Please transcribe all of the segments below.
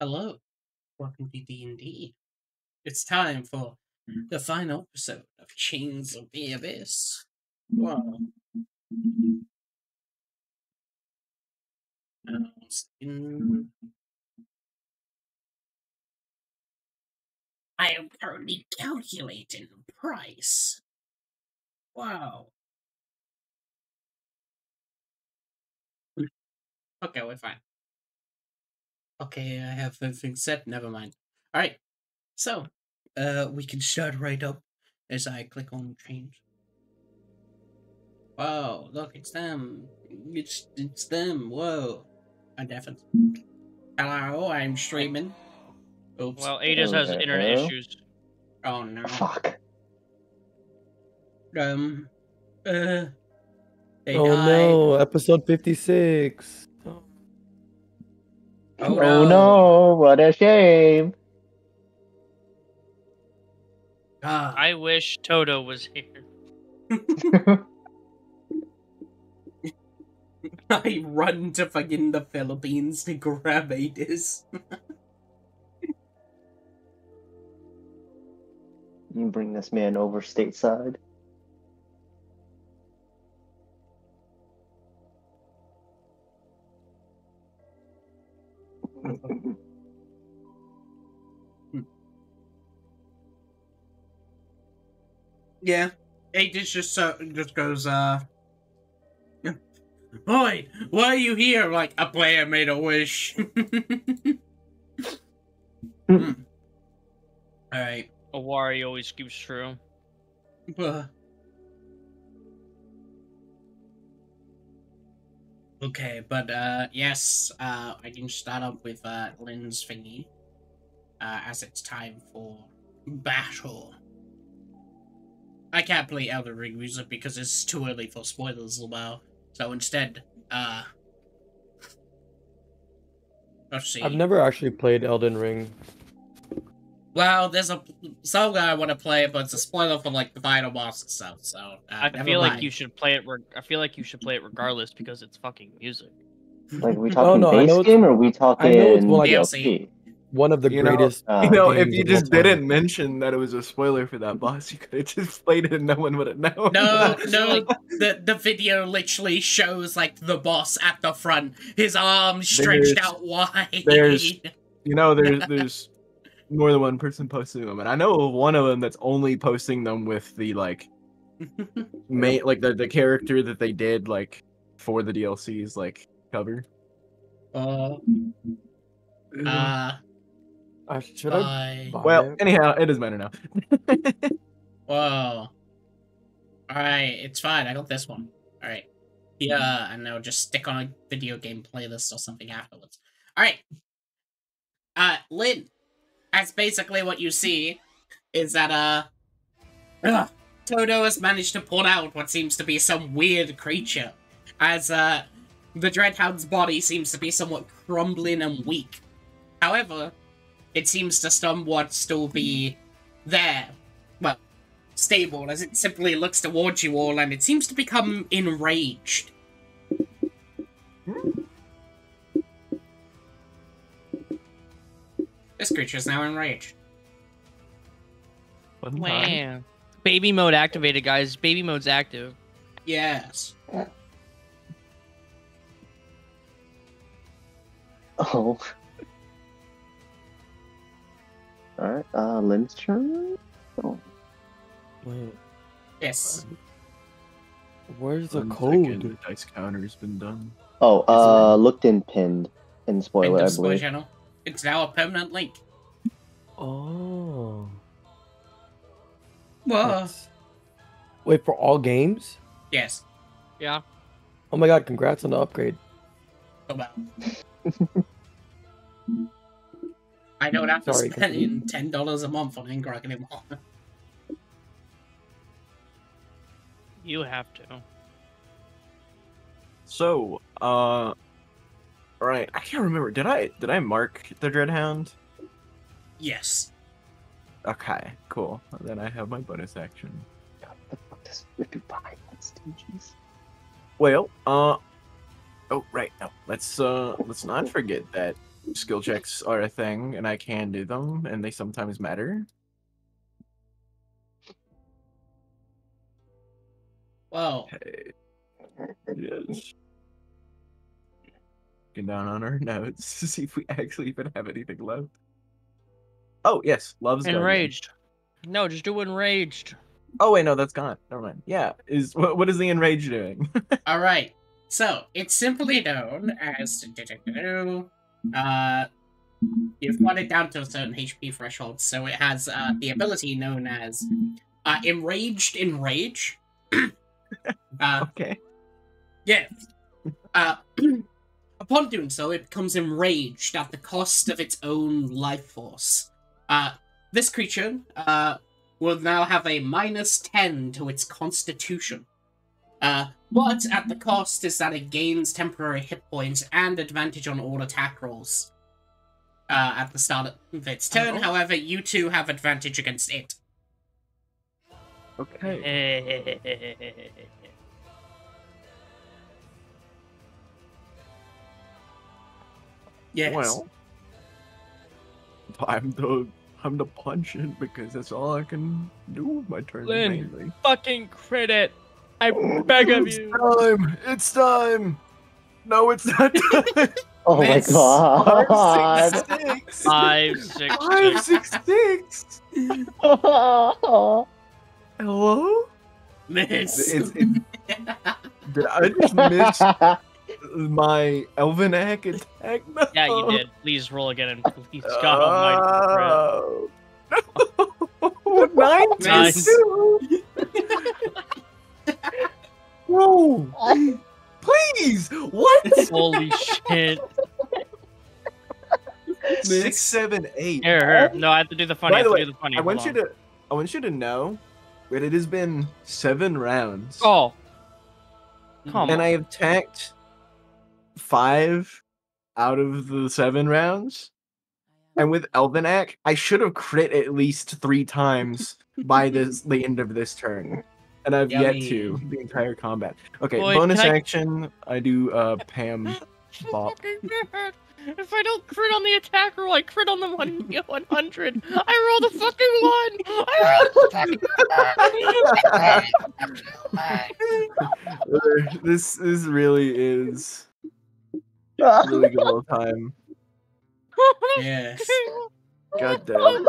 Hello, welcome to D and D. It's time for the final episode of Chains of the Abyss. Wow. Um, in- I am currently calculating the price. Wow. Okay, we're fine. Okay, I have everything set. Never mind. All right. So, uh, we can start right up as I click on change. Wow, look, it's them. It's it's them. Whoa. I deafened. Hello, I'm streaming. Oops. Well, Aegis has Okay. internet issues. oh no. Fuck. Um. Uh. They oh died. no, episode 56. Oh, Oh no. no, what a shame. Ah, I wish Toto was here. I run to fucking the Philippines to grab Adis. you bring this man over stateside. Yeah. Adis just so just goes, uh Boy, why are you here? Like a player made a wish. Hmm. Alright. A Wari always keeps true. Uh, Okay, but uh yes, uh I can start up with uh Lynn's thingy. Uh as it's time for battle. I can't play Elden Ring music because it's too early for spoilers now. So instead, uh let's see. I've never actually played Elden Ring. Well, there's a song that I want to play, but it's a spoiler for like the final boss itself. So uh, I never feel like you should play it. Reg- I feel like you should play it regardless because it's fucking music. Like, we Oh, talking no, base game or we I talking know it's more like DLC? One of the You know- greatest. Uh, You know, if you just didn't mention that it was a spoiler for that boss, you could have just played it and no one would have known. No, no, the the video literally shows like the boss at the front, his arms stretched There's- out wide. there's- You know, there's there's more than one person posting them, and I know of one of them that's only posting them with the like main, like the the character that they did like for the DLCs like cover. uh, uh, Uh, should I? I, well, it? anyhow, it doesn't matter now. whoa. Alright, it's fine. I got this one. Alright. Yeah, and I'll just stick on a video game playlist or something afterwards. Alright. Uh, Lynn, that's basically what you see is that, uh, ugh, Toto has managed to pull out what seems to be some weird creature, as, uh, the Dreadhound's body seems to be somewhat crumbling and weak. However, it seems to somewhat still be there. Well, stable, as it simply looks towards you all and it seems to become enraged. This creature is now enraged. Fun. Wow. Baby mode activated, guys. Baby mode's active. Yes. Oh. Alright, uh, Lynn's turn? Oh. Wait, Yes. where's the One code? second, the dice counter's been done. Oh, uh, looked in pinned in End spoiler, I spoiler believe. channel. It's now a permanent link. Oh. Whoa. That's- Wait for all games? Yes. Yeah. Oh my god! Congrats on the upgrade. Come on. I don't have to spend continue. ten dollars a month on Ingrog anymore. You have to. So, uh, right, I can't remember. Did I did I mark the Dreadhound? yes. Okay, cool. Then I have my bonus action. God, what the fuck does Rippy buy? That's jeez. Well, uh, Oh right, no. Let's uh let's not forget that skill checks are a thing and I can do them and they sometimes matter. Whoa. Okay. Yes. Looking down on our notes to see if we actually even have anything left. Oh yes, love's. Enraged. No, just do enraged. Oh wait, no, that's gone. Never mind. Yeah, is what, what is the enraged doing? All right. So it's simply known as uh, you've got it down to a certain HP threshold, so it has uh, the ability known as uh, Enraged Enrage. uh, okay. yes. Uh, upon doing so, it becomes enraged at the cost of its own life force. Uh, this creature uh, will now have a minus 10 to its constitution. Uh, but at the cost is that it gains temporary hit points and advantage on all attack rolls. Uh, at the start of its turn, Oh. however, you two have advantage against it. Okay. Yes. Well, time to time to punch it because that's all I can do with my turn. Lynn. mainly. Fucking crit it. I beg of It's you. time. It's time. No, it's not time. Oh my god. Five, six, six. Five, six, Five, six. six, six. Hello? Miss. It's, it's, did I just miss my Elvenac attack? No. Yeah, you did. Please roll again and please God almighty. Oh. No. Nine Nice. two. Whoa. Please. What? Holy shit. Six, seven, eight. Here, here. No, I have to do the funny. By I the to way, do the funny. I want Hold you on. to I want you to know that it has been seven rounds. Oh. Mm-hmm. Come and on. I have tacked five out of the seven rounds. And with Elvenac, I should have crit at least three times by this the end of this turn. And I've yet to the entire combat. Okay, Boy, bonus I- action. I do uh Pam Bop. Fucking bad. If I don't crit on the attack roll, I crit on the one 100. I rolled a fucking one. I rolled a fucking one. this this really is really good old time. Yes. God damn.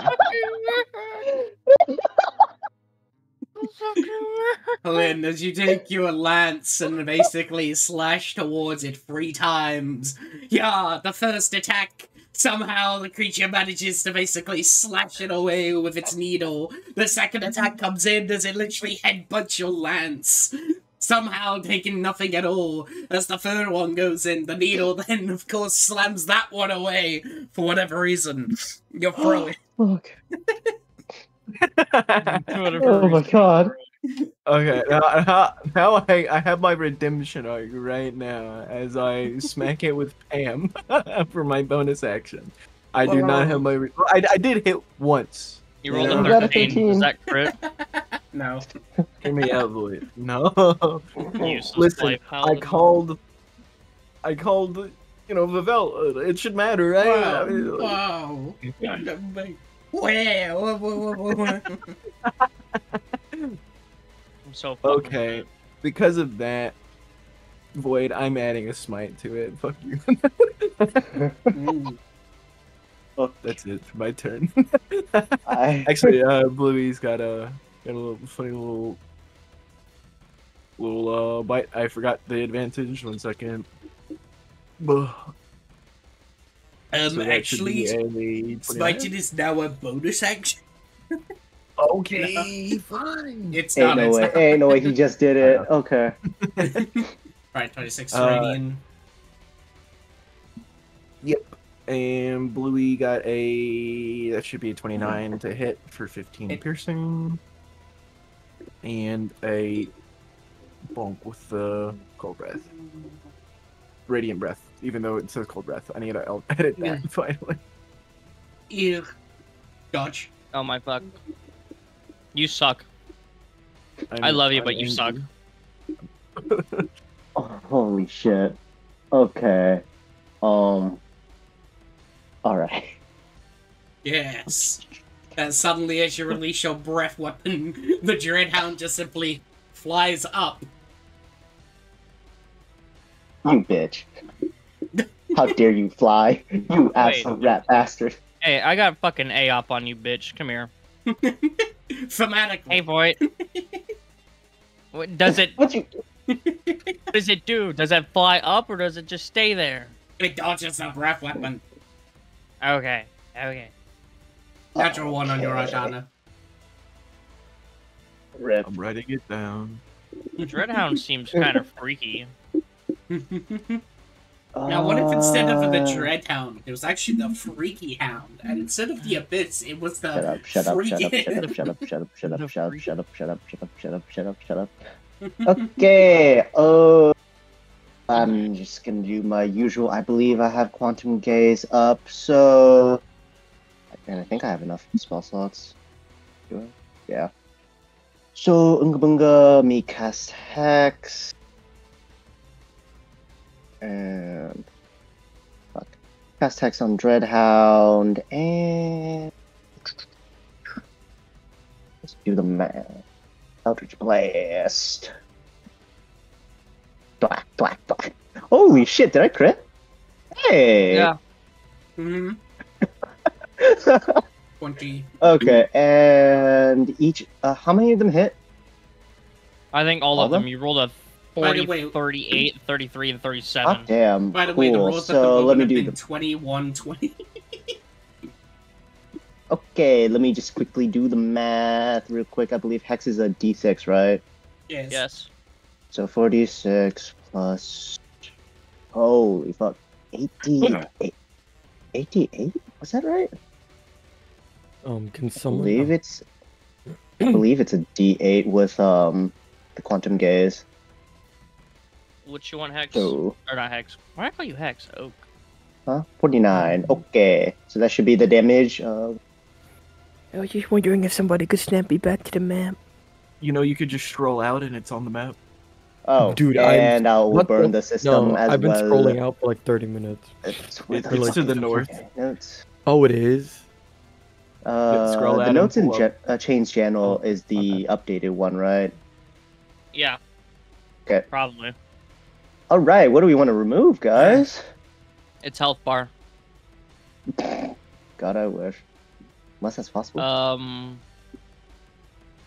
Lynn, as you take your lance and basically slash towards it three times. Yeah, the first attack. Somehow the creature manages to basically slash it away with its needle. The second attack comes in as it literally headbutts your lance. Somehow taking nothing at all. As the third one goes in, the needle then, of course, slams that one away for whatever reason. You're oh, throwing. Fuck. Whatever Oh my god. Okay, now, now, now I, I have my redemption arc right now as I smack it with Pam for my bonus action. I do not have my. Re- I, I did hit once. You rolled You a got a 13. 13. Is that crit? No. Hear me out, boy. No. Listen, I called. I called. You know, Vivel. It should matter, right? I mean, Wow. wow. Whoa. I'm so fucking Okay, because of that, Void, I'm adding a smite to it. Fuck you. Mm. That's it for my turn. I Actually, uh, Bluey's got a got a little funny little little uh bite. I forgot the advantage. One second. Ugh. Um, So that should be actually, a 29. Smiting is now a bonus action. Okay, fine. It's ain't not. no it's way. not. Ain't no way he just did it. Okay. right, 26 Uh, radiant. Yep. And Bluey got a that should be a 29 to hit for 15 Hit. piercing. And a bonk with the cold breath. Radiant breath, even though it says cold breath. I need to edit that Yeah. finally. Ew. Dodge. Oh my fuck. You suck. I'm- I love you, I'm but you suck. Oh, holy shit. Okay. Um. All right. Yes. And suddenly, as you release your breath weapon, the Dreadhound just simply flies up. You bitch. How dare you fly? You absolute rat bastard. Hey, I got fucking A up on you, bitch. Come here. Thematically. Hey, boy. What does it? What you? What does it do? Does it fly up or does it just stay there? It dodges a breath weapon. Okay. Okay. Natural one on your Okay. Arcana. Rip. I'm writing it down. Dreadhound seems kind of freaky. now, what if instead of the Uh, Dreadhound, it was actually the Freaky Hound? And instead of the Abyss, it was the Shut up! Shut up! Shut up! Freaky- Shut up! Shut up! Shut up! Shut up! Shut up! Shut up! Shut up! Shut up! Shut up! Shut up! Shut up! Okay. Oh. I'm just gonna do my usual. I believe I have quantum gaze up, so. And I think I have enough spell slots. Do I? Yeah. So Unga Bunga, me cast Hex. And. Fuck. Cast Hex on Dreadhound, and. Let's do the math. Eldritch Blast. Black, black, black. Holy shit, did I crit? Hey! Yeah. Mhm. 20. okay, and each. Uh, how many of them hit? I think all, All of of them. You rolled a By the 40, way- 38, 33, and Oh, 37. damn. By the cool. way, the rolls at the so moment let me have do been the 21, 20. Okay, let me just quickly do the math real quick. I believe hex is a d6, right? yes. Yes. So 46 plus. Holy fuck. 88. 88? Was that right? Um, can I someone? believe it's. I believe it's a d8 with um the quantum gaze. Which you want, Hex? So, Or not Hex. Why did I call you Hex? Oak. huh? 49. Okay. So that should be the damage. Uh, I was just wondering if somebody could snap me back to the map. You know, you could just scroll out and it's on the map. oh, Dude, I'm- and I'll what burn the- the, system No, as I've been well. scrolling out for like 30 minutes. It's, It's with to the north. Notes. Oh, it is. Uh, scroll the out and notes in pull ge- uh, Chains Channel is the updated one, right? Yeah. Okay. Probably. All right. What do we want to remove, guys? It's health bar. God, I wish. Unless that's possible. Um,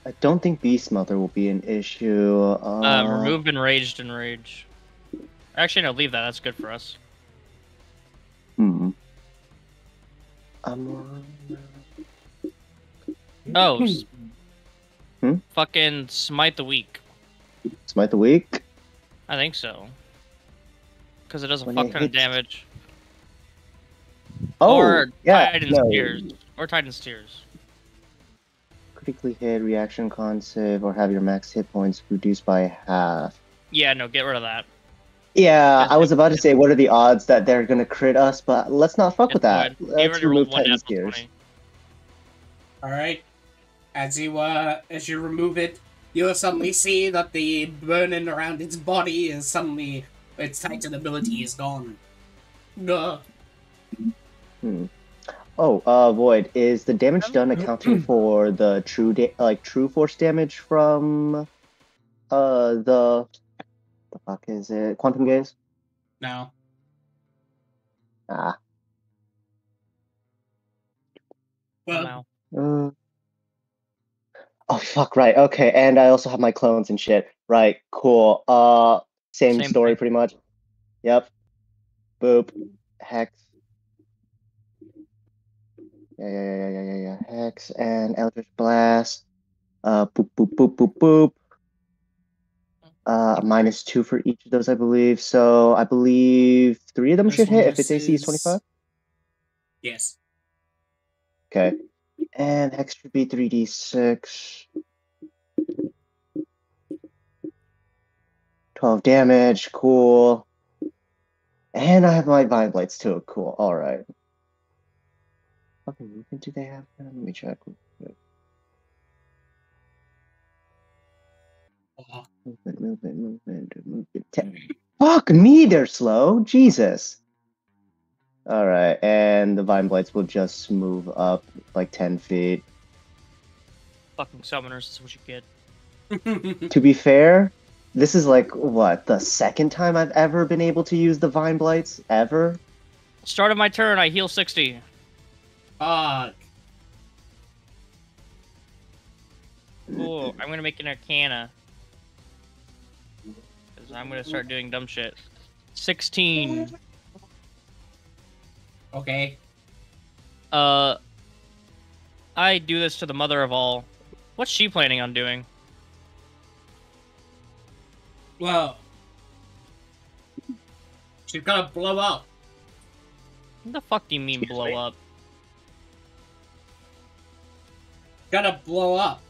I don't think Beast Mother will be an issue. Uh, um, remove enraged and rage. Actually, no, leave that. That's good for us. Hmm. Um, Oh, Hmm? fucking smite the weak. Smite the Weak. I think so. Because it does a When fuck it ton of damage. Oh, or yeah. Titan's no. Tears. Or Titan's Tears. Critically hit, reaction con save, or have your max hit points reduced by half. Yeah, no, get rid of that. Yeah, That's I was about to say, what are the odds that they're gonna crit us? But let's not fuck with that. Fine. Let's remove one Titan's natural Tears. Alright. As you uh as you remove it, you'll suddenly see that the burning around its body is suddenly its Titan ability is gone. Duh. Hmm. Oh, uh, Void, is the damage done accounting for the true da- like true force damage from uh the the fuck is it? Quantum gaze? No. Ah. Well, Uh... Oh fuck! Right. Okay. And I also have my clones and shit. Right. Cool. Uh, same, Same story thing. pretty much. Yep. Boop. Hex. Yeah, yeah, yeah, yeah, yeah, yeah. Hex and Eldritch Blast. Uh, boop, boop, boop, boop, boop. Uh, minus two for each of those, I believe. So I believe three of them As should hit if its AC is it's- twenty-five. yes. Okay. And Hex should be 3d6. 12 damage, cool. And I have my Vine Blights too, cool. Alright. Fucking movement do they have? Let me check. Movement, movement, movement, movement. Ten. Fuck me, they're slow. Jesus. All right, and the vine blights will just move up like ten feet. Fucking summoners is what you get. To be fair, this is like what the second time I've ever been able to use the vine blights ever. Start of my turn, I heal 60. Fuck. Ooh, I'm gonna make an arcana. Because I'm gonna start doing dumb shit. 16. Okay. Uh, I do this to the mother of all. What's she planning on doing? Well, she's gonna blow up. What the fuck do you mean Excuse blow me? up? Gonna blow up.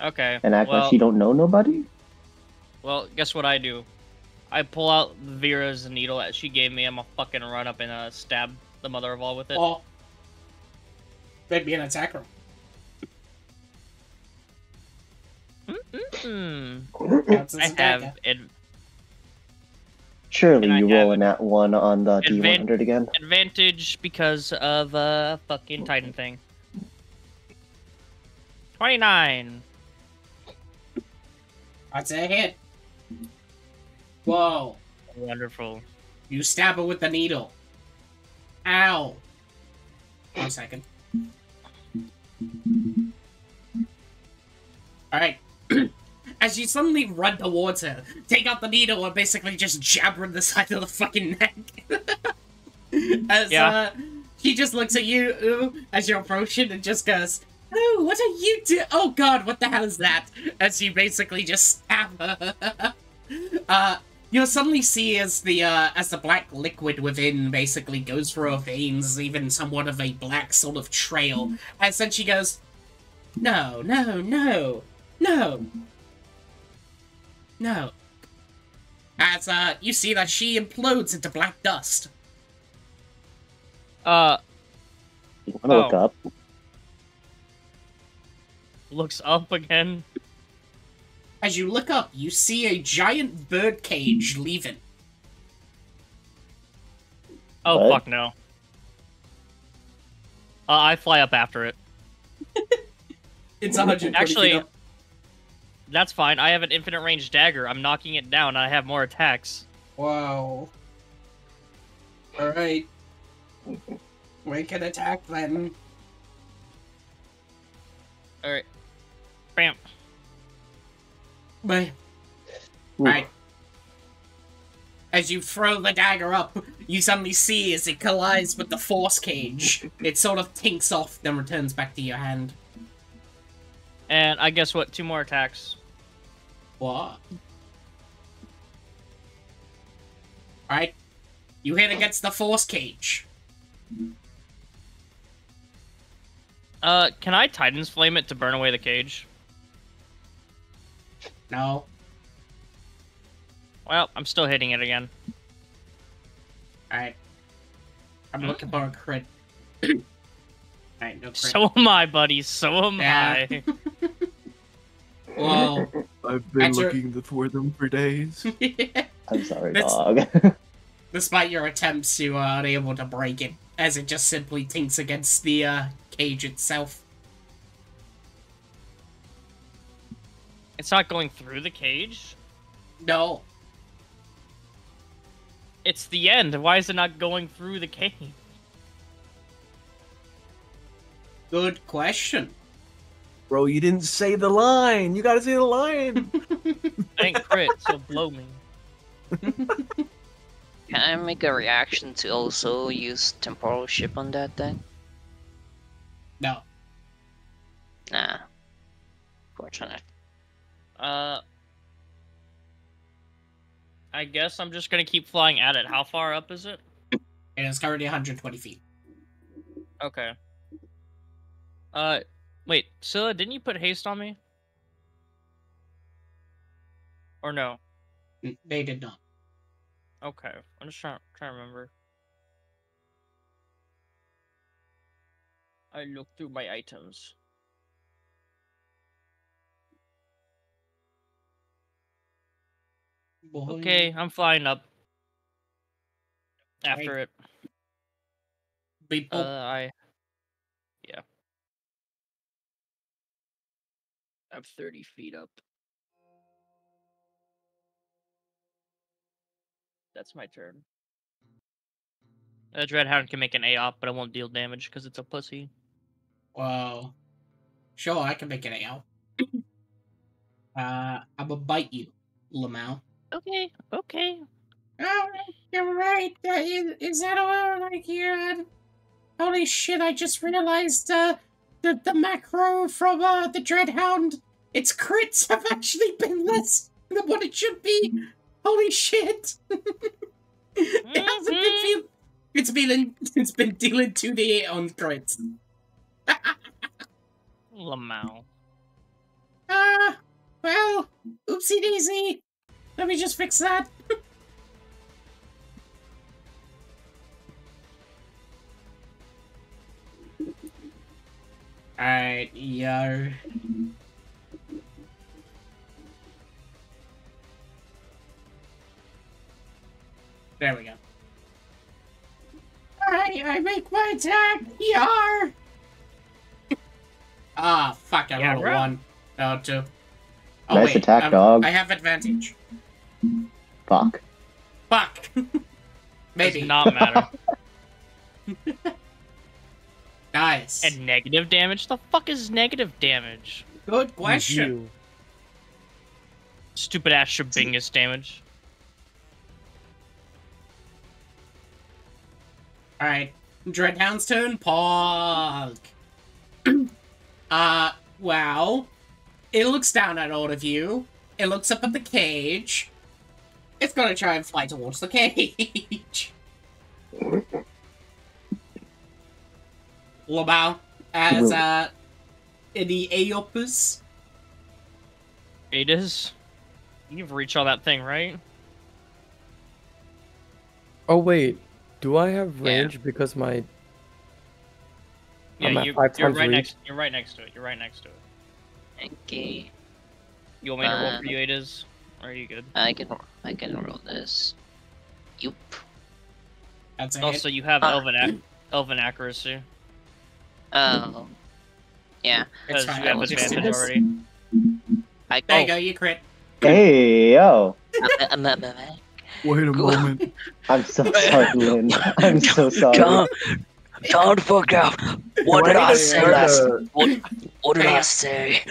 Okay. And act well, like she don't know nobody. well, guess what I do? I pull out Vera's needle that she gave me. I'm gonna fucking run up and uh, stab the mother of all with it. Oh. That'd be an attack roll. Mm-mm. I have attack. Surely you have rolling that one on the Advan- D100 again. advantage because of a fucking Titan thing. Twenty nine. That's a hit. Whoa. Wonderful. You stab it with the needle. Ow. One second. Alright. As you suddenly run towards her, take out the needle and basically just jab her in the side of the fucking neck. as Yeah. uh, she just looks at you ooh, as you're approaching and just goes, Oh, what are you doing? Oh god, what the hell is that? As you basically just stab her. uh, you'll suddenly see as the uh, as the black liquid within basically goes through her veins, even somewhat of a black sort of trail. And then she goes, "No, no, no, no, no." As uh, you see that she implodes into black dust. Uh, You want to look Oh. up? looks up again. As you look up, you see a giant bird cage leaving. Oh What? fuck no. Uh, I fly up after it. It's 120 Actually- feet up. That's fine. I have an infinite range dagger. I'm knocking it down. I have more attacks. Wow. Alright. Make an attack then. All right. Bam. But, Ooh. Alright. As you throw the dagger up, you suddenly see as it collides with the force cage. It sort of tinks off, then returns back to your hand. And I guess what? Two more attacks. What? Alright. You hit against the force cage. Uh, can I Titan's flame it to burn away the cage? No. Well, I'm still hitting it again. Alright. I'm Hmm? looking for a crit. Alright, no crit. So am I, buddy. So am Yeah. I. Whoa. I've been That's your- looking for them for days. I'm sorry, That's- dog. Despite your attempts, you are unable to break it, as it just simply tinks against the uh, cage itself. It's not going through the cage. No. It's the end. Why is it not going through the cage? Good question. Bro, you didn't say the line. You gotta say the line. I didn't crit, so blow me. Can I make a reaction to also use temporal ship on that thing? No. Nah. Fortunate. Uh, I guess I'm just gonna keep flying at it. How far up is it? It is currently 120 feet. Okay. Uh, wait, Scylla, didn't you put haste on me? Or no? They did not. Okay, I'm just trying trying to remember. I looked through my items. boy. Okay, I'm flying up. After it, People. uh, I. I'm 30 feet up. That's my turn. A Dreadhound can make an AOP, but it won't deal damage because it's a pussy. Well, sure, I can make it out. uh, I'm gonna bite you, Lamau. Okay, okay. Oh, you're right. Uh, is, is that all like you? Holy shit! I just realized uh, the the macro from uh, the Dreadhound. Its crits have actually been less than what it should be. Holy shit! it hasn't been Mhm. feel- It's been it's been dealing two d eight on crits. Lamau. Ah, well, oopsie daisy. Let me just fix that. Alright, yo. There we go. Alright, I make my attack. Yar! Ah, fuck, I Yeah, rolled a right. one. Oh, two. Oh, Nice wait, attack, um, dog. I have advantage. Fuck. Fuck. Maybe. Does not matter. Nice. and negative damage? The fuck is negative damage? Good question. You. Stupid ass Shabingus damage. Alright. Dreadhound's turn. Pog. uh, wow. It looks down at all of you. It looks up at the cage. It's gonna try and fly towards the cage. Labao, as, uh, in the Aeopus. It is. You've reached all that thing, right? Oh wait, do I have Yeah. range because my Yeah, I'm at you, five you're times right reach. next. You're right next to it. You're right next to it. Okay, You want me to roll Uh, for you, Adas? Or are you good? I can I can roll this. Yup. That's a hit. Also, you have Uh, elven ac- elven accuracy Oh. Yeah. It's because fine. you have I was advantage already. I There you oh, go, you crit. Hey yo. I'm, I'm, I'm, I'm, Wait a moment. I'm so sorry, Lynn. I'm so sorry. Calm, calm the fuck down. What did I say last? What, what did I say?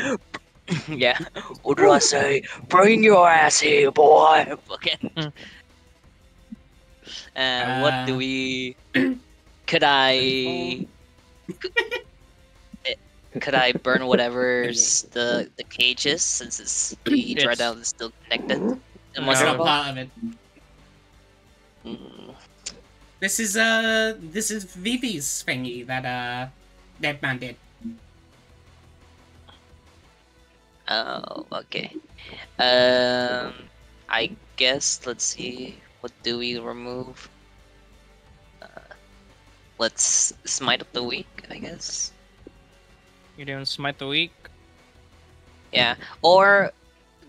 yeah. What did I say? Bring your ass here, boy. Fucking. Mm. Uh, what do Uh, we? Could I? Could I burn whatever's the the cages since it's the It's- dreadnought is still connected? I That's not of it. Mm, This is uh this is VP's thingy that uh that man did. Oh, okay. Um, I guess let's see. What do we remove? Let's smite of the weak, I guess. You're doing smite the weak. Yeah. Or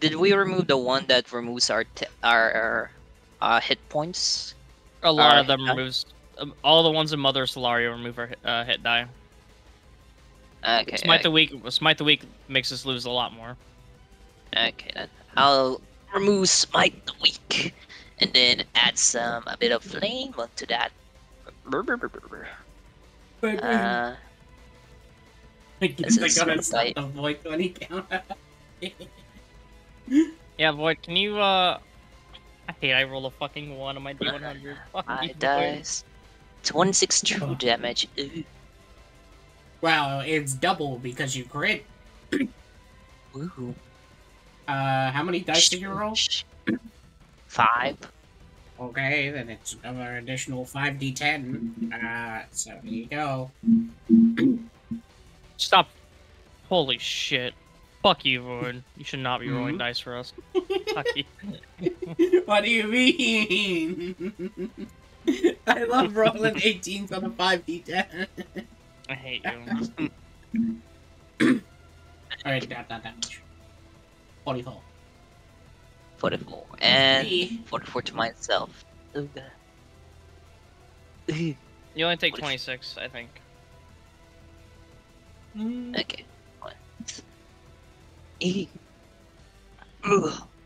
did we remove the one that removes our t- our, our uh, hit points? A lot of them removes. Um, all the ones in Mother Solaria remove our hit, uh, hit die. Okay. Smite the weak. Smite the weak makes us lose a lot more. Okay then. I'll remove smite the weak, and then add some a bit of flame onto that. Uh, I guess I gotta smite. stop the voice when he. Yeah, Void, can you uh? I hate I roll a fucking one on my D100. Fuck I you, Void. dies. 26 true damage. Ooh. Wow, it's double because you crit. Ooh. Uh, how many dice did you roll? Five. Okay, then it's another additional 5d10. Uh, so there you go. Stop. Holy shit. Fuck you, Void. You should not be rolling Mhm. dice for us. Fuck you. what do you mean? I love rolling 18s on a 5d10. I hate you. Alright, that, that damage. 44. 44. And Me. 44 to myself. God. You only take 26, I think. okay. E.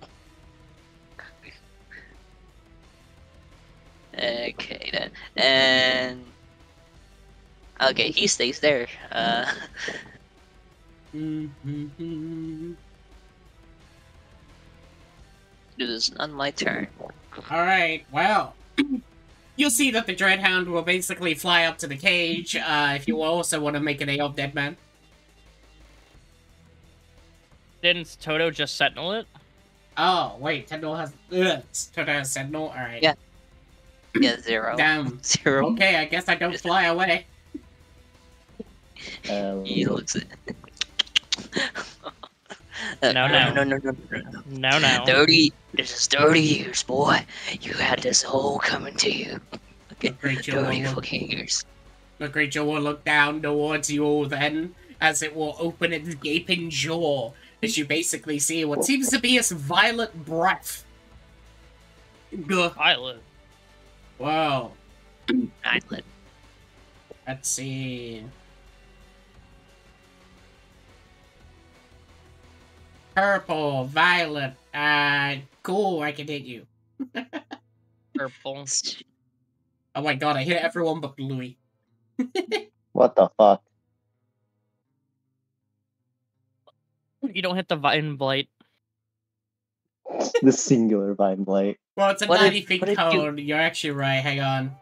Okay then. And okay, he stays there. Uh Mhm. It is not my turn. Alright, well. You'll see that the Dreadhound will basically fly up to the cage, uh, if you also want to make an A of Dead Man. Didn't Toto just sentinel it? Oh, wait, Sentinel has... Ugh, Toto has Sentinel? Alright. Yeah. Yeah, zero. Damn. Zero. Okay, I guess I don't fly away. Um, He looks it. Uh, no, no, no. no, no, no, no, no. No, no. 30, this is 30 years, boy. You had this all coming to you. The creature will 30 look, fucking years. the creature will look down towards you all then, as it will open its gaping jaw, as you basically see what seems to be its violet breath. Gah. Violet. Whoa. Island. Let's see. Purple, violet, uh, cool, I can hit you. Purple. Oh my god, I hit everyone but Louis. what the fuck? You don't hit the Vine Blight. the singular vine blight. Well, it's a What 90 feet what if you- cone. You're actually right, hang on.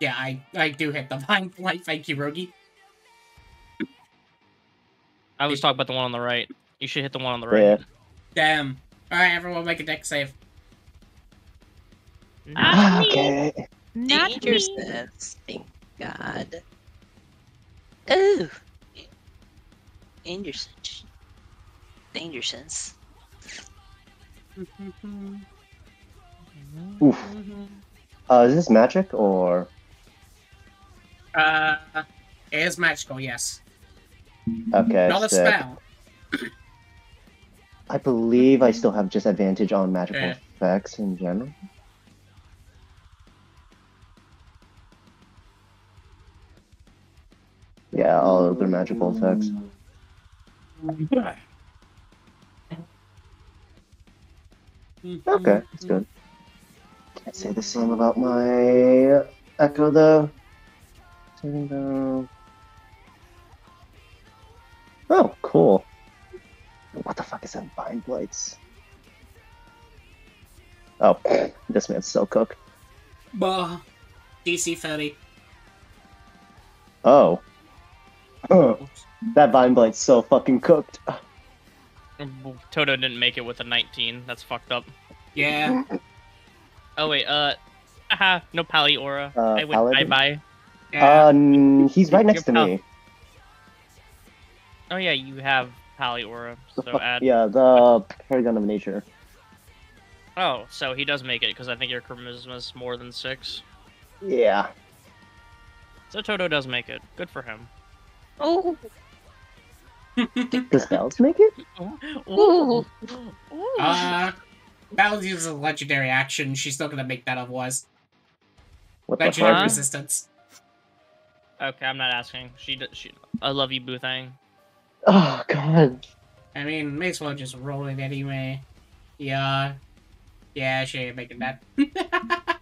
Yeah, I, I do hit the vine blight, thank you, Rogi. I was talking about the one on the right. You should hit the one on the right. Yeah. Damn. Alright, everyone make a deck save. Not me. okay. Not Danger sense. Thank God. Ooh. Danger sense. Danger sense. Oof. Uh, is this magic or? Uh, it is magical, yes. Okay. Not a spell. I believe I still have just advantage on magical Yeah. effects in general. Yeah, all other magical effects. Okay, that's good. Can't say the same about my Echo though. Saving. Oh, cool. What the fuck is that? Vine Blights. Oh, this man's so cooked. Bah. DC 30. Oh. Oh, that Vine Blight's so fucking cooked. Toto didn't make it with a 19. That's fucked up. Yeah. Oh wait, uh, haha, no Pally Aura. Uh, I went bye bye. Yeah. Uh, he's right next to Your me. Oh yeah, you have Pally Aura. So add. yeah, the Paragon of Nature. Oh, so he does make it because I think your Charisma is more than six. Yeah. So Toto does make it. Good for him. Oh. Does Bells make it? Ooh. Uh, Battle uses a legendary action. She's still gonna make that otherwise. What the Legendary fuck? Resistance. Okay, I'm not asking. She, d- she. I love you, Boothang. Oh god. I mean, may as well just roll it anyway. Yeah. Yeah, she ain't making that.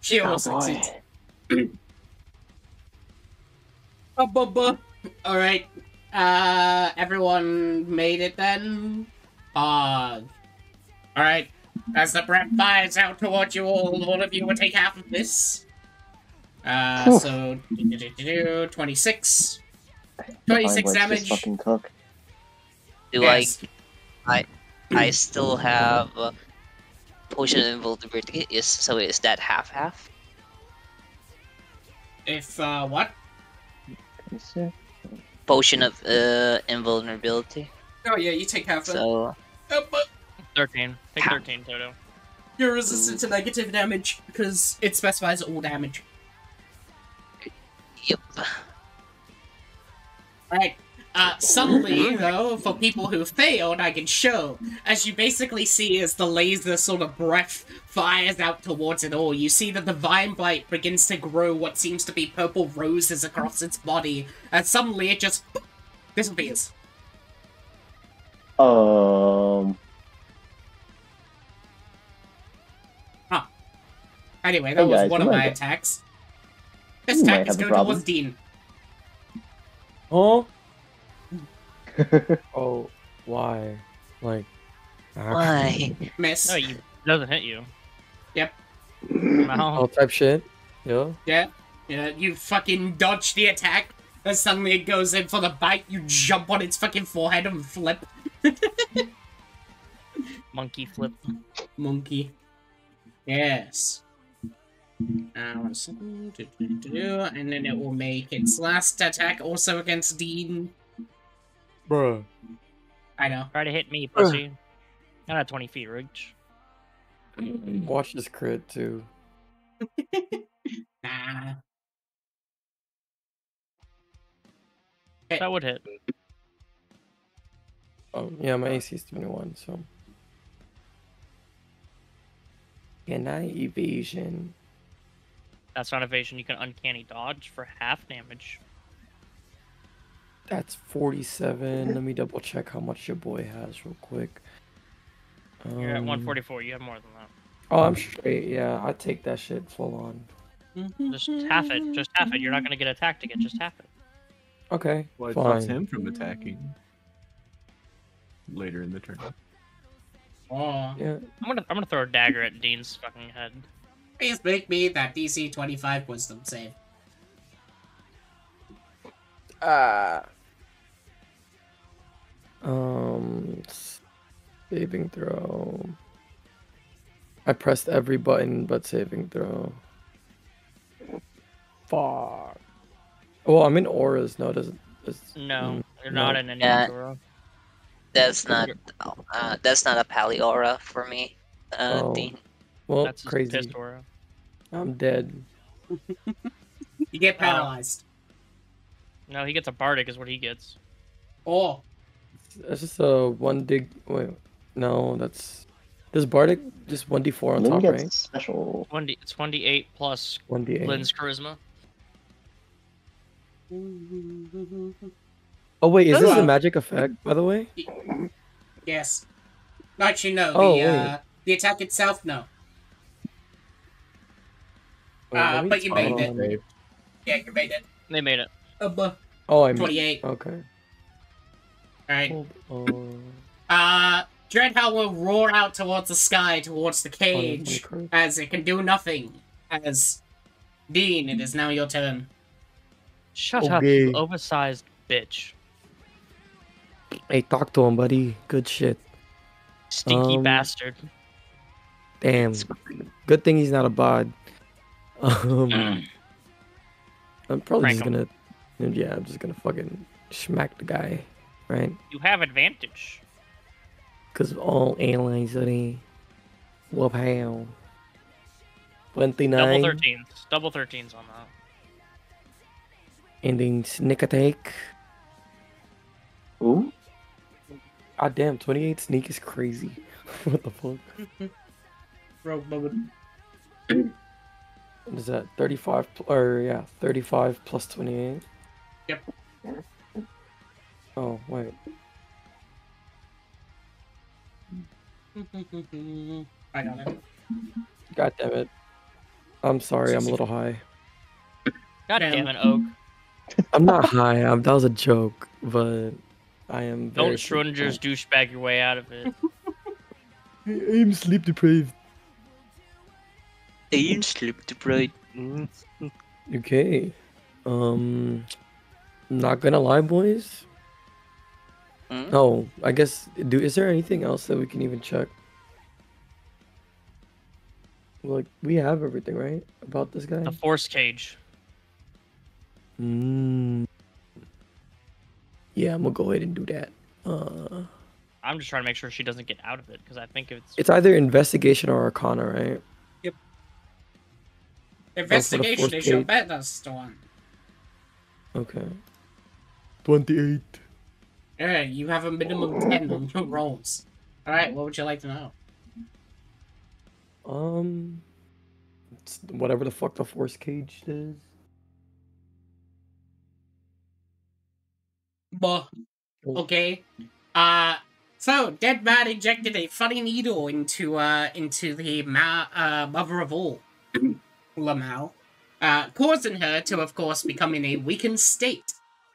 she Oh almost boy. succeeds. Bu- bu- Alright. Uh, everyone made it then? Uh, alright. As the breath fires out towards you all, all of you will take half of this. Uh, so, do-do-do-do-do, 26. The Vine 26 damage. Fucking cook. Do Yes. I I still have uh, potion of invulnerability? Is so is that half half? If, uh, what? Let me see. Potion of uh, invulnerability. Oh, yeah, you take half of it. So Oh, but Thirteen. Take How? thirteen, Toto. you're resistant to negative damage because it specifies all damage. yep. Alright. Uh, suddenly, though, for people who failed, I can show. As you basically see as the laser sort of breath fires out towards it all, you see that the vine blight begins to grow what seems to be purple roses across its body, and suddenly it just disappears. Um. Anyway, that Hey, was guys, one of my attacks. This attack is going problem. towards Dean. Huh? Oh. oh, why? Like, actually- Why? Miss. No, you doesn't hit you. Yep. No. Oh, type shit. Yeah. Yeah. Yeah, you fucking dodge the attack, and suddenly it goes in for the bite, you jump on its fucking forehead and flip. Monkey flip. Monkey. Yes. Uh, and then it will make its last attack also against Dean. Bruh. I know. Try to hit me, pussy. Not at 20 feet reach. Watch this crit too. Nah. That would hit. Oh, yeah, my AC is 21, so. Can I evasion? That's not evasion. You can uncanny dodge for half damage. That's 47. Let me double check how much your boy has real quick. You're at Um, 144. You have more than that. Oh, I'm straight. Yeah, I take that shit full on. Just half it. Just half it. You're not gonna get attacked again. Just half it. Okay, What stops fine. him from attacking later in the turn? Oh. Yeah, I'm gonna I'm gonna throw a dagger at Dean's fucking head. Please make me that DC 25 wisdom save. Ah. Um, saving throw. I pressed every button but saving throw. Fuck. Well, I'm in auras. No, does it? Does, No, mm, you're no. not in any Yeah. Aura. That's not. Uh, that's not a pally aura for me. Uh, Oh. Dean. Well, That's his crazy. pissed aura. I'm dead. You get paralyzed. No, he gets a bardic is what he gets. Oh. That's just a one dig. Wait, no, that's. Does Bardic just one d4 on Lynn top, gets right? special. One d it's one d eight plus One d8. Lynn's charisma. Oh wait, is this a magic effect, by the way? Yes. Actually, no. Oh, the, wait. uh, the attack itself, no. Wait, Uh, let me but you made it. on- Save. Yeah, you made it. They made it. Uh, Oh, I'm 28. okay. Alright. Hold on. Uh, Dreadhowl will roar out towards the sky, towards the Oh, there's one cage, crit. as it can do nothing. As Dean, it is now your turn. Shut up, you oversized bitch. Hey, talk to him, buddy. Good shit. Stinky Um, bastard. Damn. Good thing he's not a bod. Um, I'm probably Crank just gonna. Yeah, I'm just gonna fucking smack the guy, right? You have advantage. Cause all allies are there. Whoop how. Twenty Double nine. 13s. Double 13s on that. And then sneak attack. Ooh. God damn, 28 sneak is crazy. what the fuck? Rogue moment. What is that? 35 pl- or yeah, 35 plus 28. Yep. Oh, wait. I got it. God damn it. I'm sorry, I'm a little high. God Damn. damn it, Oak. I'm not high. I'm, that was a joke, but I am Don't Schrodinger's douchebag your way out of it. I'm sleep deprived. Dean sleep deprived. Mm. Okay. Um not gonna lie, boys. Hmm? No, I guess do is there anything else that we can even check? Like we have everything, right? About this guy? The force cage. Mm. Yeah, I'm gonna go ahead and do that. Uh I'm just trying to make sure she doesn't get out of it because I think it's it's either investigation or arcana, right? Investigation is your gate. best one. Okay. 28. Yeah, you have a minimum 10 on your rolls. Alright, what would you like to know? Um, it's whatever the fuck the force cage is. Buh. Okay. Uh so Dead Man injected a funny needle into uh into the ma- uh mother of all, Lamau, uh, causing her to of course become in a weakened state.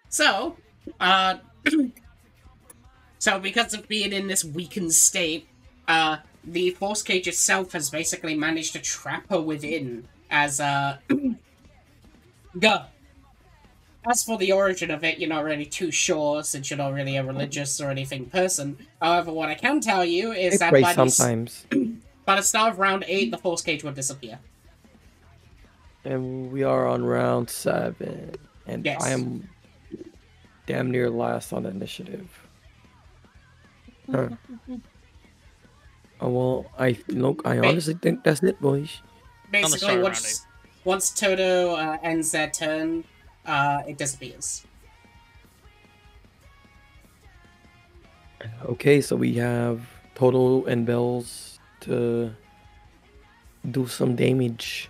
So, uh so because of being in this weakened state, uh the force cage itself has basically managed to trap her within as uh go as for the origin of it, you're not really too sure since you're not really a religious or anything person. However, what I can tell you is I that by the, sometimes, by the start of round 8, the force cage will disappear. And we are on round seven, and Yes. I am damn near last on the initiative. Huh. Oh well, I look. I Wait. honestly think that's it, boys. Basically, start once, once Toto uh, ends their turn, uh, it disappears. Okay, so we have Toto and Bells to do some damage.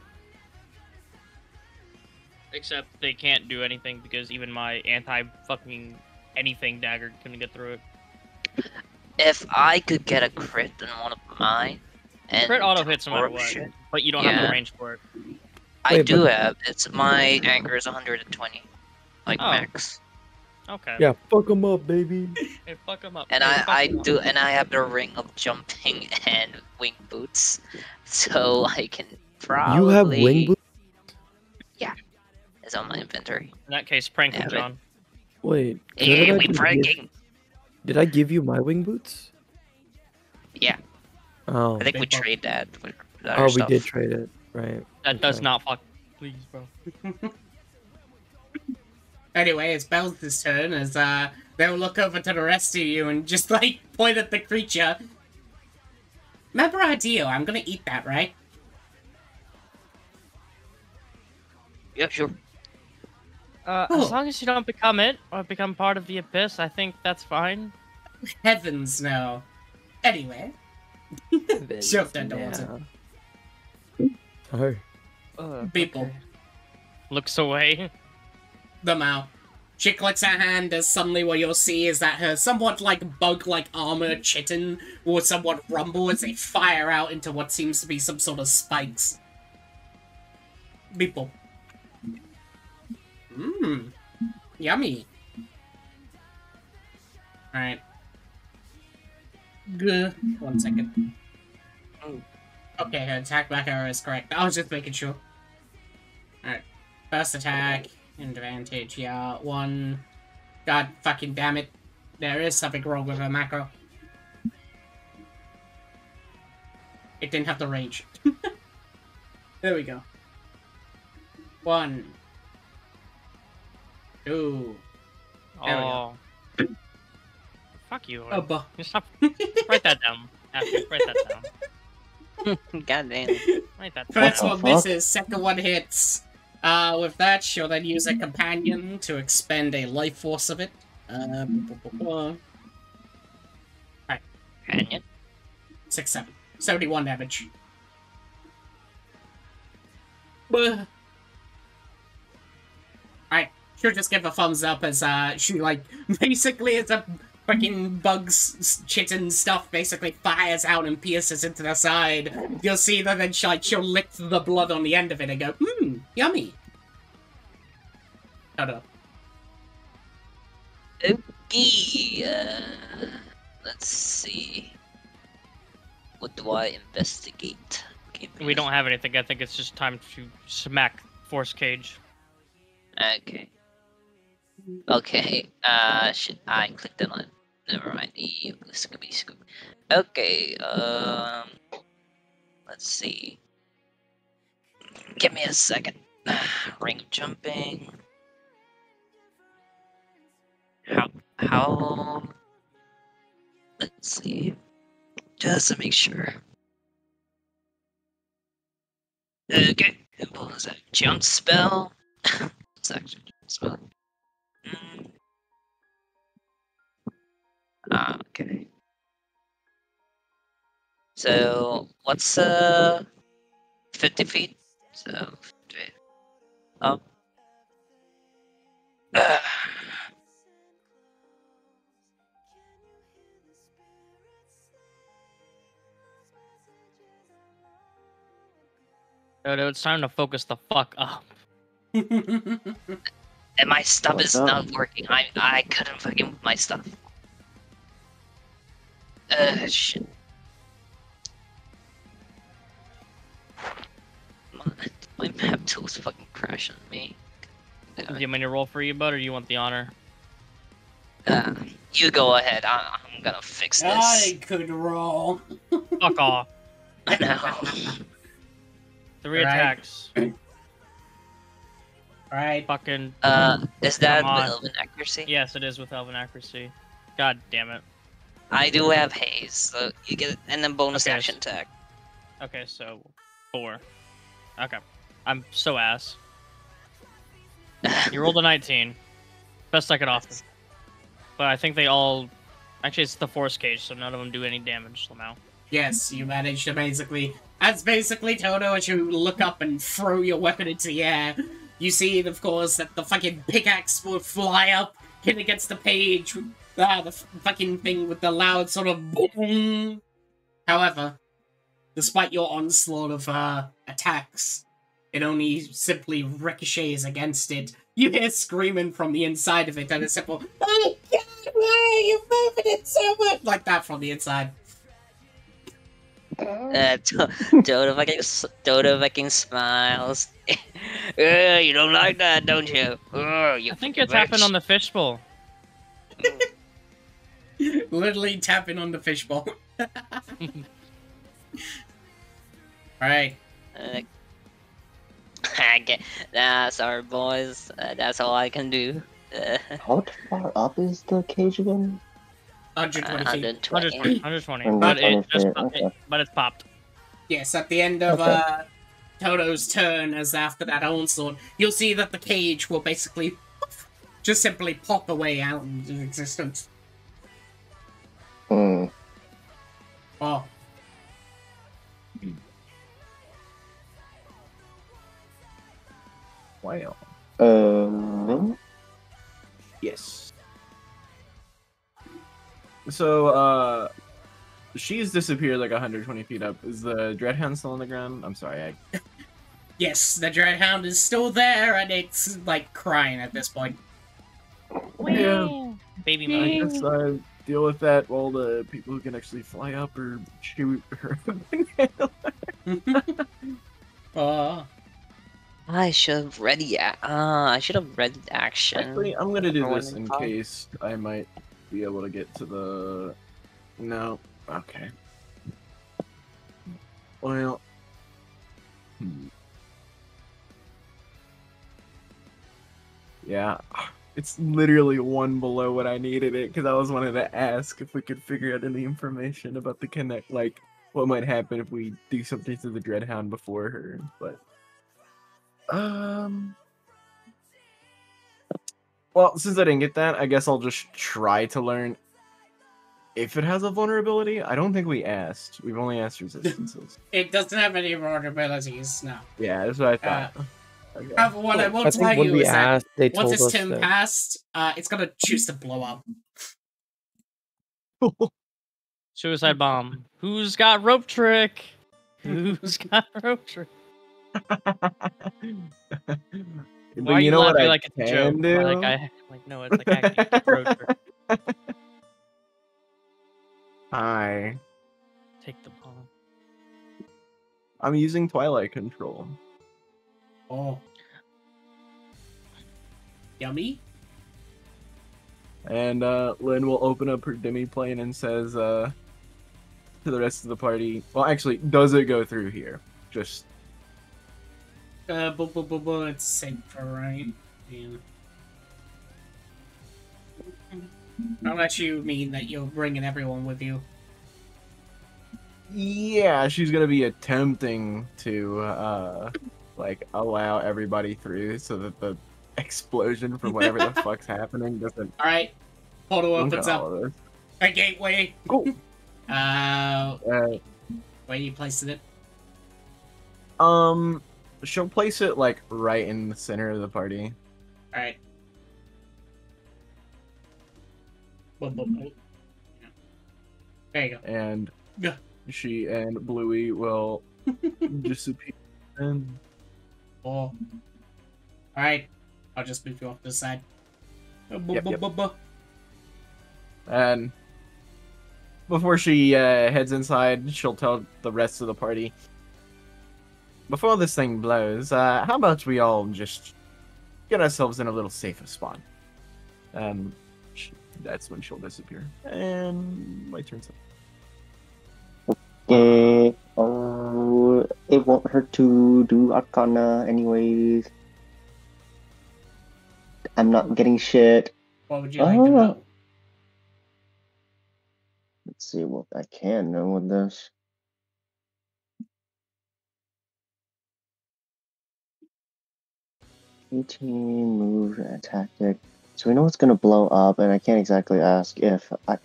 Except they can't do anything because even my anti fucking anything dagger couldn't get through it. If I could get a crit in one of mine, and Crit auto hits no matter or what, shit, but you don't have Yeah. the range for it. I Wait, do but- have. It's my anchor is 120, like Oh. max, Okay. Yeah, fuck them up, baby. Hey, fuck 'em up. and Hey, I fuck I 'em up. do, and I have the ring of jumping and wing boots, so I can probably. You have wing boots. Is on my inventory. In that case, prank him, Yeah, but- John. Wait, Yeah, did I we give- pranking. Did I give you my wing boots? Yeah. Oh, I think we Big trade that. With oh, other we did trade it, right? That does Okay. not fuck. Please, bro. Anyway, it's Bells' turn as uh, they'll look over to the rest of you and just like point at the creature. Remember our deal? I'm gonna eat that, right? Yeah, sure. Uh, Oh. As long as you don't become it or become part of the abyss, I think that's fine. Heavens no. Anyway, Shove that towards it. Oh, Uh, people. Looks away. them out. She clicks her hand as suddenly what you'll see is that her somewhat like bug-like armor chitin will somewhat rumble as they fire out into what seems to be some sort of spikes. People. Mmm. Yummy. Alright. Good. One second. Oh. Okay, attack back arrow is correct. I was just making sure. Alright. First attack. Advantage, yeah. One. God fucking damn it. There is something wrong with her macro. It didn't have the range. there we go. One. Two. There we go. Oh. Fuck you. Oh, Just stop. Write that down. Ashley, write that down. God damn. Write that down. First one misses, second one hits. Uh, with that, she'll then use a companion to expend a life force of it. Uh, bu- bu- bu- bu- Canyon. Six, seven. 71 damage. Buh. Alright, she'll just give a thumbs up as, uh, she, like, basically as a fucking bugs, chitin stuff basically fires out and pierces into the side. You'll see that then she, like, she'll lick the blood on the end of it and go, mmm, yummy. Shut up. Okay. Uh, let's see. What do I investigate? Give We don't have anything. I think it's just time to smack Force Cage. Okay. Okay. Uh, should I clicked on it. Never mind. E- Scooby Scooby. Okay. Um. Let's see. Give me a second. Ring jumping. How? How? Let's see. Just to make sure. Okay. What was that? Jump spell? It's actually jump spell. Ah, okay. So what's uh fifty feet? So 50 feet. up. Dodo, it's time to focus the fuck up. and my stuff What's is up? not working. I I couldn't fucking move my stuff. Uh shit. My, my map tool's fucking crashing me. Do you want me to roll for you, bud, or do you want the honor? Uh, you go ahead. I, I'm gonna fix this. I could roll. Fuck off. I know. Three Alright. attacks. Alright. Fucking. Uh, is that with. Elven accuracy? Yes, it is with elven accuracy. God damn it. I do have haze, so you get and then bonus Okay. action attack. Okay, so four. Okay. I'm so ass. You rolled a 19. Best I could offer. But I think they all. Actually, it's the force cage, so none of them do any damage somehow. Yes, you managed to basically. That's basically Toto as you look up and throw your weapon into the air. You see, of course, that the fucking pickaxe will fly up, hit against the page. Ah, the fucking thing with the loud sort of boom. However, despite your onslaught of uh, attacks, it only simply ricochets against it. You hear screaming from the inside of it, and a simple, "Oh God, why are you moving it so much?" Like that from the inside. Uh, Do- Dodo fucking s- Dodo fucking smiles. uh, you don't like that, don't you? Uh, you I think you're tapping on the fishbowl. Literally tapping on the fishbowl. Alright. Uh, I get, nah, sorry, boys. Uh, that's all I can do. Uh, How far up is the cage again? 120 feet. 120. 120. 120. Mm, But, it just, okay. it- but it's popped. Yes, at the end of Okay. uh, Toto's turn, as after that onslaught, you'll see that the cage will basically just simply pop away out into existence. Hmm. Oh. Wow. Um. Yes. So, uh, she's disappeared like 120 feet up. Is the Dreadhound still on the ground? I'm sorry. I... Yes, the Dreadhound is still there, and it's, like, crying at this point. Yeah. Baby I mode. guess I deal with that while the people who can actually fly up or shoot her. oh. I should have read the. a- Uh, I should have read the action. Actually, I'm gonna do this in in case I might be able to get to the. No. Okay. Well. hmm. Yeah, it's literally one below what I needed it because I was wanting to ask if we could figure out any information about the connect, like what might happen if we do something to the Dreadhound before her, but. Um. Well, since I didn't get that, I guess I'll just try to learn if it has a vulnerability. I don't think we asked. We've only asked resistances. It doesn't have any vulnerabilities, no. yeah, that's what I thought. Okay. What I will I tell think you we is that asked, they once told this us turn that. passed, uh, it's gonna choose to blow up. Suicide bomb. Who's got rope trick? Who's got rope trick? But Why are you you know what I like it's a can joke? do? Like I like no, it's like I can't get rope trick. Hi, Take the bomb. I'm using Twilight Control. Oh. Yummy? And uh, Lynn will open up her demi plane and says uh, to the rest of the party. Well, actually, does it go through here? Just Uh, bu- bu- bu- bu- it's safe, right? Yeah. Unless you mean that you're bringing everyone with you. yeah, she's gonna be attempting to uh, like allow everybody through so that the explosion from whatever the fuck's happening doesn't Alright. Portal opens up. all of this. A gateway. Cool. Uh, Uh, where you placing it? um, she'll place it like right in the center of the party. All right. There you go. and Yeah. she and Bluey will disappear. And Oh. All right. I'll just move you off to the side. Yep, yep. bu- bu. and before she uh, heads inside, she'll tell the rest of the party. Before this thing blows, uh, how about we all just get ourselves in a little safer spot? And sh that's when she'll disappear. And my turn's up. Eh, oh, it won't hurt to do Arcana anyways. I'm not getting shit. What would you like to Oh. know? Let's see what I can know with this. Eighteen move and tactic. So we know it's gonna blow up, and I can't exactly ask if I,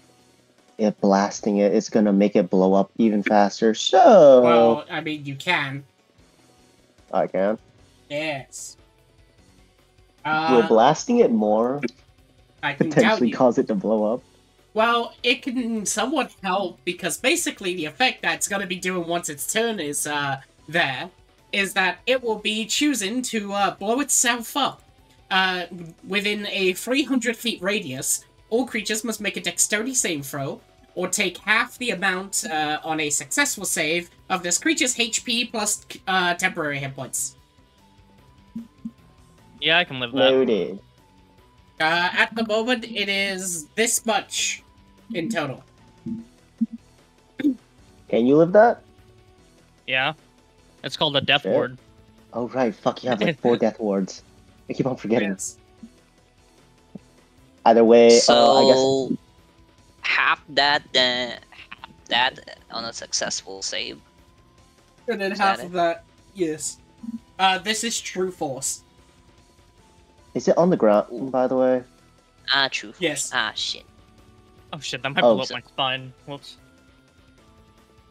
if blasting it is gonna make it blow up even faster. So Well, I mean, you can. I can. Yes. Will Uh, blasting it more I can potentially cause it to blow up? Well, it can somewhat help because basically the effect that's going to be doing once its turn is uh, there is that it will be choosing to uh, blow itself up. Uh, within a 300 feet radius, all creatures must make a dexterity save throw or take half the amount uh, on a successful save of this creature's HP plus uh, temporary hit points. Yeah, I can live that. Noted. Uh, at the moment, it is this much in total. Can you live that? Yeah. It's called a death Shit. ward. Oh right, fuck, you have like four death wards. I keep on forgetting. Yes. Either way, so uh, I guess half that, uh, half that on a successful save. And then Is half that of it? that, yes. Uh, this is true force. is it on the ground? By the way, Ah, true. force. Yes. Ah, shit. Oh shit, that might Oh, blow up so- my spine. Whoops.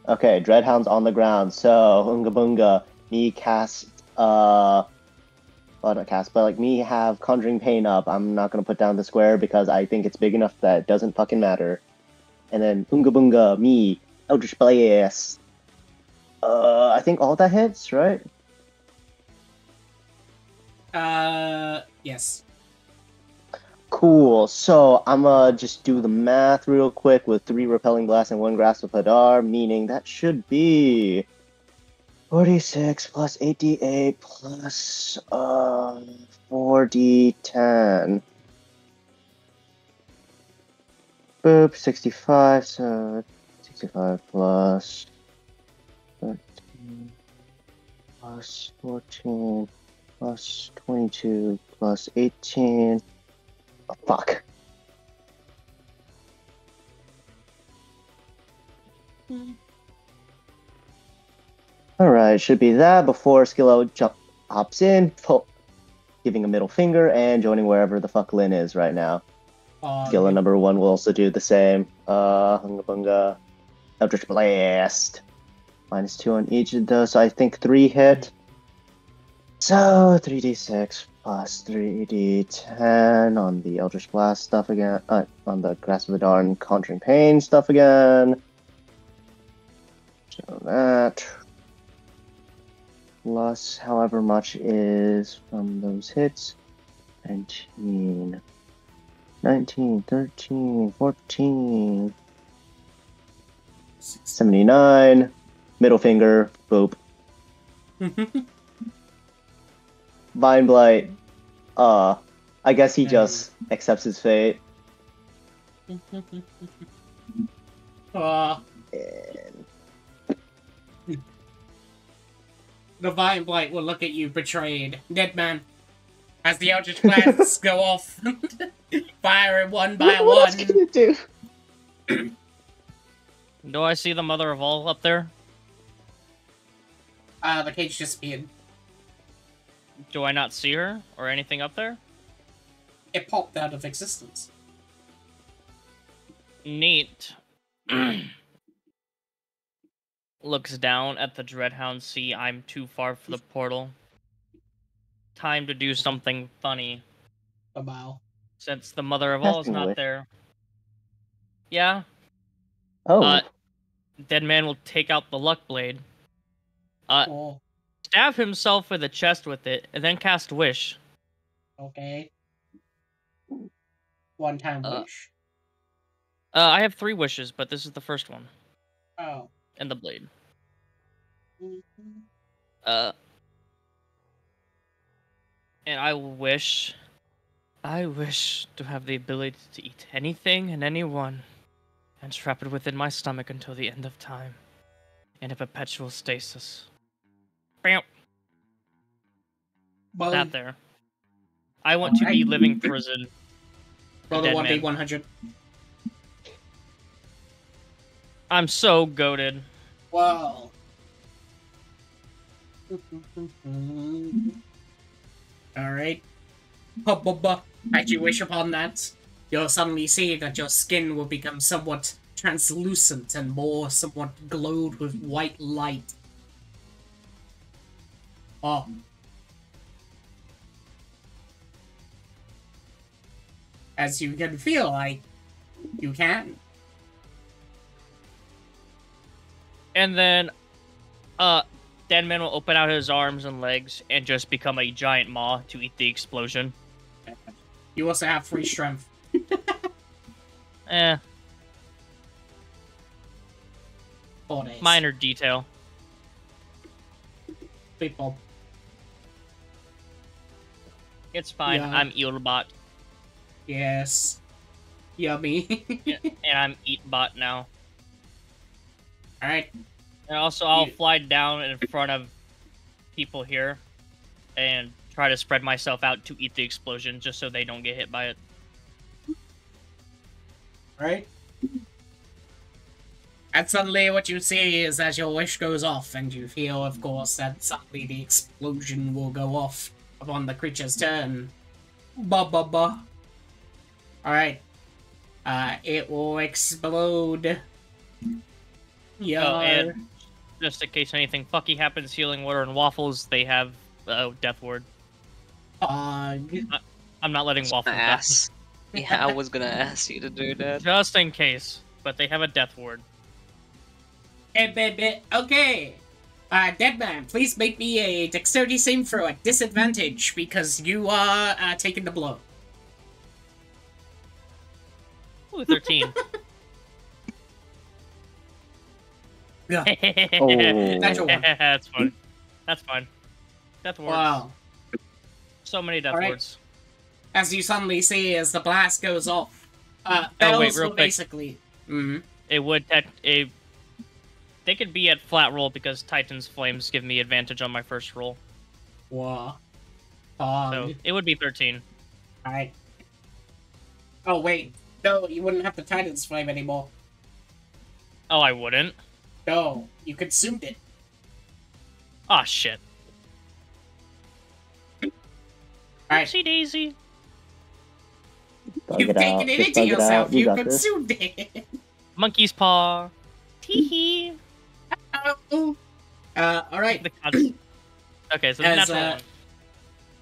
Okay, Dreadhound's on the ground. So Unga Bunga, me cast, uh, well not cast, but like me have Conjuring Pain up. I'm not gonna put down the square because I think it's big enough that it doesn't fucking matter. And then Unga Bunga, me, Eldritch Blast. Uh, I think all that hits, right? Uh, yes. Cool. So I'm gonna just do the math real quick with three repelling blasts and one grasp of Hadar, meaning that should be 46 plus 8d8 plus uh 4d10. Boop, 65, so 65 plus 13 plus 14 plus 22 plus 18. Oh, fuck. Alright, should be that before Skillo jump hops in, po- giving a middle finger and joining wherever the fuck Lynn is right now. Um, Skilla number one will also do the same. Uh, Hunga Bunga, Eldritch Blast. Minus two on each of those, so I think three hit. So 3d6 plus 3d10 on the Eldritch Blast stuff again. Uh, on the Grasp of Hadar Conjuring Pain stuff again. So that. Plus however much is from those hits. 19. 19, 13, 14, 79. Middle finger, boop. Vine Blight, uh, I guess he just accepts his fate. uh, And the Vine Blight will look at you betrayed. Dead man. As the Eldritch Blasts go off, firing one by what, what else one. can you do? Do I see the mother of all up there? Uh, the cage just being. Do I not see her or anything up there? It popped out of existence. Neat looks down at the Dreadhound Sea. I'm too far for the portal. Time to do something funny Wow. since the mother of all is not there. Yeah, Oh, uh, Dead Man will take out the luck blade, uh, Oh, stab himself in the chest with it, and then cast Wish. okay. One time Uh, wish. Uh, I have three wishes, but this is the first one, Oh. and the blade. Mhm. Uh, And I wish, I wish to have the ability to eat anything and anyone, and trap it within my stomach until the end of time, in a perpetual stasis. Bam, Well, that there. I want to be living prison. roll the Dead one b one hundred. I'm so goaded. Wow. Alright. Hubba As you wish upon that, you'll suddenly see that your skin will become somewhat translucent and more somewhat glowed with white light. As you can feel like you can. And then, uh, Deadman will open out his arms and legs and just become a giant maw to eat the explosion. You also have free strength. Eh, minor detail. People. It's fine. Yeah. I'm Eelbot, Yes. Yummy. and I'm Eatbot now. Alright. And also, I'll fly down in front of people here and try to spread myself out to eat the explosion just so they don't get hit by it. Alright. And suddenly what you see is as your wish goes off, and you feel, of course, that suddenly the explosion will go off upon the creature's turn. Ba ba ba. Alright. Uh, it will explode. Yeah. Oh, and just in case anything fucky happens, healing water and waffles, they have uh, death ward. Pog. I'm not letting waffles die. ass. Yeah, I was gonna ask you to do that. Just in case, but they have a death ward. Eh, beh, beh, Okay. Uh, Deadman, please make me a dexterity saving throw at disadvantage because you are uh, taking the blow. Ooh, 13. Yeah. Oh. Natural one. That's fine. That's fine. Death wards. Wow. So many death Alright. wards. As you suddenly see as the blast goes off, uh, Oh, wait, real quick. basically. hmm It would that a they could be at flat roll because Titan's flames give me advantage on my first roll. Wow. So it would be 13. Alright. Oh, wait. No, you wouldn't have the Titan's Flame anymore. Oh, I wouldn't. No, you consumed it. Ah, shit. Alright. Oopsie daisy. You've it taken it Just into thug it yourself. You You got this. consumed it. Monkey's paw. Tee hee. Oh. Uh, alright. Okay, so As, uh.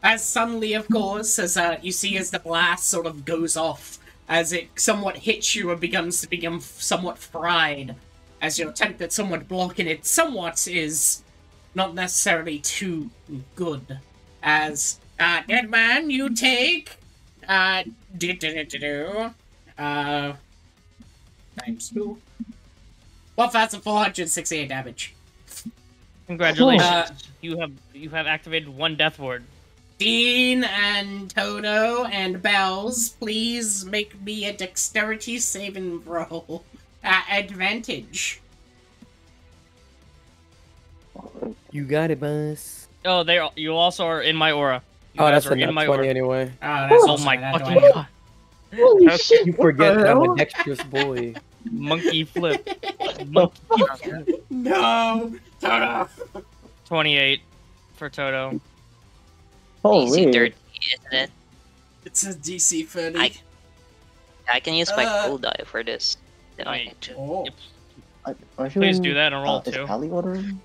As suddenly, of course, as uh, you see as the blast sort of goes off, as it somewhat hits you and becomes to become somewhat fried, as your attempt at somewhat blocking it somewhat is not necessarily too good. As uh, dead man, you take uh, do do do do do, uh, times two, one thousand four hundred sixty-eight damage. Congratulations. Uh, you have you have activated one death ward. Dean and Toto and Bells, please make me a dexterity saving throw at advantage. You got it, boss. Oh, they are, you also are in my aura. You Oh, that's are a in my 20 aura. anyway. Oh, that's Oh also my fucking god. Holy Okay. shit! You forget that I'm a dexterous boy. Monkey flip. Monkey flip. No, Toto. 28 for Toto. Easy Holy. dirty, isn't it? It's a DC thirty. I- I can use my Uh, cool die for this. Do I need to Oh. Yep. I- aren't Please in, do that and roll uh, is two. Pally ordering?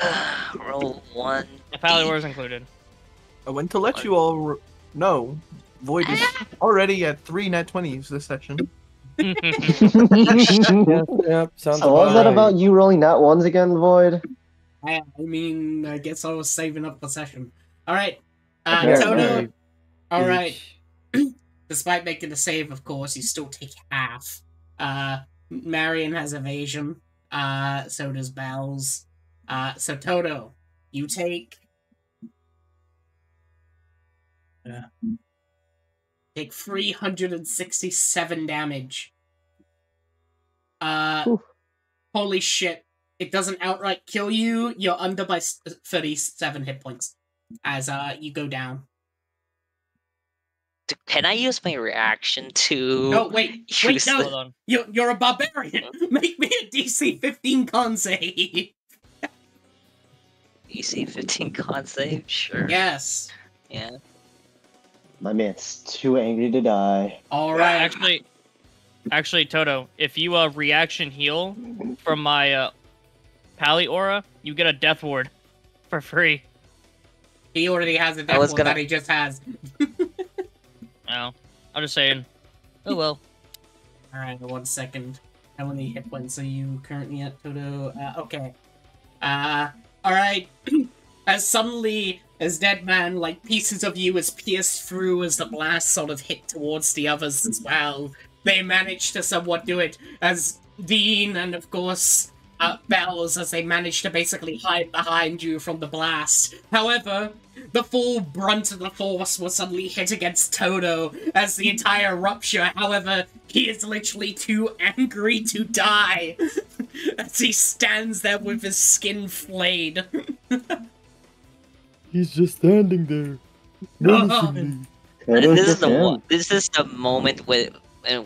roll one? If Pally Wars included. I went to let you all r- know. Void is already at three net twenties this session. Yep, yep, sounds So what was that about you rolling that ones again, Void? I, I mean, I guess I was saving up for session. All right, uh, Okay, Toto. okay. All right. Despite making the save, of course, you still take half. Uh, Marion has evasion. Uh, so does Bells. Uh, so Toto, you take. Uh, take 367 damage. Uh, Oof. holy shit. It doesn't outright kill you. You're under by 37 hit points as uh you go down. Can I use my reaction to? No, wait, wait, no. Hold on. You, you're a barbarian. Make me a DC 15 con save. DC 15 con save? Sure. Yes. Yeah. My man's too angry to die. All right. Actually, actually, Toto, if you uh reaction heal from my uh Pally aura, you get a death ward for free. he already has a I death was one gonna- that he just has. No, I'm just saying. Oh well. All right, one second. How many hit points are you currently at, Toto? Uh, okay. Uh, all right. as suddenly as Dead Man, like pieces of you is pierced through as the blast sort of hit towards the others as well. They manage to somewhat do it as Dean and of course uh, Bells as they manage to basically hide behind you from the blast. However, the full brunt of the force will suddenly hit against Toto as the entire rupture. However, he is literally too angry to die as he stands there with his skin flayed. He's just standing there. menacingly. this is the one, this is the moment with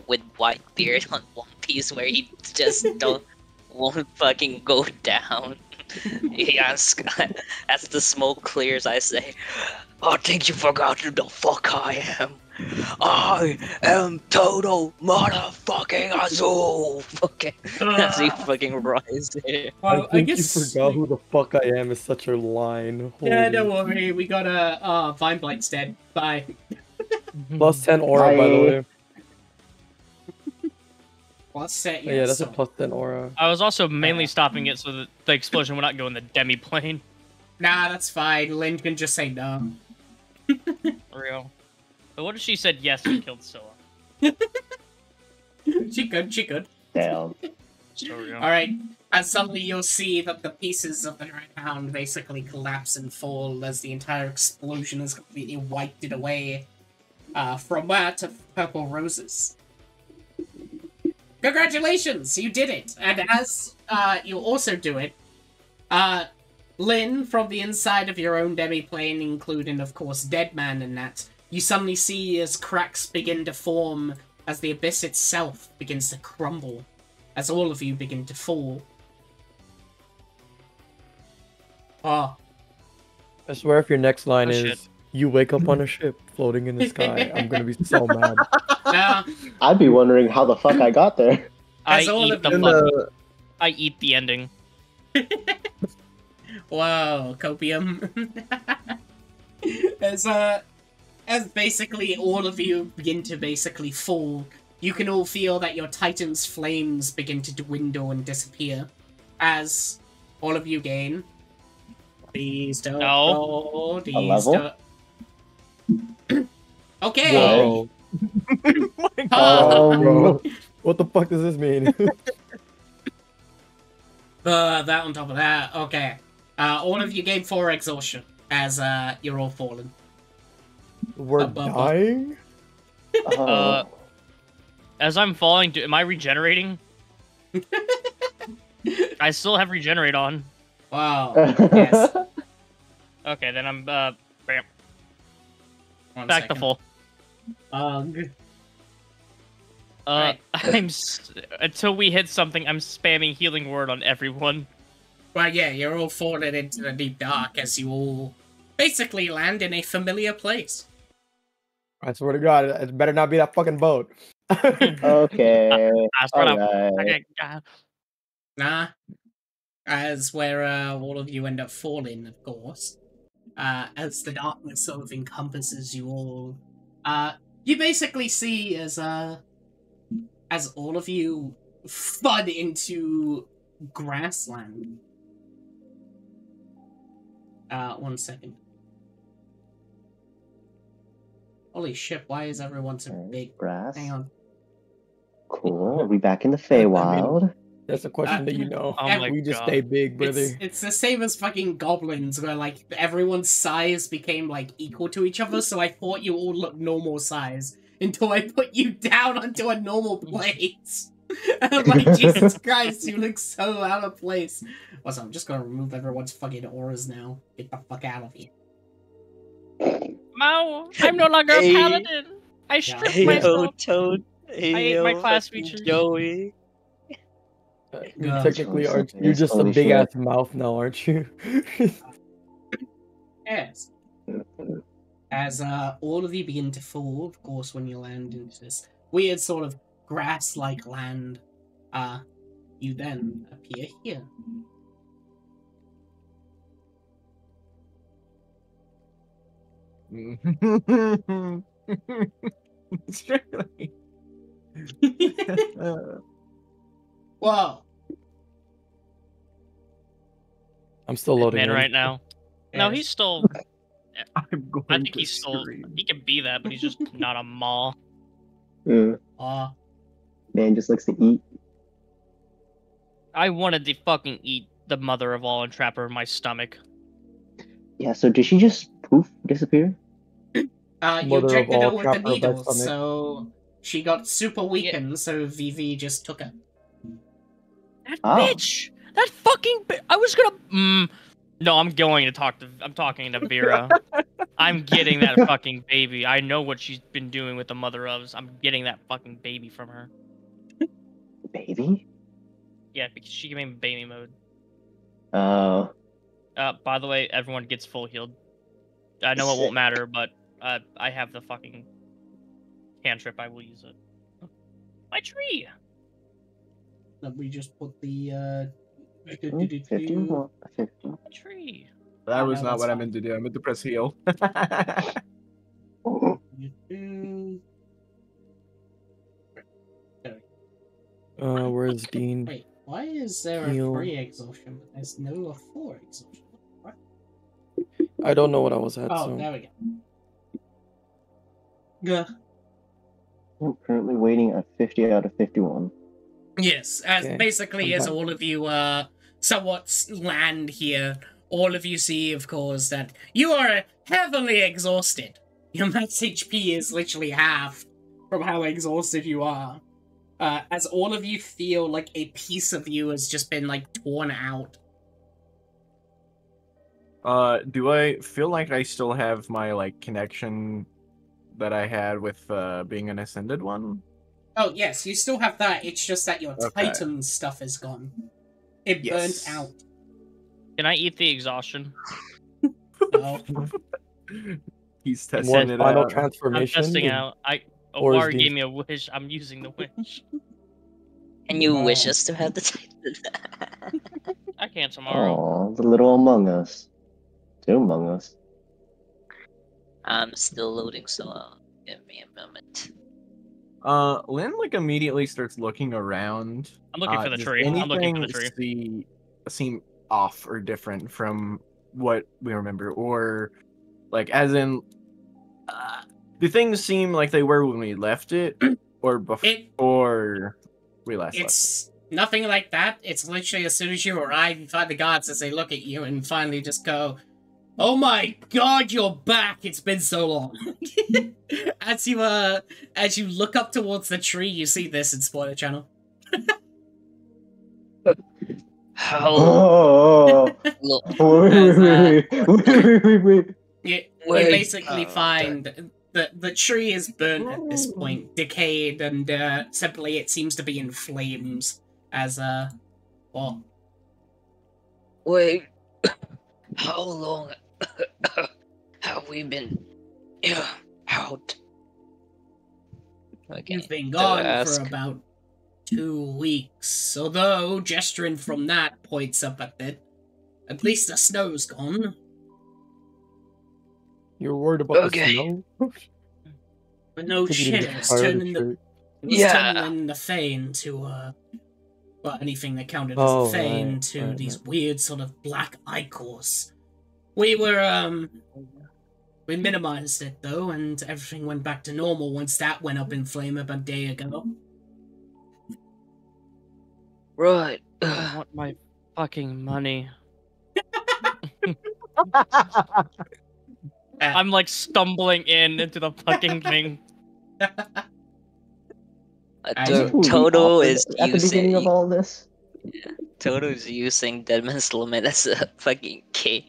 with Whitebeard on One Piece where he just don't won't fucking go down. he asks as the smoke clears. I say, oh, "I think you forgot who the fuck I am. I am total motherfucking Azul." Fucking as he fucking rises. Well, I think you forgot who the fuck I am is such a line. Yeah, Holy- don't worry. We got a uh, Vine Blight's dead. Bye. Plus 10 aura, by the way. Let's set Oh, yeah, that's a plus 10 aura. I was also mainly stopping it so that the explosion would not go in the demi plane. Nah, that's fine. Lynn can just say no. Real. But what if she said yes and killed Scylla? She could. She could. Damn. All right. And suddenly you'll see that the pieces of the Dreadhound basically collapse and fall as the entire explosion has completely wiped it away uh, from where to purple roses. Congratulations, you did it! And as uh, you also do it, uh, Lynn, from the inside of your own demi-plane, including, of course, Deadman and that, you suddenly see as cracks begin to form as the abyss itself begins to crumble as all of you begin to fall. Oh, I swear if your next line Oh, is, shit. you wake up on a ship floating in the sky, I'm gonna be so mad. now, I'd be wondering how the fuck I got there. I As all eat of the you- And fuck. the I eat the ending. whoa, copium. as uh, as basically all of you begin to basically fall, you can all feel that your Titan's flames begin to dwindle and disappear, as all of you gain. Please don't. No. roll, please level? don't- okay. Whoa. Ah. Um, what the fuck does this mean? Uh, that on top of that. Okay. Uh, all of you gain four exhaustion as uh you're all fallen. We're dying? oh. Uh, As I'm falling, do, am I regenerating? I still have regenerate on. Wow. yes. Okay, then I'm uh One back to full. Ugh. Uh, Right. I'm until we hit something. I'm spamming healing word on everyone. Well, yeah, you're all fallen into the deep dark as you all basically land in a familiar place. I swear to God, it better not be that fucking boat. Okay. That's what I'm- Okay, Nah. As where uh, all of you end up falling, of course. Uh, as the darkness sort of encompasses you all. Uh, you basically see as uh, as all of you flood into grassland. Uh, one second. Holy shit! Why is everyone so Okay, big? Grass. Hang on. Cool. Are we back in the Feywild? That's a question that you uh, know. Oh my we just God. stay big, brother. It's, it's the same as fucking goblins, where like everyone's size became like equal to each other. So I thought you all looked normal size until I put you down onto a normal place. And I'm like, Jesus Christ, you look so out of place. Also, I'm just gonna remove everyone's fucking auras now. Get the fuck out of here. Mo, I'm no longer Hey. a paladin. I stripped Hey, yo, myself. Toad. Hey, I ate yo, my class features. Joey. You God. technically Johnson, aren't. You're just a big ass mouth now, aren't you? Yes. As uh, all of you begin to fall, of course, when you land into this weird sort of grass-like land, uh, you then appear here. Strictly. Uh, Whoa! I'm still loading. Man, in. right now. No, he's still. I'm going I think to he's still. scream. He can be that, but he's just not a maw. Mm, Uh, man just likes to eat. I wanted to fucking eat the mother of all and trap in my stomach. Yeah, so did she just poof disappear? Uh, you Mother of injected her with the trapper needle, stomach. so she got super weakened, so VV just took her. That Oh. bitch! That fucking bi- I was gonna. Mm, no, I'm going to talk to. I'm talking to Vera. I'm getting that fucking baby. I know what she's been doing with the mother ofs. I'm getting that fucking baby from her. Baby? Yeah, because she came in baby mode. Oh. Uh, by the way, everyone gets full healed. I know it won't matter, but uh, I have the fucking cantrip. I will use it. My tree. Then we just put the uh. 50 more. 50. My tree. That was no, not what I meant to do. I meant to press heal. Uh, where's Dean? Wait, why is there a Heal. three exhaustion, but there's no a four exhaustion? What? I don't know what I was at. Oh, so. there we go. Yeah. I'm currently waiting at 50 out of 51. Yes, as Okay, basically I'm as back. all of you uh somewhat s- land here, all of you see, of course, that you are heavily exhausted. Your max HP is literally half from how exhausted you are. Uh, as all of you feel like a piece of you has just been like torn out. Uh, do I feel like I still have my like connection that I had with uh being an ascended one? Oh yes, you still have that. It's just that your Okay. Titan stuff is gone. It Yes. burnt out. Can I eat the exhaustion? No. He's More testing it final out. I'm transformation. testing out. I Omar the- gave me a wish. I'm using the wish. Can you wish Oh. us to have the Titan? I can't tomorrow. Oh, the little Among Us. Two Among Us. I'm still loading, so uh, give me a moment. Uh, Lynn like immediately starts looking around. I'm looking Uh, for the tree. I'm looking for the anything tree. See, seem off or different from what we remember, or like as in, uh, do things seem like they were when we left it, or It before we last left? it? It's nothing like that. It's literally as soon as you arrive, you find the gods as they look at you and finally just go, "Oh my god, you're back! It's been so long." as you uh, as you look up towards the tree, you see this in spoiler channel. How Oh, wait, wait, wait, wait, wait, wait, wait. You, you basically uh, find the the tree is burnt at this point, decayed, and uh, simply it seems to be in flames. As uh, well, wait? How long have we been yeah, out? Okay. You've been so gone for about two weeks. Although, gesturing from that points up a bit. At least the snow's gone. You're worried about Okay. the snow? But no Think you didn't shit, it's turning the it was Yeah. turning the Fane to uh well anything that counted as Oh, a Fane right, to right, these right. weird sort of black ichors. We were um we minimized it though, and everything went back to normal once that went up in flame about a day ago. Right. I want my fucking money. I'm like stumbling in into the fucking thing. I To- Toto At is the beginning of all this. Toto is using Deadman's Lament as a fucking K,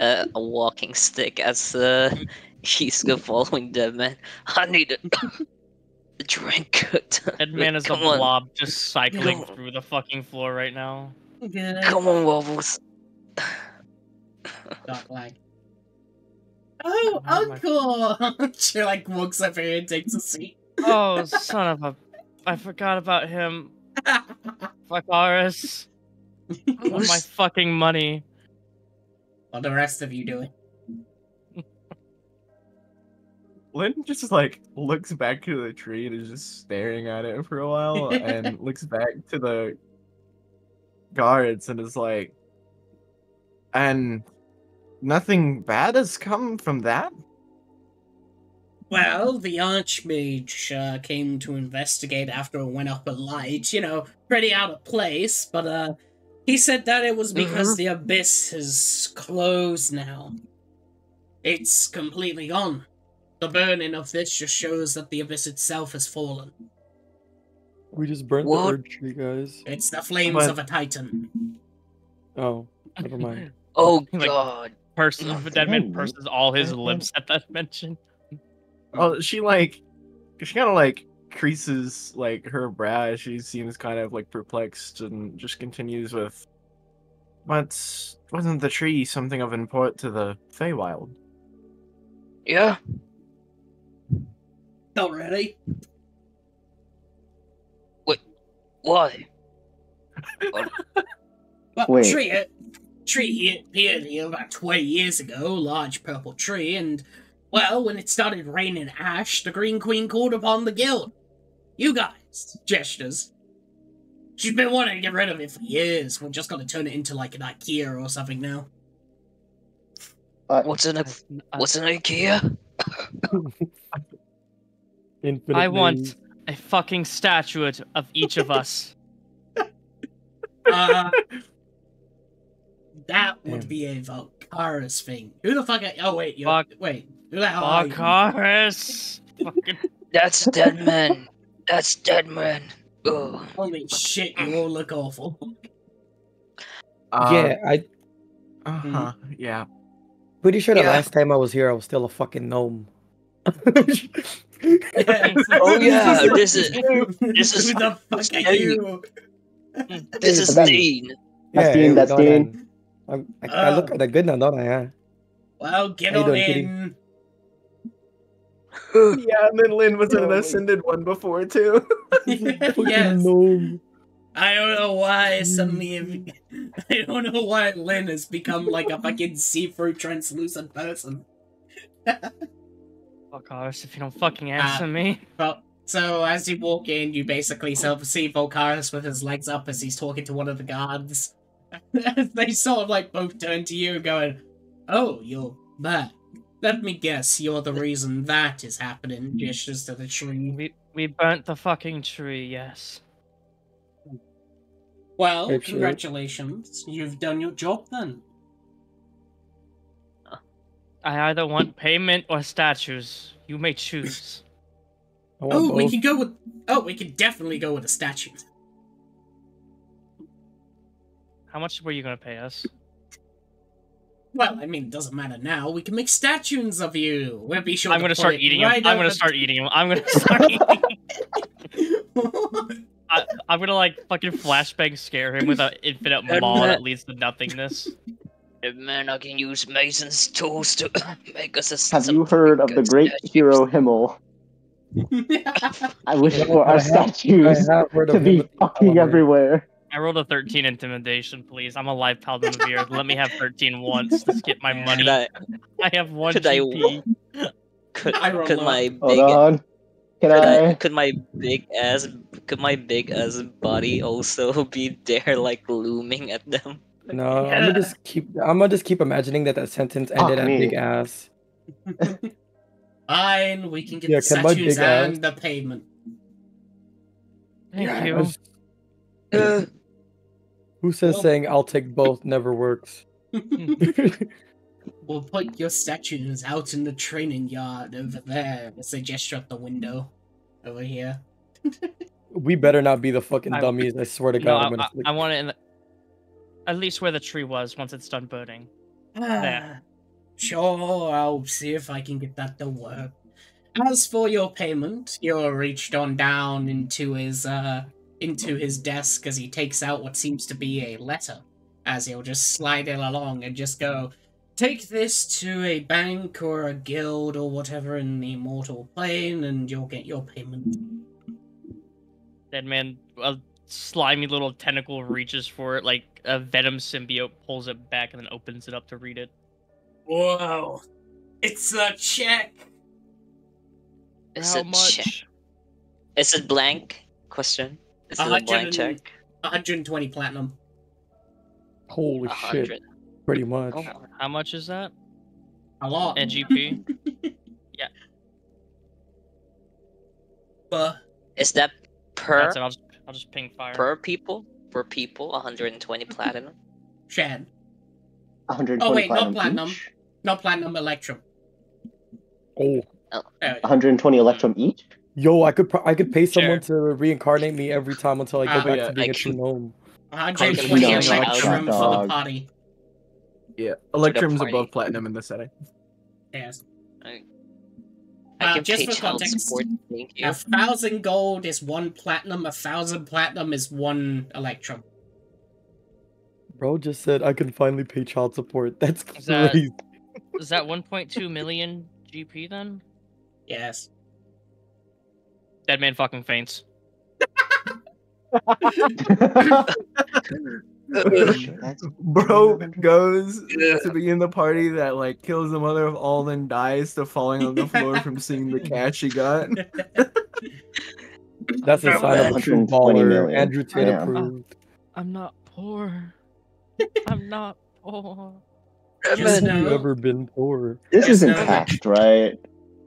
uh, a walking stick as uh, he's following Deadman. I need a, a drink. Dead man is a Come on. blob just cycling No. through the fucking floor right now. Good. Come on, Wobbles. Dark lag. Oh, Oh my- uncle! she like walks up here and takes a seat. Oh, son of a! I forgot about him. Fuckaris. I want my fucking money. What the rest of you doing? Lynn just like looks back to the tree and is just staring at it for a while and looks back to the guards and is like and nothing bad has come from that? Well, the Archmage uh, came to investigate after it went up a light. You know, pretty out of place, but uh, he said that it was because mm-hmm. the abyss is closed now. It's completely gone. The burning of this just shows that the abyss itself has fallen. We just burnt What? the Erdtree, guys. It's the flames of a titan. Oh, never mind. Oh Like- God. Person, Oh, Dead man damn. purses all his mm-hmm. lips at that mention. Oh, she like she kind of like creases like her brow. She seems kind of like perplexed and just continues with, "But wasn't the tree something of import to the Feywild?" Yeah. Already? really. Why? Well, Wait. tree, tree appeared here about 20 years ago, large purple tree, and, well, when it started raining ash, the Green Queen called upon the guild. You guys, gestures. She's been wanting to get rid of it for years. We're just gonna turn it into like an IKEA or something now. Uh, What's an I- what's an IKEA? Infinite I want a fucking statuette of each of us. Uh, that would Damn. be a Valkaris thing. Who the fuck? Are, oh wait, you're, wait. Who the hell are you? Fuckaris. Fucking That's Deadman. That's Deadman. Oh. Holy shit! You all look awful. Uh, yeah, I Uh huh. Yeah. pretty sure the Yeah. last time I was here, I was still a fucking gnome. Oh yeah, this is this is Who the fuck are Stay- you? this is That's- Dean. That's Dean, that's Dean. then. I'm- I, I look Oh. kinda good now, don't I? Yeah. Well, get How on doing, kitty? In. Yeah, and then Lynn was an Oh. ascended one before too. Yes. gnome. I don't know why suddenly. if- I don't know why Lynn has become like a fucking see-through, translucent person. Fuckaris, if you don't fucking answer uh, me. Well, so as you walk in, you basically self see Volcaris with his legs up as he's talking to one of the guards. they sort of like both turn to you, going, "Oh, you're back. Let me guess, you're the reason that is happening." Gestures to the tree. We we burnt the fucking tree. Yes. Well, Hey, congratulations. You've done your job then. I either want payment or statues. You may choose. I want Oh, we both. can go with. Oh, we can definitely go with a statue. How much were you gonna pay us? Well, I mean, it doesn't matter now. We can make statues of you. We'll be sure. To I'm gonna start eating right him. I'm gonna start eating him. I'm gonna start eating. I, I'm gonna like fucking flashbang scare him with an infinite Good maul man. that leads to nothingness. Man, I can use Mason's tools to make us a Have you heard of the great statues. hero Himmel? I wish for our statues I to be him with the fucking everywhere. I rolled a 13 intimidation, please. I'm a live paladin of the earth. Let me have 13 once to get my money. I, I have one could I- GP. could, I could low. my Hold big on. Can could I, I? could my big ass could my big ass body also be there like looming at them? No, I'm gonna just keep. I'm gonna just keep imagining that that sentence ended Fuck at me. big ass. Fine, we can get Yeah, the can statues big ass- and the pavement. Thank Yeah, you. Was- Uh, Who says Well- saying I'll take both never works? We'll put your statues out in the training yard over there. As they gesture out the window over here. we better not be the fucking dummies. I swear to God, I, I'm gonna. I, I want it in the, at least where the tree was once it's done burning. There. Sure, I'll see if I can get that to work. As for your payment, you're reached on down into his uh into his desk as he takes out what seems to be a letter. As he'll just slide it along and just go, Take this to a bank or a guild or whatever in the mortal plane and you'll get your payment. Dead man, a slimy little tentacle reaches for it, like a venom symbiote pulls it back and then opens it up to read it. Whoa. It's a check. is How it much? che- Is it blank? Question. Is A it blank check? 120 platinum. Holy A shit! Pretty much. Oh, How much is that? A lot. And GP? But is that per That's it. I'll just, I'll just ping fire. per people? Per people, 120 platinum. Shad. 120 Oh, wait, not platinum platinum. each? Not platinum, electrum. Oh, oh. There we go. 120 electrum each? Yo, I could pro- I could pay someone Sure. to reincarnate me every time until I go Ah, back yeah, to being I a true can- gnome. 120 No, electrum no, for the dog. party. Yeah, Electrum's party. above platinum in this setting. Yes. I Uh, can just pay for child context, support. Thank you. A thousand gold is one platinum. A thousand platinum is one electrum. Bro just said I can finally pay child support. That's Is that- crazy. Is that 1.2 million GP then? Yes. Dead man fucking faints. Bro goes to be in the party that like kills the mother of all and dies to falling on the floor from seeing the cash he got. That's a sign of a true 120 baller. million. Andrew Tate approved. I'm not poor. I'm not poor. Just Have you ever been poor? this isn't no. taxed, right?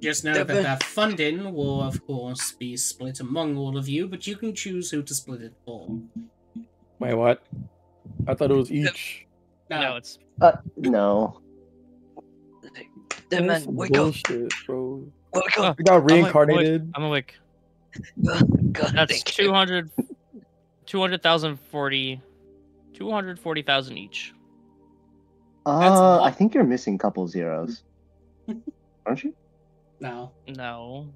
Just know that that funding will, of course, be split among all of you, but you can choose who to split it for. Wait, what? I thought it was each. No, Now, it's Uh, no. Dead That's man, some wake up! bro. Wake Oh, up! I got I'm awake, reincarnated. I'm awake. God, That's thank you. 200 200,040 240,000 each. a Uh. I think you're missing a couple zeros. Aren't you? No. No.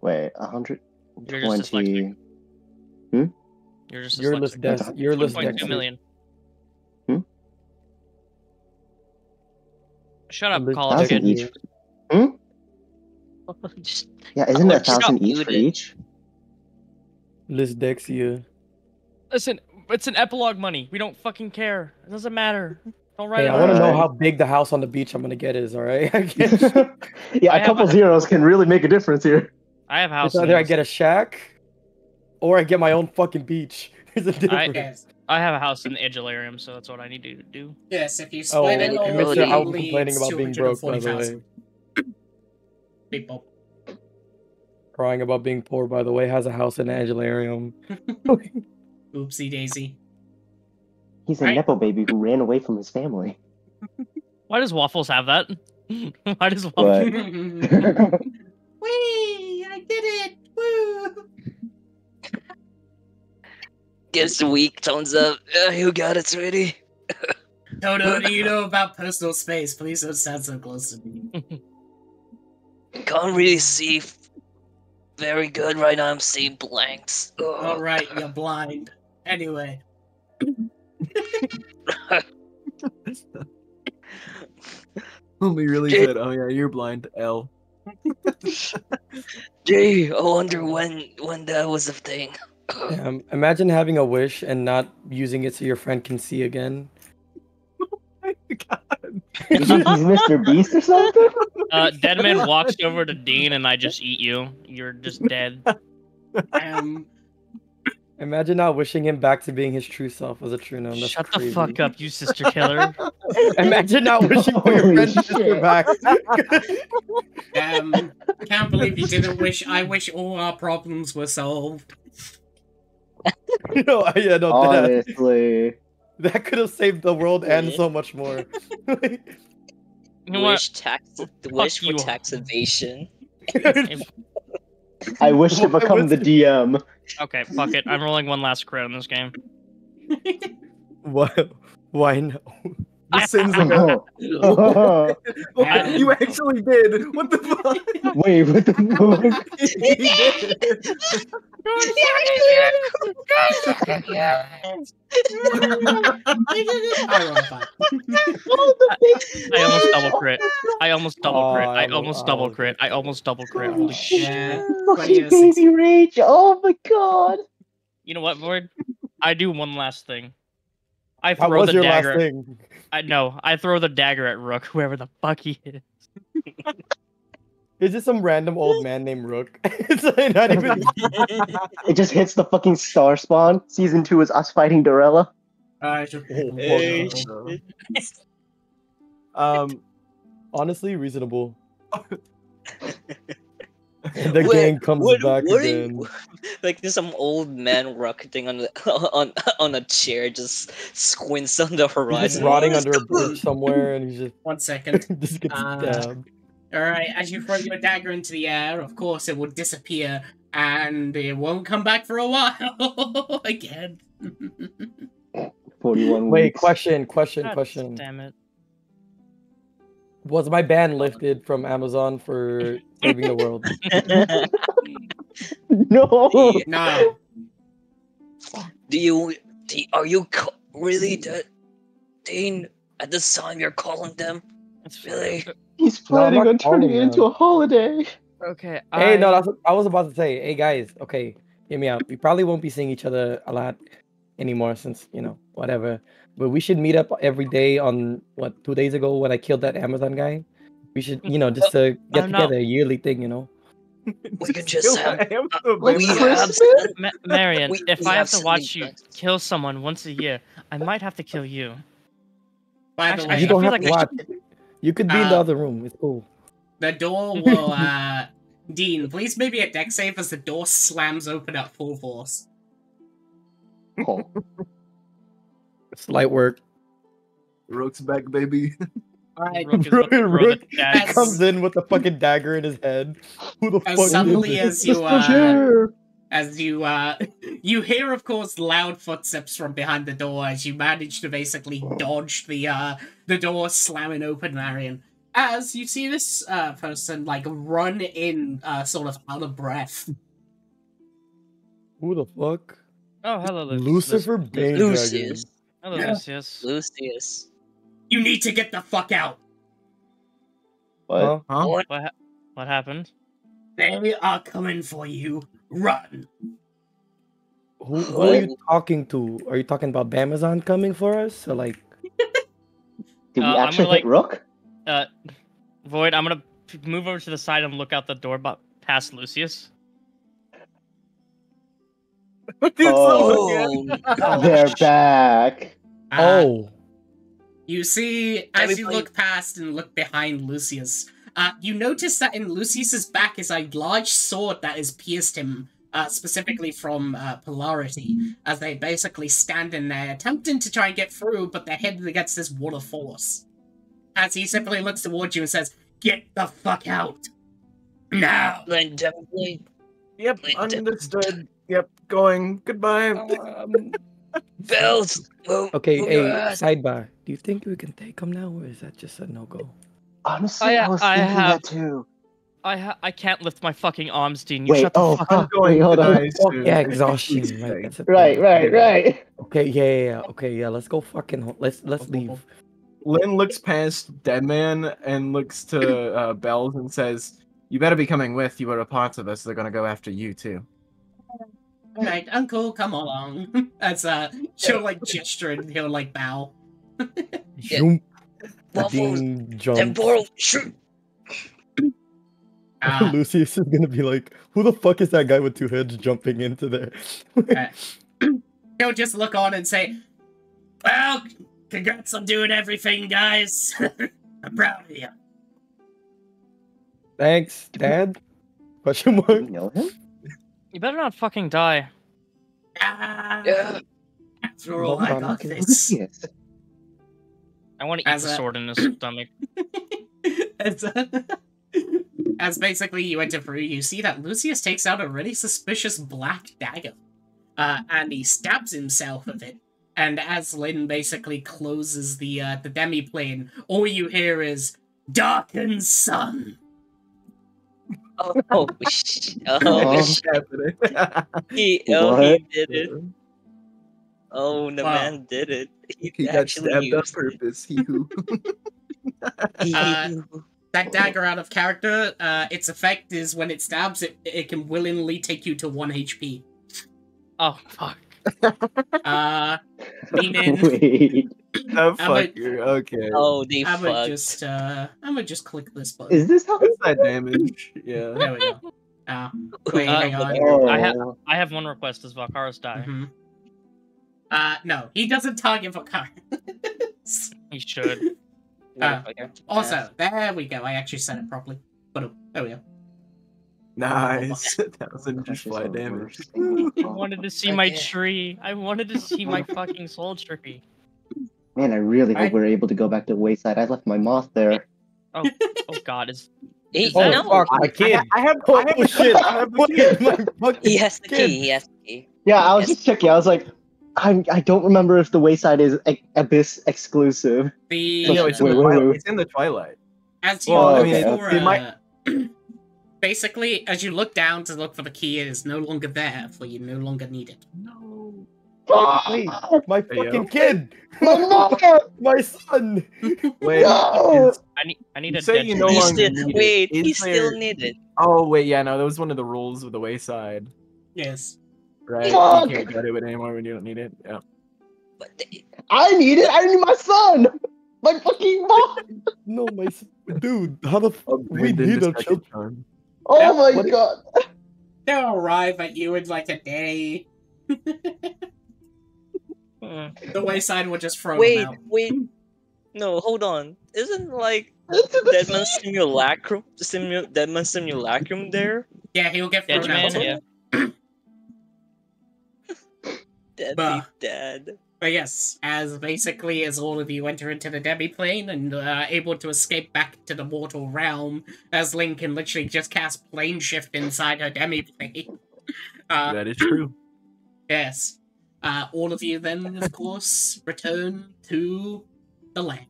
Wait, You're just 120. You're just You're less dyslexic. des- you're less 1.2 dexter. million. Hmm? Shut up, Less college Thousand kid. each. Hmm? Just- Yeah, isn't it a thousand each you for then. each? Lysdexia. Listen, it's an epilogue money. We don't fucking care. It doesn't matter. Don't write Hey, I want to know how big the house on the beach I'm gonna get is. All right. I yeah, I a couple a- zeros can really make a difference here. I have house. it's either I get a shack, or I get my own fucking beach. There's a difference. Yes. I have a house in the Edgelarium, so that's what I need to do. Yes, if you Oh, split it, okay, all Mr. it Albert leads complaining about being broke, by the 240,000 way. People. Crying about being poor, by the way, has a house in the Angelarium. Oopsie daisy. He's a Right. nepo baby who ran away from his family. Why does Waffles have that? Why does What? Waffles? Whee! I did it! Woo! Gives the weak Tones up. Uh, you got it, sweetie. Toto, what do you know about personal space? Please don't stand so close to me. Can't really see f- very good right now. I'm seeing blanks. Ugh. Alright, you're blind. Anyway. Homie really Dude. said, "Oh yeah, you're blind." L. Gee, I wonder when when that was a thing. Um, imagine having a wish and not using it so your friend can see again. Oh my god. You think he's Mr. Beast or something? Uh, Deadman walks over to Dean and I just eat you. You're just dead. Um, Imagine not wishing him back to being his true self as a true gnome. That's Shut crazy. the fuck up, you sister killer. Imagine not wishing for your Holy friend's sister back. um, can't believe you didn't wish. I wish all our problems were solved. no, yeah, no, that, Honestly. that could have saved the world and so much more. You know wish tax wish for you. tax evasion. I wish to become the DM. Okay, fuck it. I'm rolling one last crit in this game. Why? Why no? The sins of God. Oh. you actually did. What the fuck? Wait, what the fuck? He did. I rolled. I almost double crit. I almost double Oh, crit. I I almost I double will- crit. I almost double crit. Holy shit. Yeah. Fucking 20 baby rage. Oh my god. You know what, Void? I do one last thing. I That throw was the your dagger. Last thing. I no, I throw the dagger at Rook, whoever the fuck he is. Is this some random old man named Rook? it's like not even. It just hits the fucking star spawn. Season two is us fighting Dorella. Uh, just- Hey, um, Honestly, reasonable. the What- gang comes what- back what again. you- like there's some old man rocketing on the, on on a chair, just squints on the He's horizon. rotting under a going- bridge somewhere, and he's just One second. just gets Uh, stabbed. All right, as you throw your dagger into the air, of course it will disappear, and it won't come back for a while again. 41 Wait, weeks. question, question, God question. Damn it. Was my ban lifted from Amazon for saving the world? No. no, do you, do you- are you co- really that Dean at this time you're calling them? It's Really? He's planning not on turning it into a holiday. Okay. Hey, no, that's what I was about to say. Hey, guys, okay, hear me out. We probably won't be seeing each other a lot anymore since, you know, whatever. But we should meet up every day on, what, two days ago when I killed that Amazon guy? We should, you know, just to get I'm not- together, a yearly thing, you know? We could just have- Uh, we have Ma- Marion, We- if we I have have to watch you planned. kill someone once a year, I might have to kill you. by the Actually, way, I you don't have like to we watch. You could be in the Uh, other room. It's cool. the door will. uh Dean, please maybe a deck save as the door slams open at full force. Oh, It's light work. Rook's back, baby. All right, Rook is Rook- about to throw the Rook- As- comes in with a fucking dagger in his head. Who the As fuck suddenly is as you Mr. uh, as you uh you hear of course loud footsteps from behind the door as you manage to basically dodge the uh the door slamming open marion as you see this uh person like run in uh sort of out of breath Who the fuck? Oh, hello, Lucius. Lucifer Bane Dragon. Lucius. Hello, Yeah. Lucius. Lucius. you need to get the fuck out What? Huh? Huh? What, ha- what happened? they are coming for you run Who, who are you talking to? Are you talking about Amazon coming for us? Or like, Did we Uh, actually gonna, hit like- Rook? Uh, Void, I'm gonna move over to the side and look out the door, but past Lucius. Oh. They're back. Uh, oh, You see, as we you look past and look behind Lucius, uh, you notice that in Lucius's back is a large sword that has pierced him, uh, specifically from uh, polarity, as they basically stand in there, attempting to try and get through, but they're headed against this wall of force. As he simply looks towards you and says, "Get the fuck out now!" then definitely Yep, understood. Yep, going. Goodbye. um, bells. Move, okay. move Hey, ass. sidebar. Do you think we can take him now, or is that just a no go? Honestly, I- I, was I thinking have- that too. I ha- I can't lift my fucking arms, Dean. You Wait, shut the oh, fuck up. going Wait, hold on. die. Yeah, exhaustion. Please Right, stay. that's a Right, right, right. Okay, yeah, yeah, yeah. Okay, yeah. Let's go. Fucking. ho- Let's let's leave. Lynn looks past Deadman and looks to uh, Bells and says, You better be coming with. You are a part of us. They're gonna go after you too. All right, Uncle, come along. As uh, she'll like gesture and he'll like bow. Zoom. Waffles, Ding, jump. temporal shoot. Uh, Lucius is gonna be like, "Who the fuck is that guy with two heads jumping into there?" he'll just look on and say, "Well, congrats on doing everything, guys. I'm proud of you." Thanks, Dad. Question You mark. know him? You better not fucking die. Ah, Yeah. After all, I got this. I want to eat As the a- sword in his stomach. as, as basically you enter through, you see that Lucius takes out a really suspicious black dagger, uh, and he stabs himself with it. And as Lynn basically closes the uh, the demi plane, all you hear is "Darkened Sun." Oh, oh, sh- oh, Oh. sh- he, oh, he did it. Oh, the Wow. man did it. He, he got actually stabbed on purpose. He who. Uh, That dagger out of character, uh, its effect is when it stabs, it it can willingly take you to one HP. Oh fuck. Uh, meaning Wait, oh I'm a- fuck you. Okay. oh, they I'm gonna just uh, I'm gonna just click this button. is this how? What's that damage? Yeah. There we go. Uh, wait, Uh, hang on. Oh, I have- I have one request: Does Valkaris die? Mhm. Uh, no, he doesn't target for car. He should. uh, Motherfucker. also, there we go. I actually said it properly. But oh, there we go. Nice. That Thousand just fly damage. I wanted to see my tree. I wanted to see my fucking soul tree. Man, I really I- hope we're able to go back to Wayside. I left my moth there. Oh oh god, is He, Oh no, fuck, my kid. I have. Oh, I have the shit. I have the What kid. my fucking he has the kid? key. He has the key. Yeah, I was Yes. just checking. I was like, I I don't remember if the Wayside is e- Abyss exclusive. The No, it's in the wait, twilight. wait. It's in the twilight. as you Well, look I mean, for, it might- uh, basically as you look down to look for the key, it is no longer there, for you no longer need it. No. Wait, my Hey, fucking kid, My moth! my son. Wait. No! is- I need I need You a say dead you no longer still, need it. wait, he Is still there- needed. Oh wait, yeah, no, that was one of the rules of the wayside, Yes. right? Fuck. You can't go to it anymore when you don't need it. Yeah. But they, I need it. I need my son. My fucking mom! No, my s- dude. How the f- we need the a second child. time. Oh Yeah, my what- god. They'll arrive at you in like a day. Mm. The wayside will just throw wait, them out. wait. No, hold on. Isn't like Into the Deadman sea. Simulacrum, simu, Deadman Simulacrum there? Yeah, he'll get thrown Edgeman, out. yeah. Dead Bah. But yes, as basically as all of you enter into the demi plane and uh, able to escape back to the mortal realm, as Link can literally just cast plane shift inside her demi plane. Uh, that is true. yes. Uh, all of you then, of course, return to the land.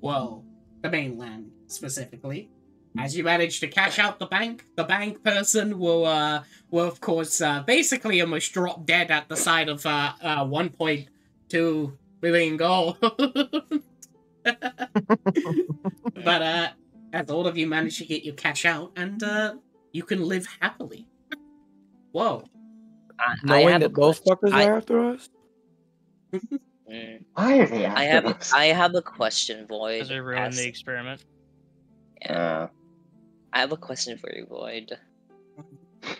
Well, the mainland specifically. As you manage to cash out the bank, the bank person will, uh, will of course, uh, basically almost drop dead at the side of uh, uh, 1.2 billion gold. but uh, as all of you manage to get your cash out, and uh, you can live happily. Whoa. I, I Knowing have a that those fuckers I- are after us. Mm, Why are they I have us? I have a question, Void. Because they ruined as- the experiment. yeah. Uh, I have a question for you, Void.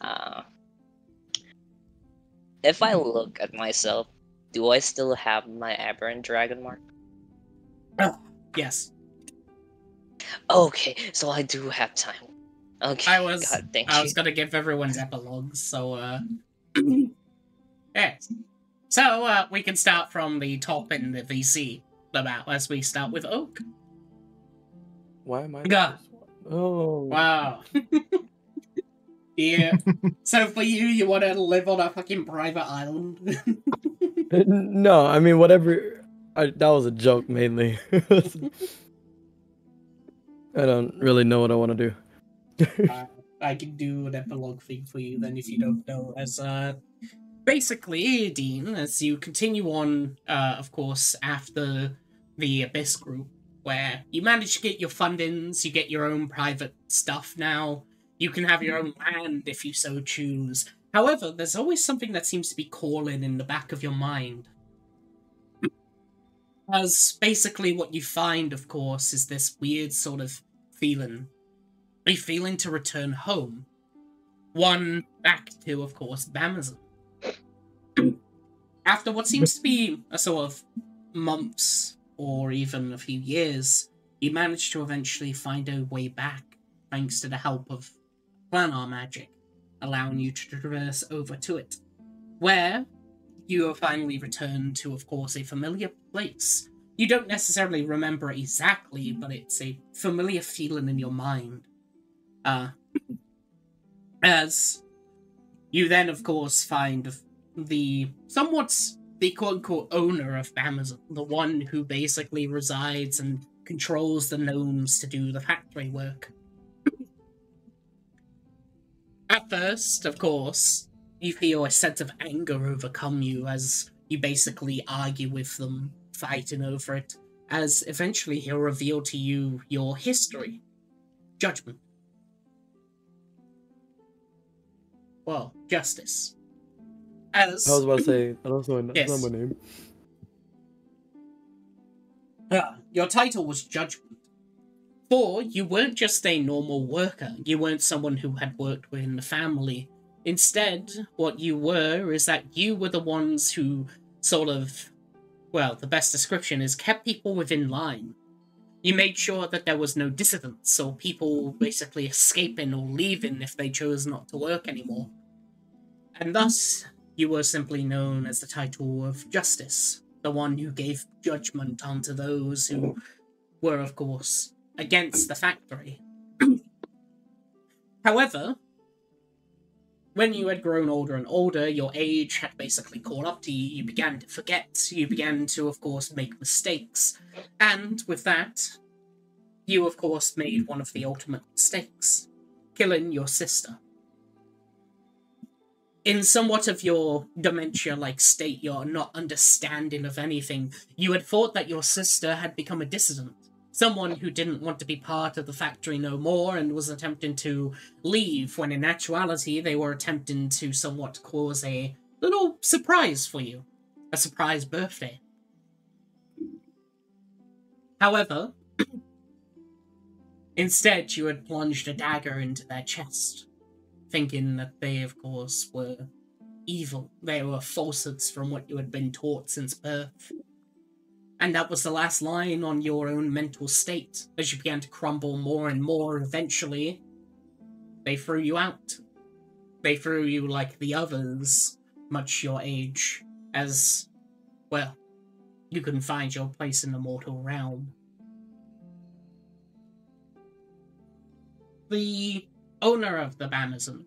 Uh, if I look at myself, do I still have my aberrant dragon mark? Yes. Okay, so I do have time. Okay. I was God, thank I you. was gonna give everyone's epilogues, so uh yes. So uh we can start from the top in the VC about as we start with Oak. Why am I? God. Oh. Wow. yeah. so for you, you want to live on a fucking private island? No, I mean whatever. I, that was a joke mainly. I don't really know what I want to do. uh, I can do an epilogue thing for you then if you don't know. As uh basically, Dean, as you continue on, uh, of course, after the Abyss group, where you manage to get your fundings, you get your own private stuff now, you can have your own land if you so choose. However, there's always something that seems to be calling in the back of your mind. As basically what you find, of course, is this weird sort of feeling. A feeling to return home. One back to, of course, Bamazon. After what seems to be a sort of months or even a few years, you manage to eventually find a way back thanks to the help of planar magic, allowing you to traverse over to it, where you are finally returned to, of course, a familiar place. You don't necessarily remember exactly, but it's a familiar feeling in your mind. Uh, as you then, of course, find the somewhat the quote unquote owner of Amazon, the one who basically resides and controls the gnomes to do the factory work. At first, of course, you feel a sense of anger overcome you as you basically argue with them, fighting over it, as eventually he'll reveal to you your history. Judgment. Well, justice. As I was about to say, I don't know that's not my name. Ah, your title was Judgment. For you weren't just a normal worker, you weren't someone who had worked within the family. Instead, what you were is that you were the ones who sort of, well, the best description is kept people within line. You made sure that there was no dissidence or people basically escaping or leaving if they chose not to work anymore. And thus, you were simply known as the title of Justice, the one who gave judgment onto those who were, of course, against the factory. However, when you had grown older and older, your age had basically caught up to you. You began to forget. You began to, of course, make mistakes. And with that, you, of course, made one of the ultimate mistakes killing your sister. In somewhat of your dementia like state, your not understanding of anything, you had thought that your sister had become a dissident someone who didn't want to be part of the factory no more and was attempting to leave, when in actuality they were attempting to somewhat cause a little surprise for you. A surprise birthday. However, instead you had plunged a dagger into their chest, thinking that they, of course, were evil. They were falsehoods from what you had been taught since birth. And that was the last line on your own mental state. As you began to crumble more and more, eventually, they threw you out. They threw you like the others, much your age, as, well, you couldn't find your place in the mortal realm. The owner of the Bamazon,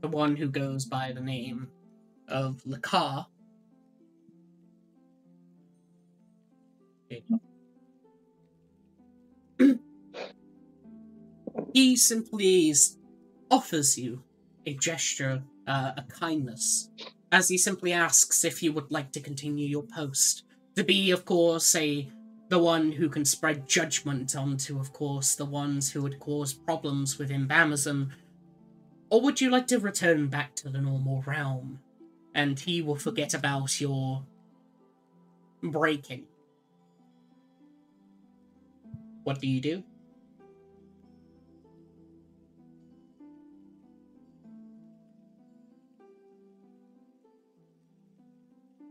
the one who goes by the name of Lakar, he simply offers you a gesture, uh, a kindness, as he simply asks if you would like to continue your post. To be, of course, a the one who can spread judgment onto, of course, the ones who would cause problems within Bamazon. Or would you like to return back to the normal realm? And he will forget about your breaking. What do you do?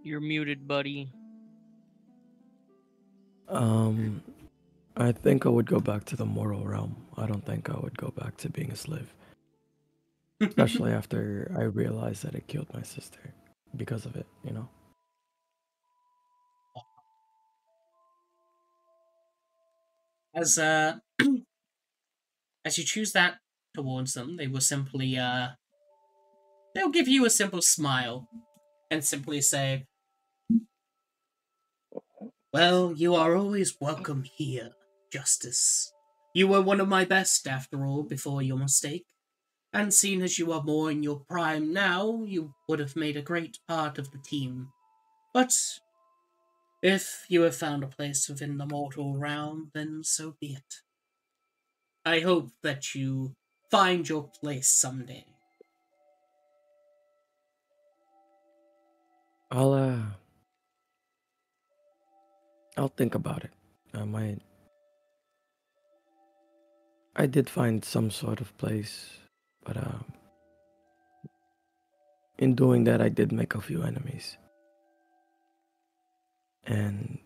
You're muted, buddy. Um, I think I would go back to the mortal realm. I don't think I would go back to being a slave, especially after I realized that it killed my sister because of it. You know. As uh as you choose that towards them, they will simply uh they'll give you a simple smile and simply say Well, you are always welcome here, Justice. You were one of my best after all before your mistake. And seeing as you are more in your prime now, you would have made a great part of the team. But If you have found a place within the mortal realm, then so be it. I hope that you find your place someday. I'll uh I'll think about it. I might I did find some sort of place, but um in doing that I did make a few enemies. And